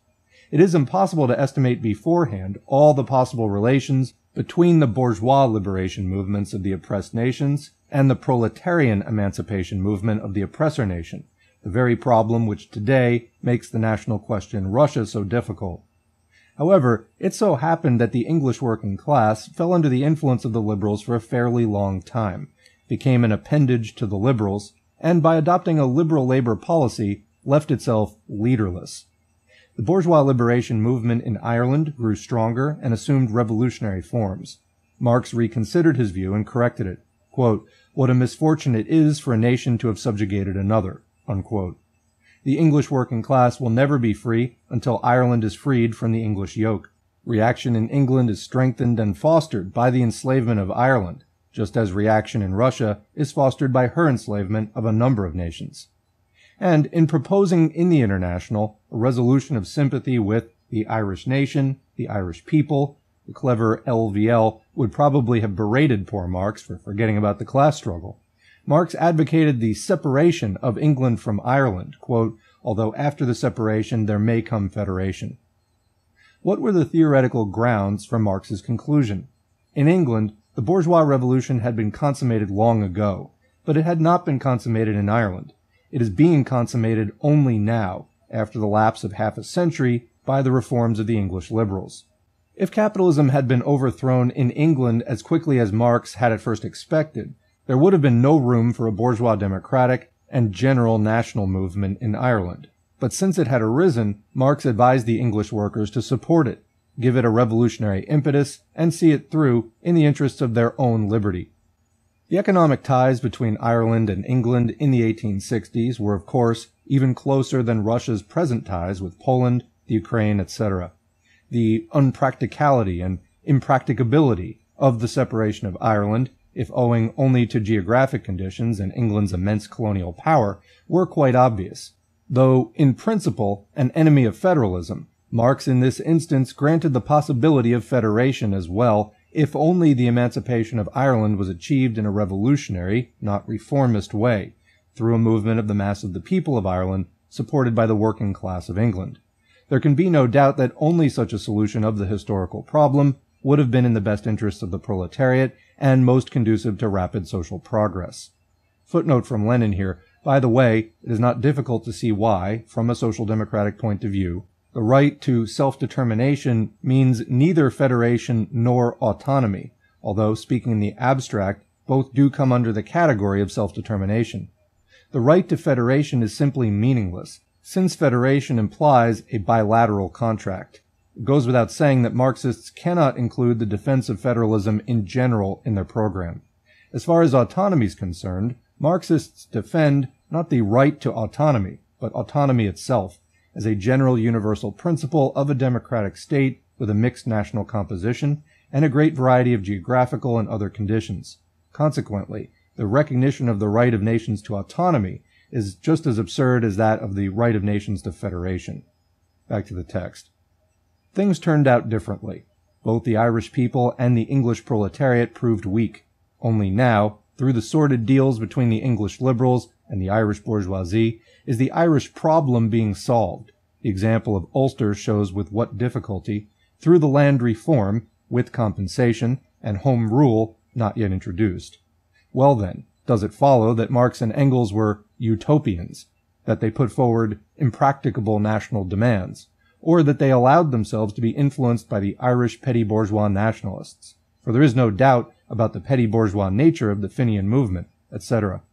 It is impossible to estimate beforehand all the possible relations between the bourgeois liberation movements of the oppressed nations and the proletarian emancipation movement of the oppressor nation, the very problem which today makes the national question Russia so difficult. However, it so happened that the English working class fell under the influence of the liberals for a fairly long time, became an appendage to the liberals, and by adopting a liberal labor policy, left itself leaderless. The bourgeois liberation movement in Ireland grew stronger and assumed revolutionary forms. Marx reconsidered his view and corrected it. Quote, what a misfortune it is for a nation to have subjugated another. Unquote. The English working class will never be free until Ireland is freed from the English yoke. Reaction in England is strengthened and fostered by the enslavement of Ireland, just as reaction in Russia is fostered by her enslavement of a number of nations. And in proposing in the International a resolution of sympathy with the Irish nation, the Irish people, the clever LVL would probably have berated poor Marx for forgetting about the class struggle. Marx advocated the separation of England from Ireland, quote, although after the separation there may come federation. What were the theoretical grounds for Marx's conclusion? In England, the bourgeois revolution had been consummated long ago, but it had not been consummated in Ireland. It is being consummated only now, after the lapse of half a century, by the reforms of the English liberals. If capitalism had been overthrown in England as quickly as Marx had at first expected, there would have been no room for a bourgeois democratic and general national movement in Ireland. But since it had arisen, Marx advised the English workers to support it, give it a revolutionary impetus, and see it through in the interests of their own liberty. The economic ties between Ireland and England in the 1860s were, of course, even closer than Russia's present ties with Poland, the Ukraine, etc the unpracticality and impracticability of the separation of Ireland, if owing only to geographic conditions and England's immense colonial power, were quite obvious. Though, in principle, an enemy of federalism, Marx in this instance granted the possibility of federation as well, if only the emancipation of Ireland was achieved in a revolutionary, not reformist way, through a movement of the mass of the people of Ireland, supported by the working class of England. There can be no doubt that only such a solution of the historical problem would have been in the best interests of the proletariat and most conducive to rapid social progress. Footnote from Lenin here. By the way, it is not difficult to see why, from a social democratic point of view, the right to self-determination means neither federation nor autonomy, although speaking in the abstract, both do come under the category of self-determination. The right to federation is simply meaningless, since federation implies a bilateral contract. Goes without saying that Marxists cannot include the defense of federalism in general in their program. As far as autonomy is concerned, Marxists defend not the right to autonomy, but autonomy itself, as a general universal principle of a democratic state with a mixed national composition and a great variety of geographical and other conditions. Consequently, the recognition of the right of nations to autonomy is just as absurd as that of the right of nations to federation. Back to the text. Things turned out differently. Both the Irish people and the English proletariat proved weak. Only now, through the sordid deals between the English liberals and the Irish bourgeoisie is the Irish problem being solved. The example of Ulster shows with what difficulty, through the land reform, with compensation, and home rule not yet introduced. Well then, does it follow that Marx and Engels were utopians, that they put forward impracticable national demands, or that they allowed themselves to be influenced by the Irish petty bourgeois nationalists? For there is no doubt about the petty bourgeois nature of the Fenian movement, etc.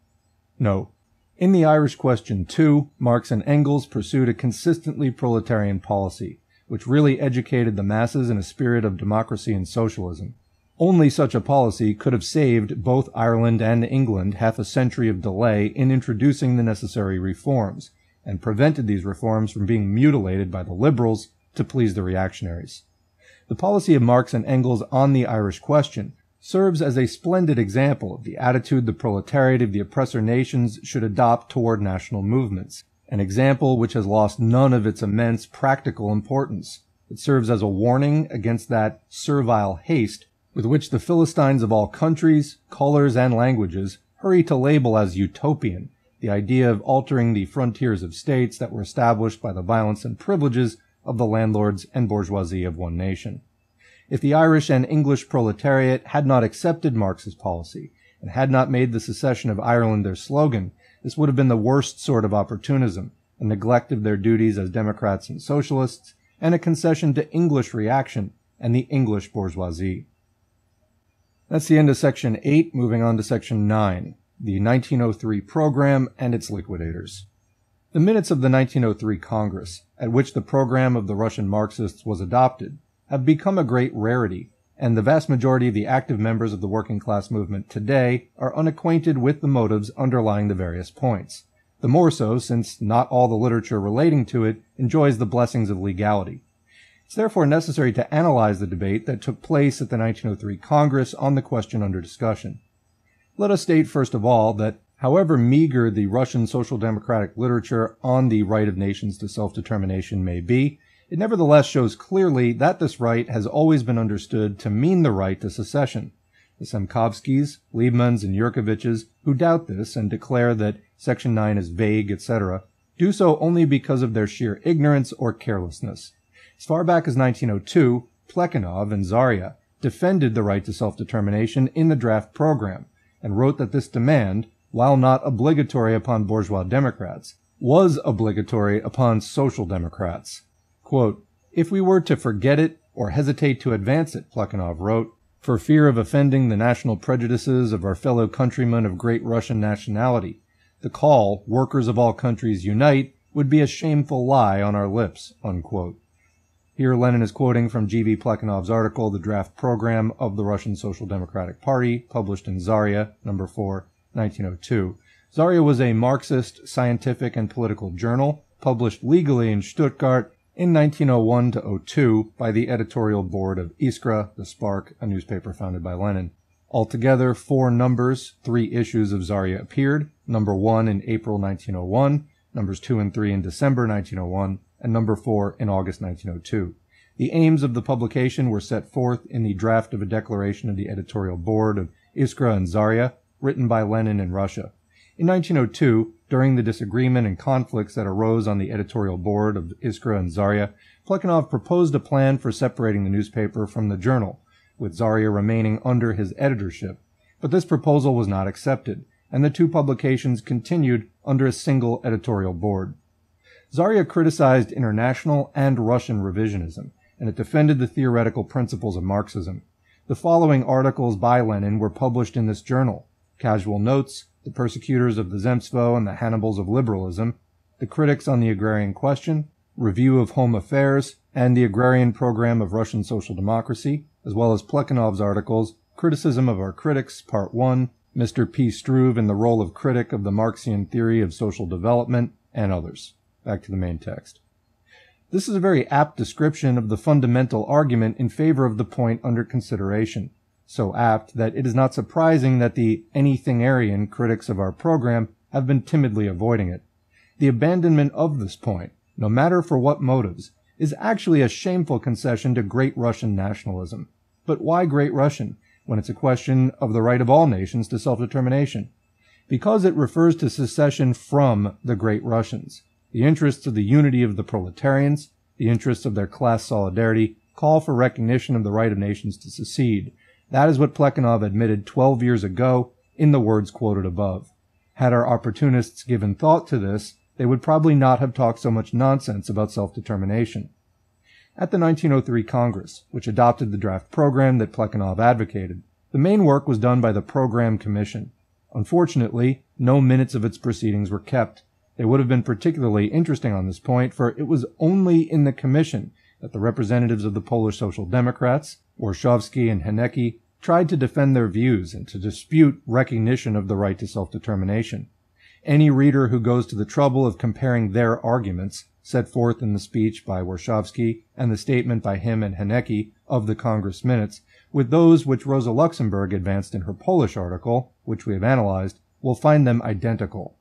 No. In the Irish question, too, Marx and Engels pursued a consistently proletarian policy, which really educated the masses in a spirit of democracy and socialism. Only such a policy could have saved both Ireland and England half a century of delay in introducing the necessary reforms, and prevented these reforms from being mutilated by the liberals to please the reactionaries. The policy of Marx and Engels on the Irish question serves as a splendid example of the attitude the proletariat of the oppressor nations should adopt toward national movements, an example which has lost none of its immense practical importance. It serves as a warning against that servile haste with which the Philistines of all countries, colors, and languages hurry to label as utopian the idea of altering the frontiers of states that were established by the violence and privileges of the landlords and bourgeoisie of one nation. If the Irish and English proletariat had not accepted Marx's policy and had not made the secession of Ireland their slogan, this would have been the worst sort of opportunism, a neglect of their duties as Democrats and Socialists, and a concession to English reaction and the English bourgeoisie. That's the end of section 8, moving on to section 9, the 1903 program and its liquidators. The minutes of the 1903 Congress, at which the program of the Russian Marxists was adopted, have become a great rarity, and the vast majority of the active members of the working class movement today are unacquainted with the motives underlying the various points. The more so since not all the literature relating to it enjoys the blessings of legality. It's therefore necessary to analyze the debate that took place at the 1903 Congress on the question under discussion. Let us state first of all that however meager the Russian social democratic literature on the right of nations to self-determination may be, it nevertheless shows clearly that this right has always been understood to mean the right to secession. The Semkovskys, Liebmans, and Yurkeviches, who doubt this and declare that Section 9 is vague, etc., do so only because of their sheer ignorance or carelessness. As far back as 1902, Plekhanov and Zarya defended the right to self-determination in the draft program and wrote that this demand, while not obligatory upon bourgeois Democrats, was obligatory upon social Democrats. Quote, if we were to forget it or hesitate to advance it, Plekhanov wrote, for fear of offending the national prejudices of our fellow countrymen of great Russian nationality, the call, workers of all countries unite, would be a shameful lie on our lips, unquote. Here Lenin is quoting from G.V. Plekhanov's article, The Draft Program of the Russian Social Democratic Party, published in Zarya, number 4, 1902. Zarya was a Marxist scientific and political journal, published legally in Stuttgart in 1901 to 02 by the editorial board of Iskra, the Spark, a newspaper founded by Lenin. Altogether, four numbers, three issues of Zarya appeared, number one in April 1901, numbers two and three in December 1901, and number four in August 1902. The aims of the publication were set forth in the draft of a declaration of the editorial board of Iskra and Zarya, written by Lenin in Russia. In 1902, during the disagreement and conflicts that arose on the editorial board of Iskra and Zarya, Plekhanov proposed a plan for separating the newspaper from the journal, with Zarya remaining under his editorship. But this proposal was not accepted, and the two publications continued under a single editorial board. Zarya criticized international and Russian revisionism, and it defended the theoretical principles of Marxism. The following articles by Lenin were published in this journal. Casual Notes, the persecutors of the Zemstvo and the Hannibals of liberalism, the critics on the agrarian question, review of home affairs, and the agrarian program of Russian social democracy, as well as Plekhanov's articles, Criticism of Our Critics, Part 1, Mr. P. Struve in the role of critic of the Marxian theory of social development, and others. Back to the main text. This is a very apt description of the fundamental argument in favor of the point under consideration so apt that it is not surprising that the anythingarian critics of our program have been timidly avoiding it. The abandonment of this point, no matter for what motives, is actually a shameful concession to great Russian nationalism. But why great Russian, when it's a question of the right of all nations to self-determination? because it refers to secession from the Great Russians. The interests of the unity of the proletarians, the interests of their class solidarity, call for recognition of the right of nations to secede. That is what Plekhanov admitted 12 years ago in the words quoted above. Had our opportunists given thought to this, they would probably not have talked so much nonsense about self-determination. At the 1903 Congress, which adopted the draft program that Plekhanov advocated, the main work was done by the Program Commission. Unfortunately, no minutes of its proceedings were kept. They would have been particularly interesting on this point, for it was only in the commission that the representatives of the Polish Social Democrats, Warszawski and Hanecki, tried to defend their views and to dispute recognition of the right to self-determination. Any reader who goes to the trouble of comparing their arguments, set forth in the speech by Warszawski and the statement by him and Hanecki of the Congress minutes, with those which Rosa Luxemburg advanced in her Polish article, which we have analyzed, will find them identical.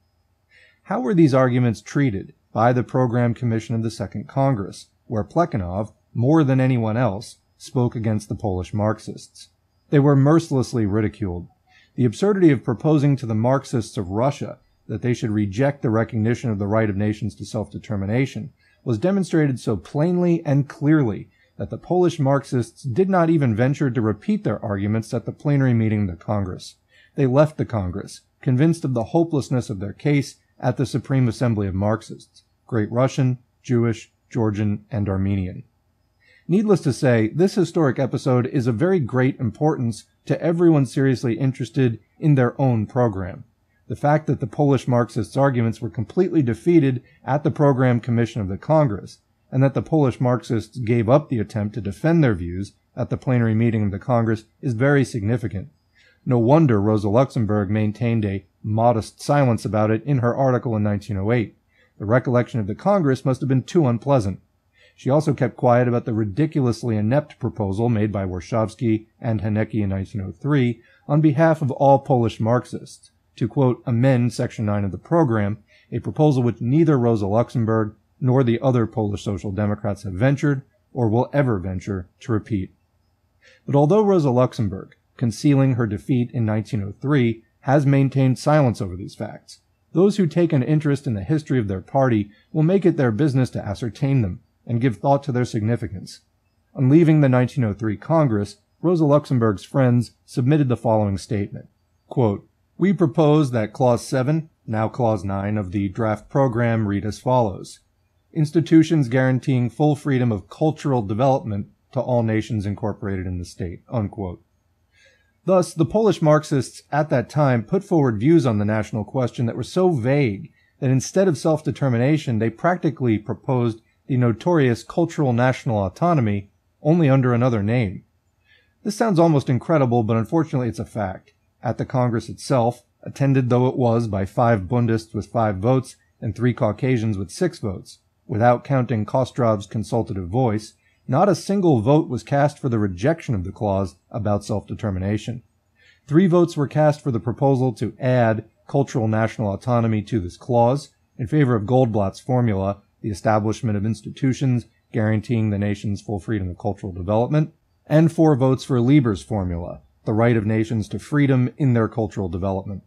How were these arguments treated by the Program Commission of the Second Congress, where Plekhanov, more than anyone else, spoke against the Polish Marxists? They were mercilessly ridiculed. The absurdity of proposing to the Marxists of Russia that they should reject the recognition of the right of nations to self-determination was demonstrated so plainly and clearly that the Polish Marxists did not even venture to repeat their arguments at the plenary meeting of the Congress. They left the Congress, convinced of the hopelessness of their case at the Supreme Assembly of Marxists, Great Russian, Jewish, Georgian, and Armenian. Needless to say, this historic episode is of very great importance to everyone seriously interested in their own program. The fact that the Polish Marxists' arguments were completely defeated at the Program Commission of the Congress and that the Polish Marxists gave up the attempt to defend their views at the plenary meeting of the Congress is very significant. No wonder Rosa Luxemburg maintained a modest silence about it in her article in 1908. The recollection of the Congress must have been too unpleasant. She also kept quiet about the ridiculously inept proposal made by Warszawski and Hanecki in 1903 on behalf of all Polish Marxists to quote, amend Section 9 of the program, a proposal which neither Rosa Luxemburg nor the other Polish Social Democrats have ventured, or will ever venture, to repeat. But although Rosa Luxemburg, concealing her defeat in 1903, has maintained silence over these facts, those who take an interest in the history of their party will make it their business to ascertain them and give thought to their significance. On leaving the 1903 Congress, Rosa Luxemburg's friends submitted the following statement. Quote, we propose that Clause 7, now Clause 9 of the draft program read as follows institutions guaranteeing full freedom of cultural development to all nations incorporated in the state. Unquote. Thus, the Polish Marxists at that time put forward views on the national question that were so vague that instead of self-determination, they practically proposed the notorious cultural national autonomy only under another name. This sounds almost incredible, but unfortunately it's a fact. At the Congress itself, attended though it was by five Bundists with five votes and three Caucasians with six votes, Without counting Kostrov's consultative voice, not a single vote was cast for the rejection of the clause about self-determination. Three votes were cast for the proposal to add cultural national autonomy to this clause in favor of Goldblatt's formula, the establishment of institutions guaranteeing the nation's full freedom of cultural development, and four votes for Lieber's formula, the right of nations to freedom in their cultural development.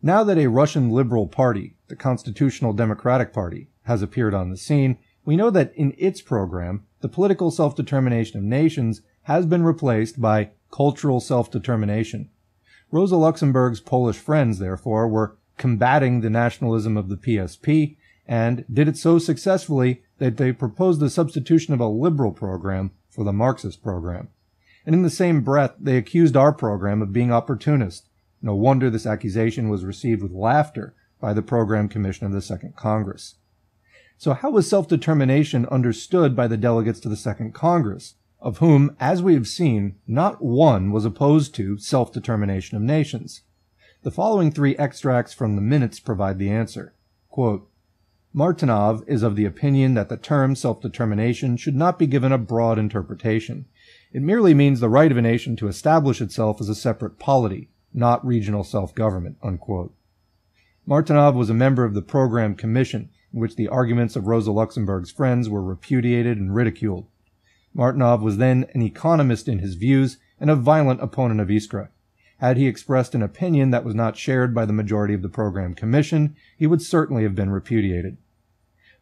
Now that a Russian liberal party, the Constitutional Democratic Party, has appeared on the scene, we know that in its program, the political self-determination of nations has been replaced by cultural self-determination. Rosa Luxemburg's Polish friends, therefore, were combating the nationalism of the PSP and did it so successfully that they proposed the substitution of a liberal program for the Marxist program. And in the same breath, they accused our program of being opportunist. No wonder this accusation was received with laughter by the Program Commission of the Second Congress. So how was self-determination understood by the delegates to the Second Congress, of whom, as we have seen, not one was opposed to self-determination of nations? The following three extracts from the minutes provide the answer. Quote, Martynov is of the opinion that the term self-determination should not be given a broad interpretation. It merely means the right of a nation to establish itself as a separate polity, not regional self-government. Unquote. Martynov was a member of the Program Commission in which the arguments of Rosa Luxemburg's friends were repudiated and ridiculed. Martynov was then an economist in his views and a violent opponent of Iskra. Had he expressed an opinion that was not shared by the majority of the program commission, he would certainly have been repudiated.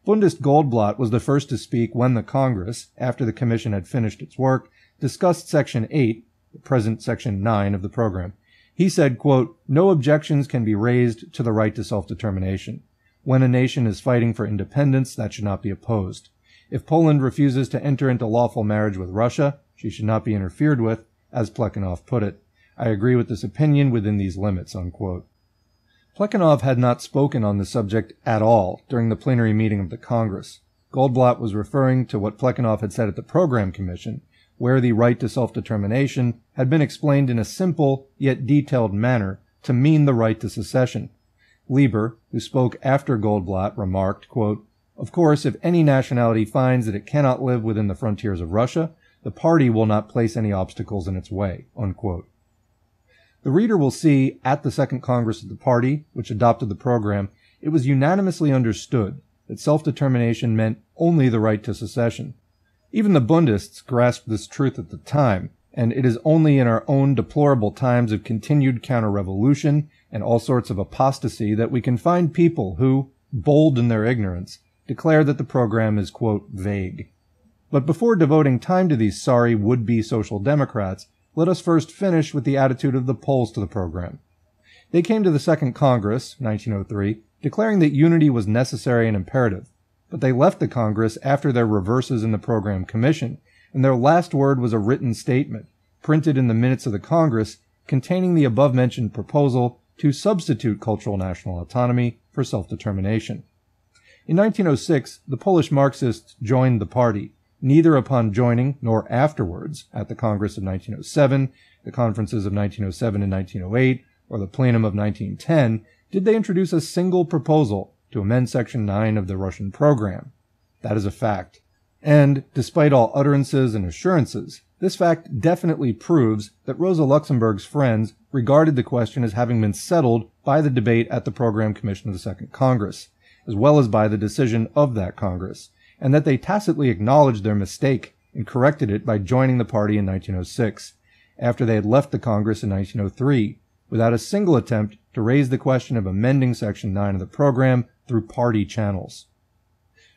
Bundist Goldblatt was the first to speak when the Congress, after the commission had finished its work, discussed Section 8, the present Section 9 of the program. He said, quote, No objections can be raised to the right to self-determination. When a nation is fighting for independence, that should not be opposed. If Poland refuses to enter into lawful marriage with Russia, she should not be interfered with, as Plekhanov put it. I agree with this opinion within these limits, unquote. Plekhanov had not spoken on the subject at all during the plenary meeting of the Congress. Goldblatt was referring to what Plekhanov had said at the Program Commission, where the right to self-determination had been explained in a simple yet detailed manner to mean the right to secession. Lieber, who spoke after Goldblatt, remarked, quote, Of course, if any nationality finds that it cannot live within the frontiers of Russia, the party will not place any obstacles in its way, unquote. The reader will see at the Second Congress of the Party, which adopted the program, it was unanimously understood that self-determination meant only the right to secession. Even the Bundists grasped this truth at the time, and it is only in our own deplorable times of continued counter-revolution and all sorts of apostasy that we can find people who, bold in their ignorance, declare that the program is, quote, vague. But before devoting time to these sorry would-be social democrats, let us first finish with the attitude of the Poles to the program. They came to the Second Congress, 1903, declaring that unity was necessary and imperative, but they left the Congress after their reverses in the Program Commission, and their last word was a written statement, printed in the minutes of the Congress, containing the above-mentioned proposal to substitute cultural national autonomy for self-determination. In 1906, the Polish Marxists joined the party, neither upon joining nor afterwards at the Congress of 1907, the conferences of 1907 and 1908, or the plenum of 1910, did they introduce a single proposal to amend Section 9 of the Russian program. That is a fact. And, despite all utterances and assurances, this fact definitely proves that Rosa Luxemburg's friends regarded the question as having been settled by the debate at the Program Commission of the Second Congress, as well as by the decision of that Congress, and that they tacitly acknowledged their mistake and corrected it by joining the party in 1906, after they had left the Congress in 1903, without a single attempt to raise the question of amending Section 9 of the program through party channels.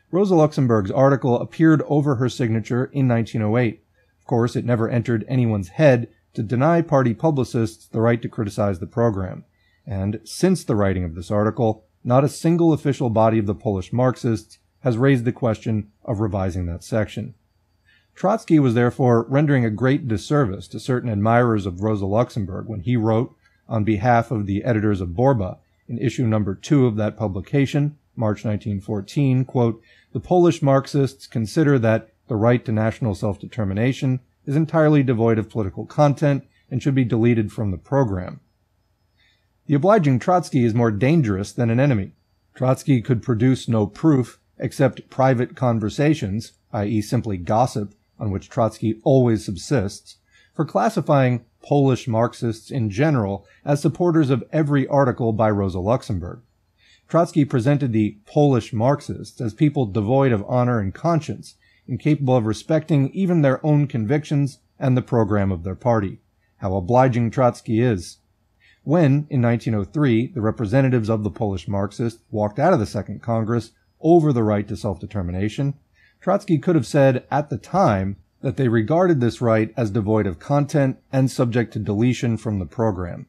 Rosa Luxemburg's article appeared over her signature in 1908. Of course, it never entered anyone's head to deny party publicists the right to criticize the program. And since the writing of this article, not a single official body of the Polish Marxists has raised the question of revising that section. Trotsky was therefore rendering a great disservice to certain admirers of Rosa Luxemburg when he wrote, on behalf of the editors of Borba, in issue number two of that publication, March 1914, quote, the Polish Marxists consider that the right to national self-determination is entirely devoid of political content and should be deleted from the program. The obliging Trotsky is more dangerous than an enemy. Trotsky could produce no proof except private conversations, i.e. simply gossip, on which Trotsky always subsists, for classifying Polish Marxists in general as supporters of every article by Rosa Luxemburg. Trotsky presented the Polish Marxists as people devoid of honor and conscience, incapable of respecting even their own convictions and the program of their party. How obliging Trotsky is. When, in 1903, the representatives of the Polish Marxists walked out of the Second Congress over the right to self-determination, Trotsky could have said at the time that they regarded this right as devoid of content and subject to deletion from the program.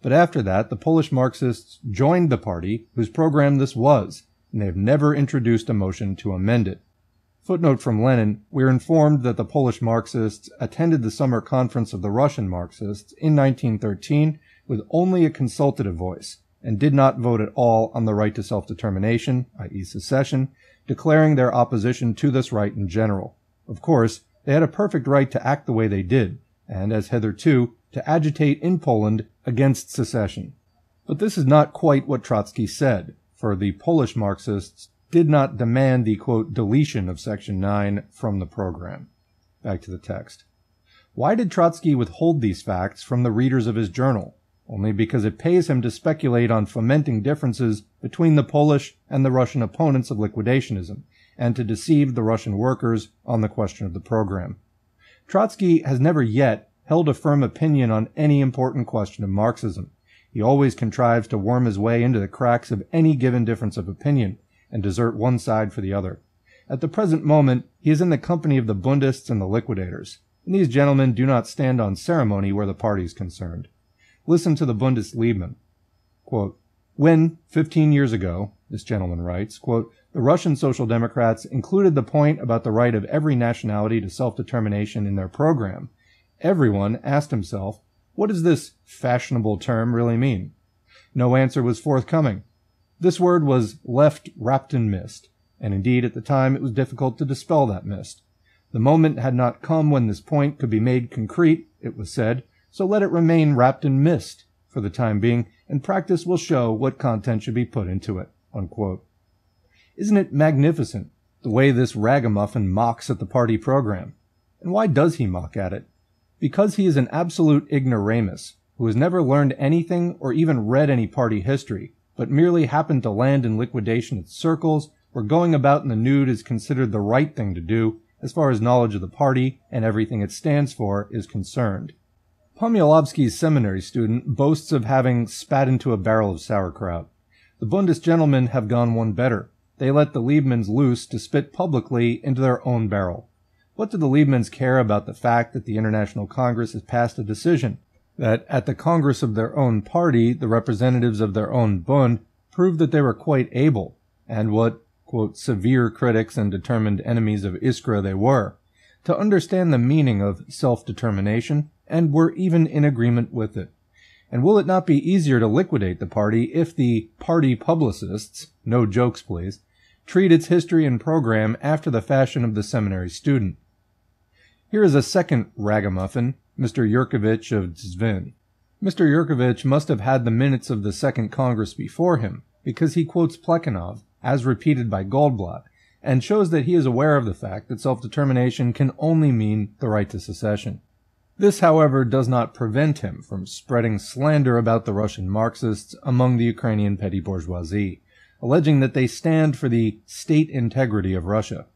But after that, the Polish Marxists joined the party whose program this was, and they have never introduced a motion to amend it. Footnote from Lenin, we are informed that the Polish Marxists attended the summer conference of the Russian Marxists in 1913 with only a consultative voice, and did not vote at all on the right to self-determination, i.e. secession, declaring their opposition to this right in general. Of course, they had a perfect right to act the way they did, and as hitherto, to agitate in Poland against secession. But this is not quite what Trotsky said, for the Polish Marxists did not demand the quote, deletion of Section 9 from the program. Back to the text. Why did Trotsky withhold these facts from the readers of his journal? only because it pays him to speculate on fomenting differences between the Polish and the Russian opponents of liquidationism, and to deceive the Russian workers on the question of the program. Trotsky has never yet held a firm opinion on any important question of Marxism. He always contrives to worm his way into the cracks of any given difference of opinion and desert one side for the other. At the present moment, he is in the company of the Bundists and the liquidators, and these gentlemen do not stand on ceremony where the party is concerned. Listen to the Bundist Liebman. Quote, when, 15 years ago, this gentleman writes, quote, the Russian Social Democrats included the point about the right of every nationality to self-determination in their program, everyone asked himself, what does this fashionable term really mean? No answer was forthcoming. This word was left wrapped in mist, and indeed at the time it was difficult to dispel that mist. The moment had not come when this point could be made concrete, it was said, so let it remain wrapped in mist for the time being, and practice will show what content should be put into it. Unquote. Isn't it magnificent, the way this ragamuffin mocks at the party program? And why does he mock at it? Because he is an absolute ignoramus, who has never learned anything or even read any party history, but merely happened to land in liquidation circles where going about in the nude is considered the right thing to do as far as knowledge of the party and everything it stands for is concerned. Pomyalovsky's seminary student boasts of having spat into a barrel of sauerkraut. The Bundist gentlemen have gone one better. They let the Liebmans loose to spit publicly into their own barrel. What do the Liebmans care about the fact that the International Congress has passed a decision? That at the Congress of their own party, the representatives of their own Bund proved that they were quite able, and what, quote, severe critics and determined enemies of Iskra they were, to understand the meaning of self-determination, and were even in agreement with it. And will it not be easier to liquidate the party if the party publicists, no jokes please, treat its history and program after the fashion of the seminary student? Here is a second ragamuffin, Mr. Yurkevich of Dzvin. Mr. Yurkevich must have had the minutes of the Second Congress before him, because he quotes Plekhanov, as repeated by Goldblatt, and shows that he is aware of the fact that self-determination can only mean the right to secession. This, however, does not prevent him from spreading slander about the Russian Marxists among the Ukrainian petty bourgeoisie, alleging that they stand for the state integrity of Russia.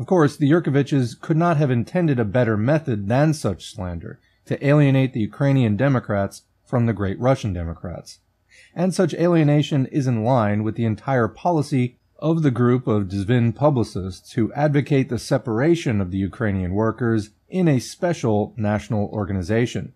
Of course, the Yurkeviches could not have intended a better method than such slander to alienate the Ukrainian Democrats from the great Russian Democrats. And such alienation is in line with the entire policy of the group of Dzvin publicists who advocate the separation of the Ukrainian workers in a special national organization.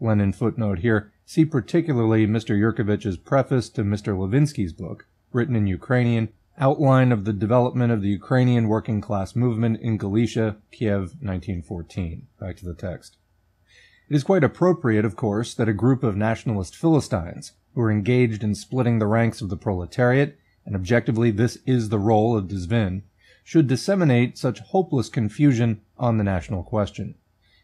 Lenin footnote here, see particularly Mr. Yurkevich's preface to Mr. Levinsky's book, written in Ukrainian, Outline of the Development of the Ukrainian Working Class Movement in Galicia, Kiev, 1914. Back to the text. It is quite appropriate, of course, that a group of nationalist Philistines, who are engaged in splitting the ranks of the proletariat, and objectively this is the role of Dzvin, should disseminate such hopeless confusion on the national question.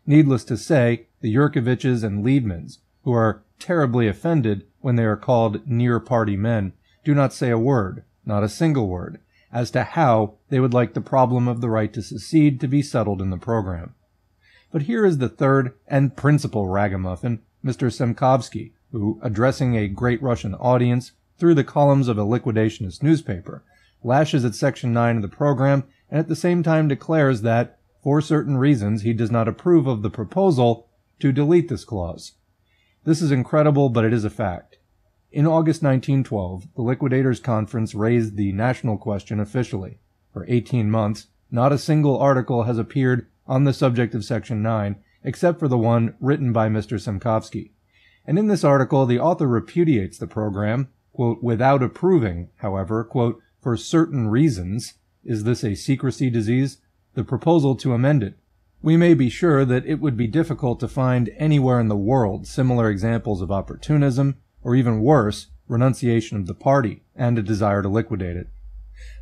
Needless to say, the Yurkeviches and Liebmans, who are terribly offended when they are called near party men, do not say a word, not a single word, as to how they would like the problem of the right to secede to be settled in the program. But here is the third and principal ragamuffin, Mr. Semkovsky, who, addressing a great Russian audience through the columns of a liquidationist newspaper, lashes at Section 9 of the program, and at the same time declares that, for certain reasons, he does not approve of the proposal to delete this clause. This is incredible, but it is a fact. In August 1912, the Liquidators' Conference raised the national question officially. For 18 months, not a single article has appeared on the subject of Section 9, except for the one written by Mr. Semkovsky. And in this article, the author repudiates the program, quote, without approving, however, quote, for certain reasons. Is this a secrecy disease? The proposal to amend it. We may be sure that it would be difficult to find anywhere in the world similar examples of opportunism, or even worse, renunciation of the party, and a desire to liquidate it.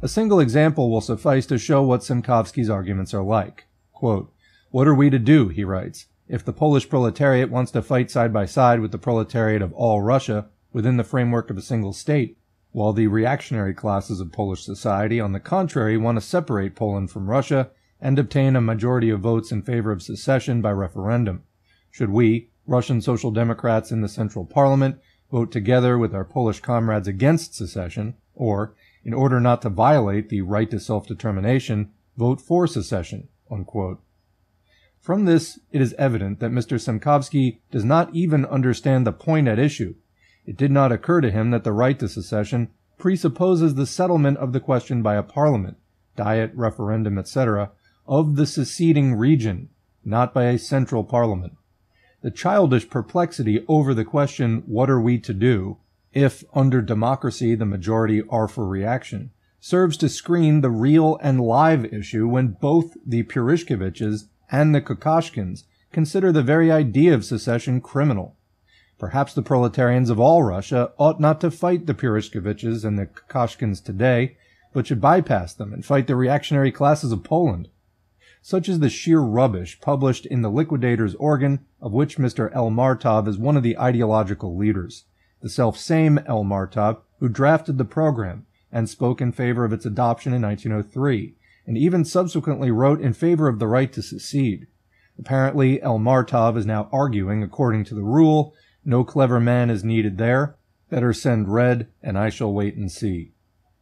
A single example will suffice to show what Semkovsky's arguments are like. Quote, what are we to do, he writes, if the Polish proletariat wants to fight side by side with the proletariat of all Russia within the framework of a single state, while the reactionary classes of Polish society, on the contrary, want to separate Poland from Russia and obtain a majority of votes in favor of secession by referendum. Should we, Russian Social Democrats in the Central Parliament, vote together with our Polish comrades against secession, or, in order not to violate the right to self-determination, vote for secession, unquote. From this, it is evident that Mr. Semkovsky does not even understand the point at issue. It did not occur to him that the right to secession presupposes the settlement of the question by a parliament, diet, referendum, etc., of the seceding region, not by a central parliament. The childish perplexity over the question, what are we to do, if under democracy the majority are for reaction, serves to screen the real and live issue when both the Purishkeviches and the Kokoshkins consider the very idea of secession criminal. Perhaps the proletarians of all Russia ought not to fight the Purishkeviches and the Kokoshkins today, but should bypass them and fight the reactionary classes of Poland. Such is the sheer rubbish published in the Liquidators' organ, of which Mr. L. Martov is one of the ideological leaders, the self-same L. Martov who drafted the program and spoke in favor of its adoption in 1903, and even subsequently wrote in favor of the right to secede. Apparently, L. Martov is now arguing, according to the rule, no clever man is needed there. Better send red, and I shall wait and see.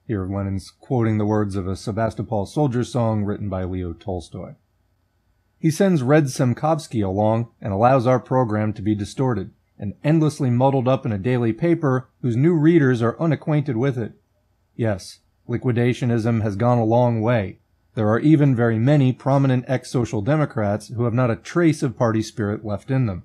Here Lenin's quoting the words of a Sebastopol soldier song written by Leo Tolstoy. He sends Red Semkovsky along and allows our program to be distorted and endlessly muddled up in a daily paper whose new readers are unacquainted with it. Yes, liquidationism has gone a long way. There are even very many prominent ex-social democrats who have not a trace of party spirit left in them.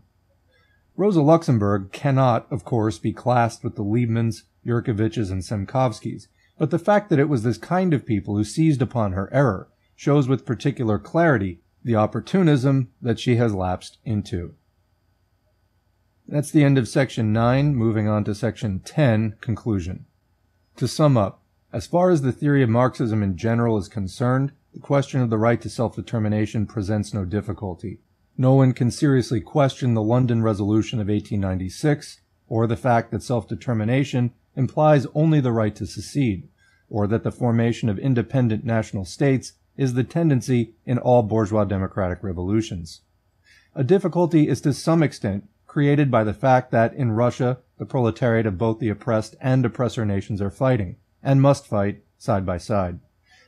Rosa Luxemburg cannot, of course, be classed with the Liebmans, Yurkeviches, and Semkovskys, but the fact that it was this kind of people who seized upon her error shows with particular clarity the opportunism that she has lapsed into. That's the end of section 9, moving on to section 10, conclusion. To sum up, as far as the theory of Marxism in general is concerned, the question of the right to self-determination presents no difficulty. No one can seriously question the London Resolution of 1896, or the fact that self-determination implies only the right to secede, or that the formation of independent national states is the tendency in all bourgeois democratic revolutions. A difficulty is to some extent created by the fact that in Russia, the proletariat of both the oppressed and oppressor nations are fighting, and must fight side by side.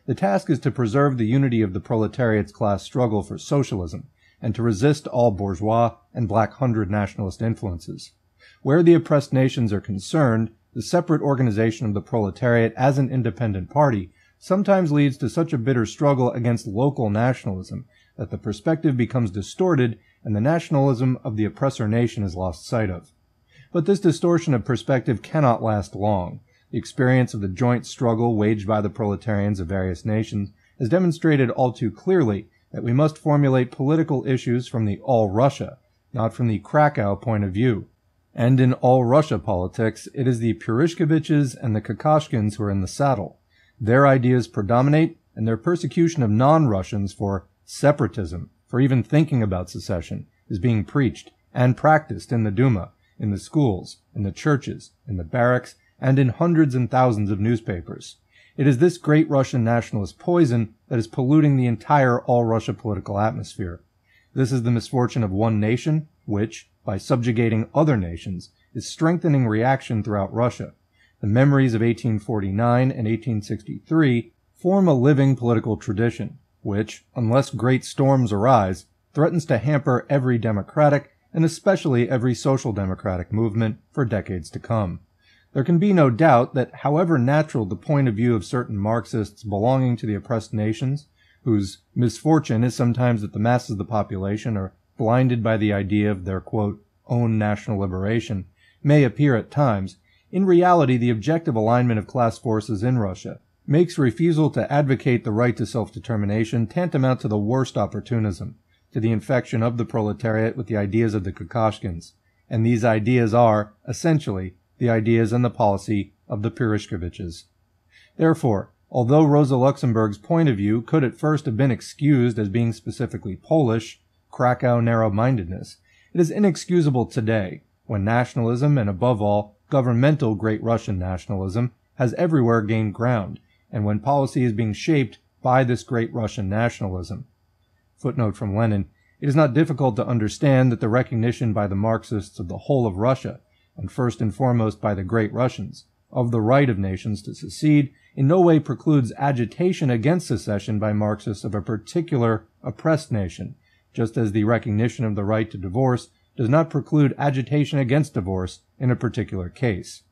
The task is to preserve the unity of the proletariat's class struggle for socialism, and to resist all bourgeois and black hundred nationalist influences. Where the oppressed nations are concerned, the separate organization of the proletariat as an independent party sometimes leads to such a bitter struggle against local nationalism that the perspective becomes distorted and the nationalism of the oppressor nation is lost sight of. But this distortion of perspective cannot last long. The experience of the joint struggle waged by the proletarians of various nations has demonstrated all too clearly that we must formulate political issues from the all Russia, not from the Krakow point of view. And in all Russia politics, it is the Purishkeviches and the Kokoshkins who are in the saddle. Their ideas predominate, and their persecution of non-Russians for separatism, for even thinking about secession, is being preached and practiced in the Duma, in the schools, in the churches, in the barracks, and in hundreds and thousands of newspapers. It is this great Russian nationalist poison that is polluting the entire all Russia political atmosphere. This is the misfortune of one nation, which, by subjugating other nations, is strengthening reaction throughout Russia. The memories of 1849 and 1863 form a living political tradition, which, unless great storms arise, threatens to hamper every democratic and especially every social democratic movement for decades to come. There can be no doubt that however natural the point of view of certain Marxists belonging to the oppressed nations, whose misfortune is sometimes that the masses of the population are blinded by the idea of their quote, own national liberation, may appear at times, in reality the objective alignment of class forces in Russia makes refusal to advocate the right to self-determination tantamount to the worst opportunism, to the infection of the proletariat with the ideas of the Kokoshkins. And these ideas are, essentially, the ideas and the policy of the Purishkeviches. Therefore, although Rosa Luxemburg's point of view could at first have been excused as being specifically Polish, Krakow narrow-mindedness, it is inexcusable today, when nationalism and above all, governmental Great Russian nationalism has everywhere gained ground, and when policy is being shaped by this Great Russian nationalism. Footnote from Lenin, it is not difficult to understand that the recognition by the Marxists of the whole of Russia and first and foremost by the great Russians, of the right of nations to secede, in no way precludes agitation against secession by Marxists of a particular oppressed nation, just as the recognition of the right to divorce does not preclude agitation against divorce in a particular case.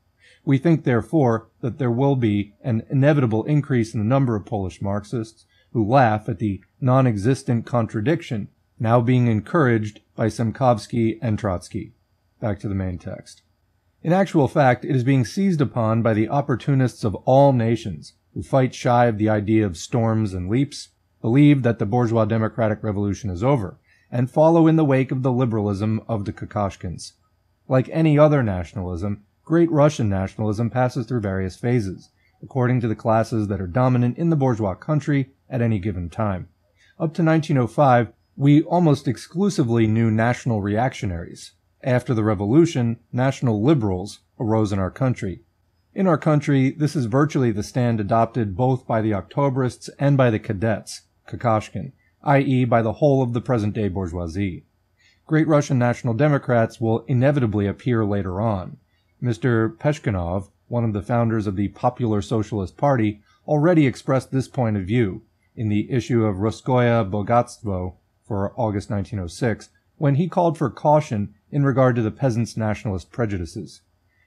We think, therefore, that there will be an inevitable increase in the number of Polish Marxists who laugh at the non-existent contradiction now being encouraged by Semkovsky and Trotsky. Back to the main text. In actual fact, it is being seized upon by the opportunists of all nations who fight shy of the idea of storms and leaps, believe that the bourgeois democratic revolution is over, and follow in the wake of the liberalism of the Kokoshkins. Like any other nationalism, Great Russian nationalism passes through various phases, according to the classes that are dominant in the bourgeois country at any given time. Up to 1905, we almost exclusively knew national reactionaries, after the revolution, national liberals arose in our country. In our country, this is virtually the stand adopted both by the Octobrists and by the cadets, Kokoshkin, i.e. by the whole of the present-day bourgeoisie. Great Russian National Democrats will inevitably appear later on. Mr. Peshekhonov, one of the founders of the Popular Socialist Party, already expressed this point of view in the issue of Russkoye Bogatstvo for August 1906, when he called for caution in regard to the peasants' nationalist prejudices.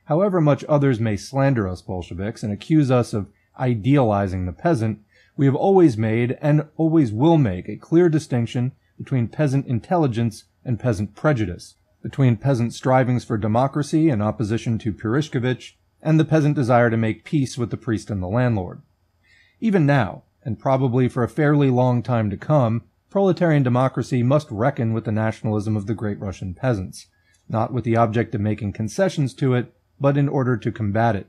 However much others may slander us Bolsheviks and accuse us of idealizing the peasant, we have always made and always will make a clear distinction between peasant intelligence and peasant prejudice, between peasant strivings for democracy in opposition to Purishkevich, and the peasant desire to make peace with the priest and the landlord. Even now, and probably for a fairly long time to come, proletarian democracy must reckon with the nationalism of the great Russian peasants not with the object of making concessions to it, but in order to combat it.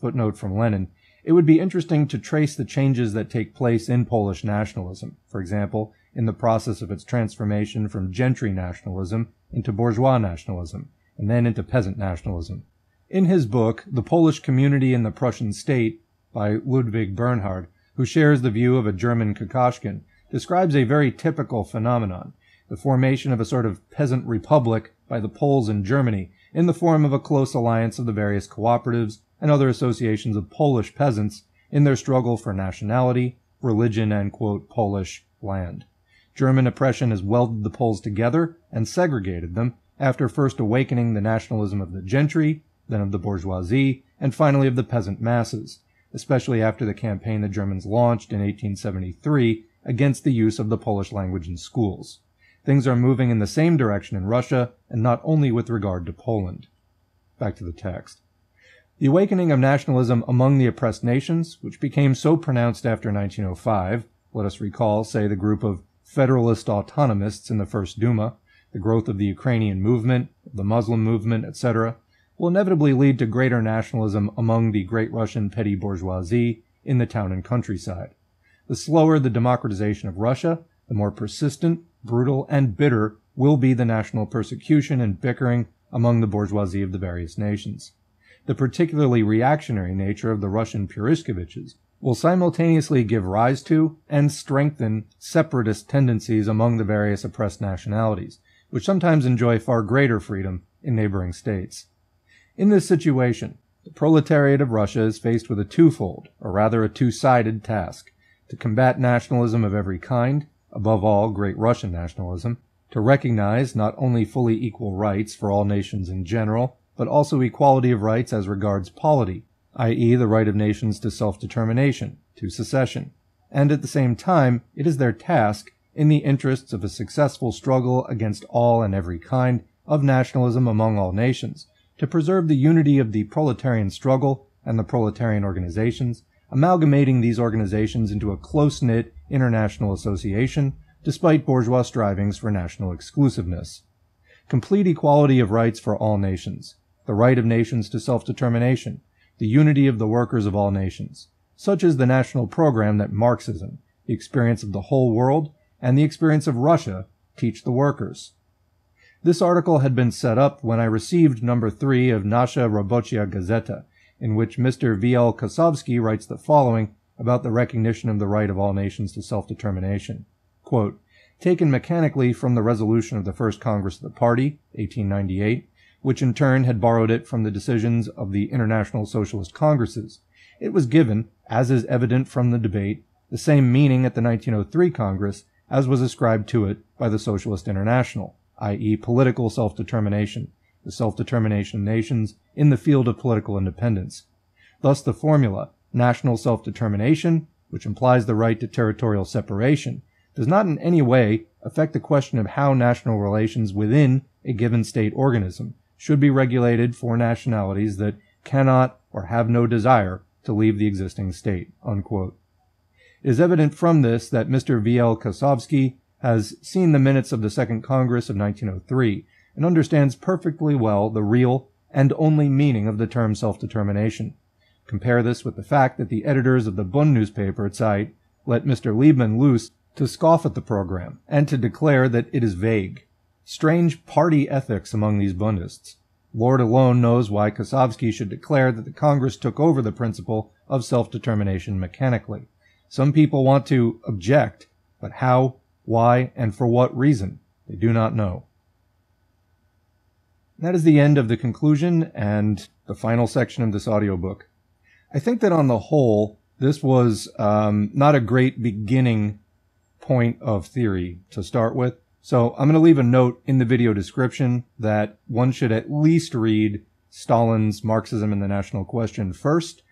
Footnote from Lenin. It would be interesting to trace the changes that take place in Polish nationalism, for example, in the process of its transformation from gentry nationalism into bourgeois nationalism, and then into peasant nationalism. In his book, The Polish Community in the Prussian State, by Ludwig Bernhard, who shares the view of a German Kokoshkin, describes a very typical phenomenon, the formation of a sort of peasant republic by the Poles in Germany in the form of a close alliance of the various cooperatives and other associations of Polish peasants in their struggle for nationality, religion, and quote, Polish land. German oppression has welded the Poles together and segregated them after first awakening the nationalism of the gentry, then of the bourgeoisie, and finally of the peasant masses, especially after the campaign the Germans launched in 1873 against the use of the Polish language in schools. Things are moving in the same direction in Russia, and not only with regard to Poland. Back to the text. The awakening of nationalism among the oppressed nations, which became so pronounced after 1905, let us recall, say, the group of Federalist autonomists in the First Duma, the growth of the Ukrainian movement, the Muslim movement, etc., will inevitably lead to greater nationalism among the great Russian petty bourgeoisie in the town and countryside. The slower the democratization of Russia, the more persistent, brutal, and bitter will be the national persecution and bickering among the bourgeoisie of the various nations. The particularly reactionary nature of the Russian Purishkeviches will simultaneously give rise to and strengthen separatist tendencies among the various oppressed nationalities, which sometimes enjoy far greater freedom in neighboring states. In this situation, the proletariat of Russia is faced with a twofold, or rather a two-sided task, to combat nationalism of every kind above all great Russian nationalism, to recognize not only fully equal rights for all nations in general, but also equality of rights as regards polity, i.e. the right of nations to self-determination, to secession. And at the same time, it is their task, in the interests of a successful struggle against all and every kind of nationalism among all nations, to preserve the unity of the proletarian struggle and the proletarian organizations, amalgamating these organizations into a close-knit international association, despite bourgeois strivings for national exclusiveness. Complete equality of rights for all nations, the right of nations to self-determination, the unity of the workers of all nations. Such is the national program that Marxism, the experience of the whole world, and the experience of Russia teach the workers. This article had been set up when I received number three of Nasha Rabochaya Gazeta, in which Mr. V. L. Kosovsky writes the following about the recognition of the right of all nations to self-determination. Quote, taken mechanically from the resolution of the First Congress of the Party, 1898, which in turn had borrowed it from the decisions of the International Socialist Congresses. It was given, as is evident from the debate, the same meaning at the 1903 Congress as was ascribed to it by the Socialist International, i.e. political self-determination, the self-determination of nations in the field of political independence. Thus the formula, national self-determination, which implies the right to territorial separation, does not in any way affect the question of how national relations within a given state organism should be regulated for nationalities that cannot or have no desire to leave the existing state. Unquote. It is evident from this that Mr. V.L. Kosovsky has seen the minutes of the Second Congress of 1903 and understands perfectly well the real and only meaning of the term self-determination. Compare this with the fact that the editors of the Bund newspaper at Zeit let Mr. Liebman loose to scoff at the program and to declare that it is vague. Strange party ethics among these Bundists. Lord alone knows why Kosovsky should declare that the Congress took over the principle of self-determination mechanically. Some people want to object, but how, why, and for what reason? They do not know. That is the end of the conclusion and the final section of this audiobook. I think that on the whole, this was um, not a great beginning point of theory to start with. So I'm going to leave a note in the video description that one should at least read Stalin's Marxism and the National Question first.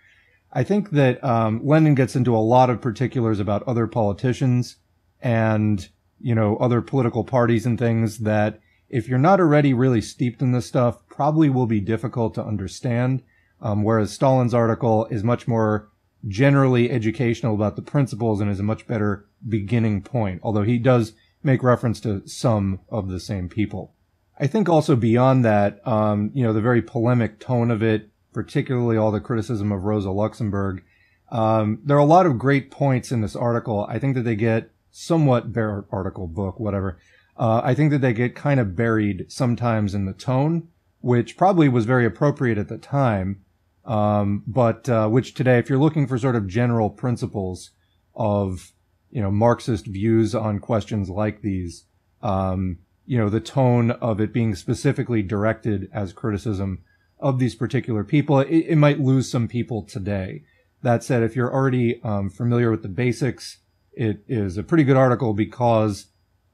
I think that um, Lenin gets into a lot of particulars about other politicians and you know other political parties and things that if you're not already really steeped in this stuff, probably will be difficult to understand. Um, whereas Stalin's article is much more generally educational about the principles and is a much better beginning point. Although he does make reference to some of the same people. I think also beyond that, um, you know, the very polemic tone of it, particularly all the criticism of Rosa Luxemburg, um, there are a lot of great points in this article. I think that they get somewhat bare article book, whatever. Uh, I think that they get kind of buried sometimes in the tone, which probably was very appropriate at the time. Um, but, uh, which today, if you're looking for sort of general principles of you know, Marxist views on questions like these, um, you know, the tone of it being specifically directed as criticism of these particular people, it, it might lose some people today. That said, if you're already um, familiar with the basics, it is a pretty good article because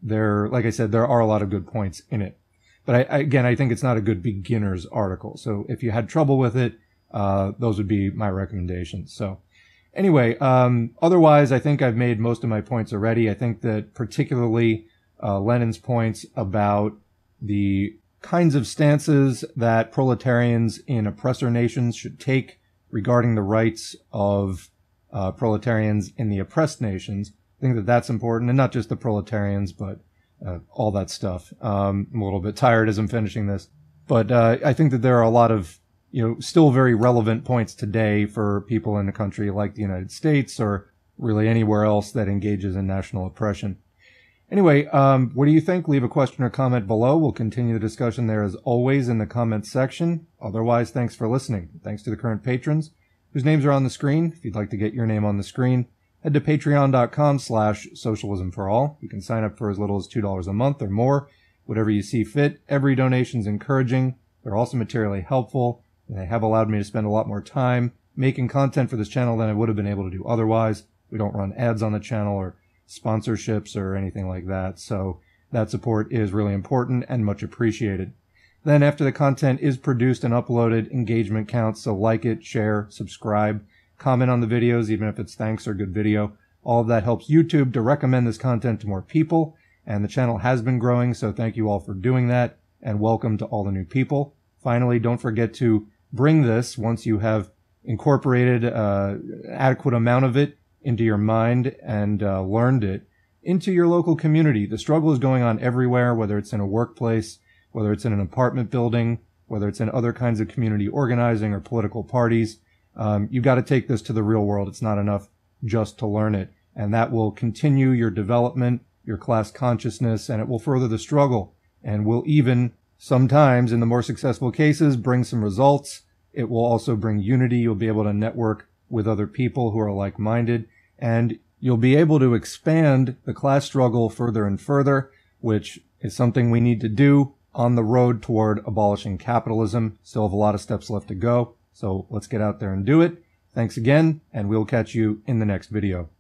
there, like I said, there are a lot of good points in it. But I, again, I think it's not a good beginner's article. So if you had trouble with it, uh, those would be my recommendations. So Anyway, um, otherwise, I think I've made most of my points already. I think that particularly uh, Lenin's points about the kinds of stances that proletarians in oppressor nations should take regarding the rights of uh, proletarians in the oppressed nations. I think that that's important, and not just the proletarians, but uh, all that stuff. Um, I'm a little bit tired as I'm finishing this, but uh, I think that there are a lot of you know, still very relevant points today for people in a country like the United States or really anywhere else that engages in national oppression. Anyway, um, what do you think? Leave a question or comment below. We'll continue the discussion there as always in the comments section. Otherwise, thanks for listening. Thanks to the current patrons whose names are on the screen. If you'd like to get your name on the screen, head to patreon.com slash socialism for all. You can sign up for as little as $2 a month or more, whatever you see fit. Every donation is encouraging. They're also materially helpful they have allowed me to spend a lot more time making content for this channel than I would have been able to do otherwise. We don't run ads on the channel or sponsorships or anything like that. So that support is really important and much appreciated. Then after the content is produced and uploaded, engagement counts. So like it, share, subscribe, comment on the videos, even if it's thanks or good video. All of that helps YouTube to recommend this content to more people. And the channel has been growing. So thank you all for doing that and welcome to all the new people. Finally, don't forget to bring this once you have incorporated uh, adequate amount of it into your mind and uh, learned it into your local community. The struggle is going on everywhere, whether it's in a workplace, whether it's in an apartment building, whether it's in other kinds of community organizing or political parties. Um, you've got to take this to the real world. It's not enough just to learn it. And that will continue your development, your class consciousness, and it will further the struggle and will even Sometimes, in the more successful cases, bring some results. It will also bring unity. You'll be able to network with other people who are like-minded, and you'll be able to expand the class struggle further and further, which is something we need to do on the road toward abolishing capitalism. Still have a lot of steps left to go, so let's get out there and do it. Thanks again, and we'll catch you in the next video.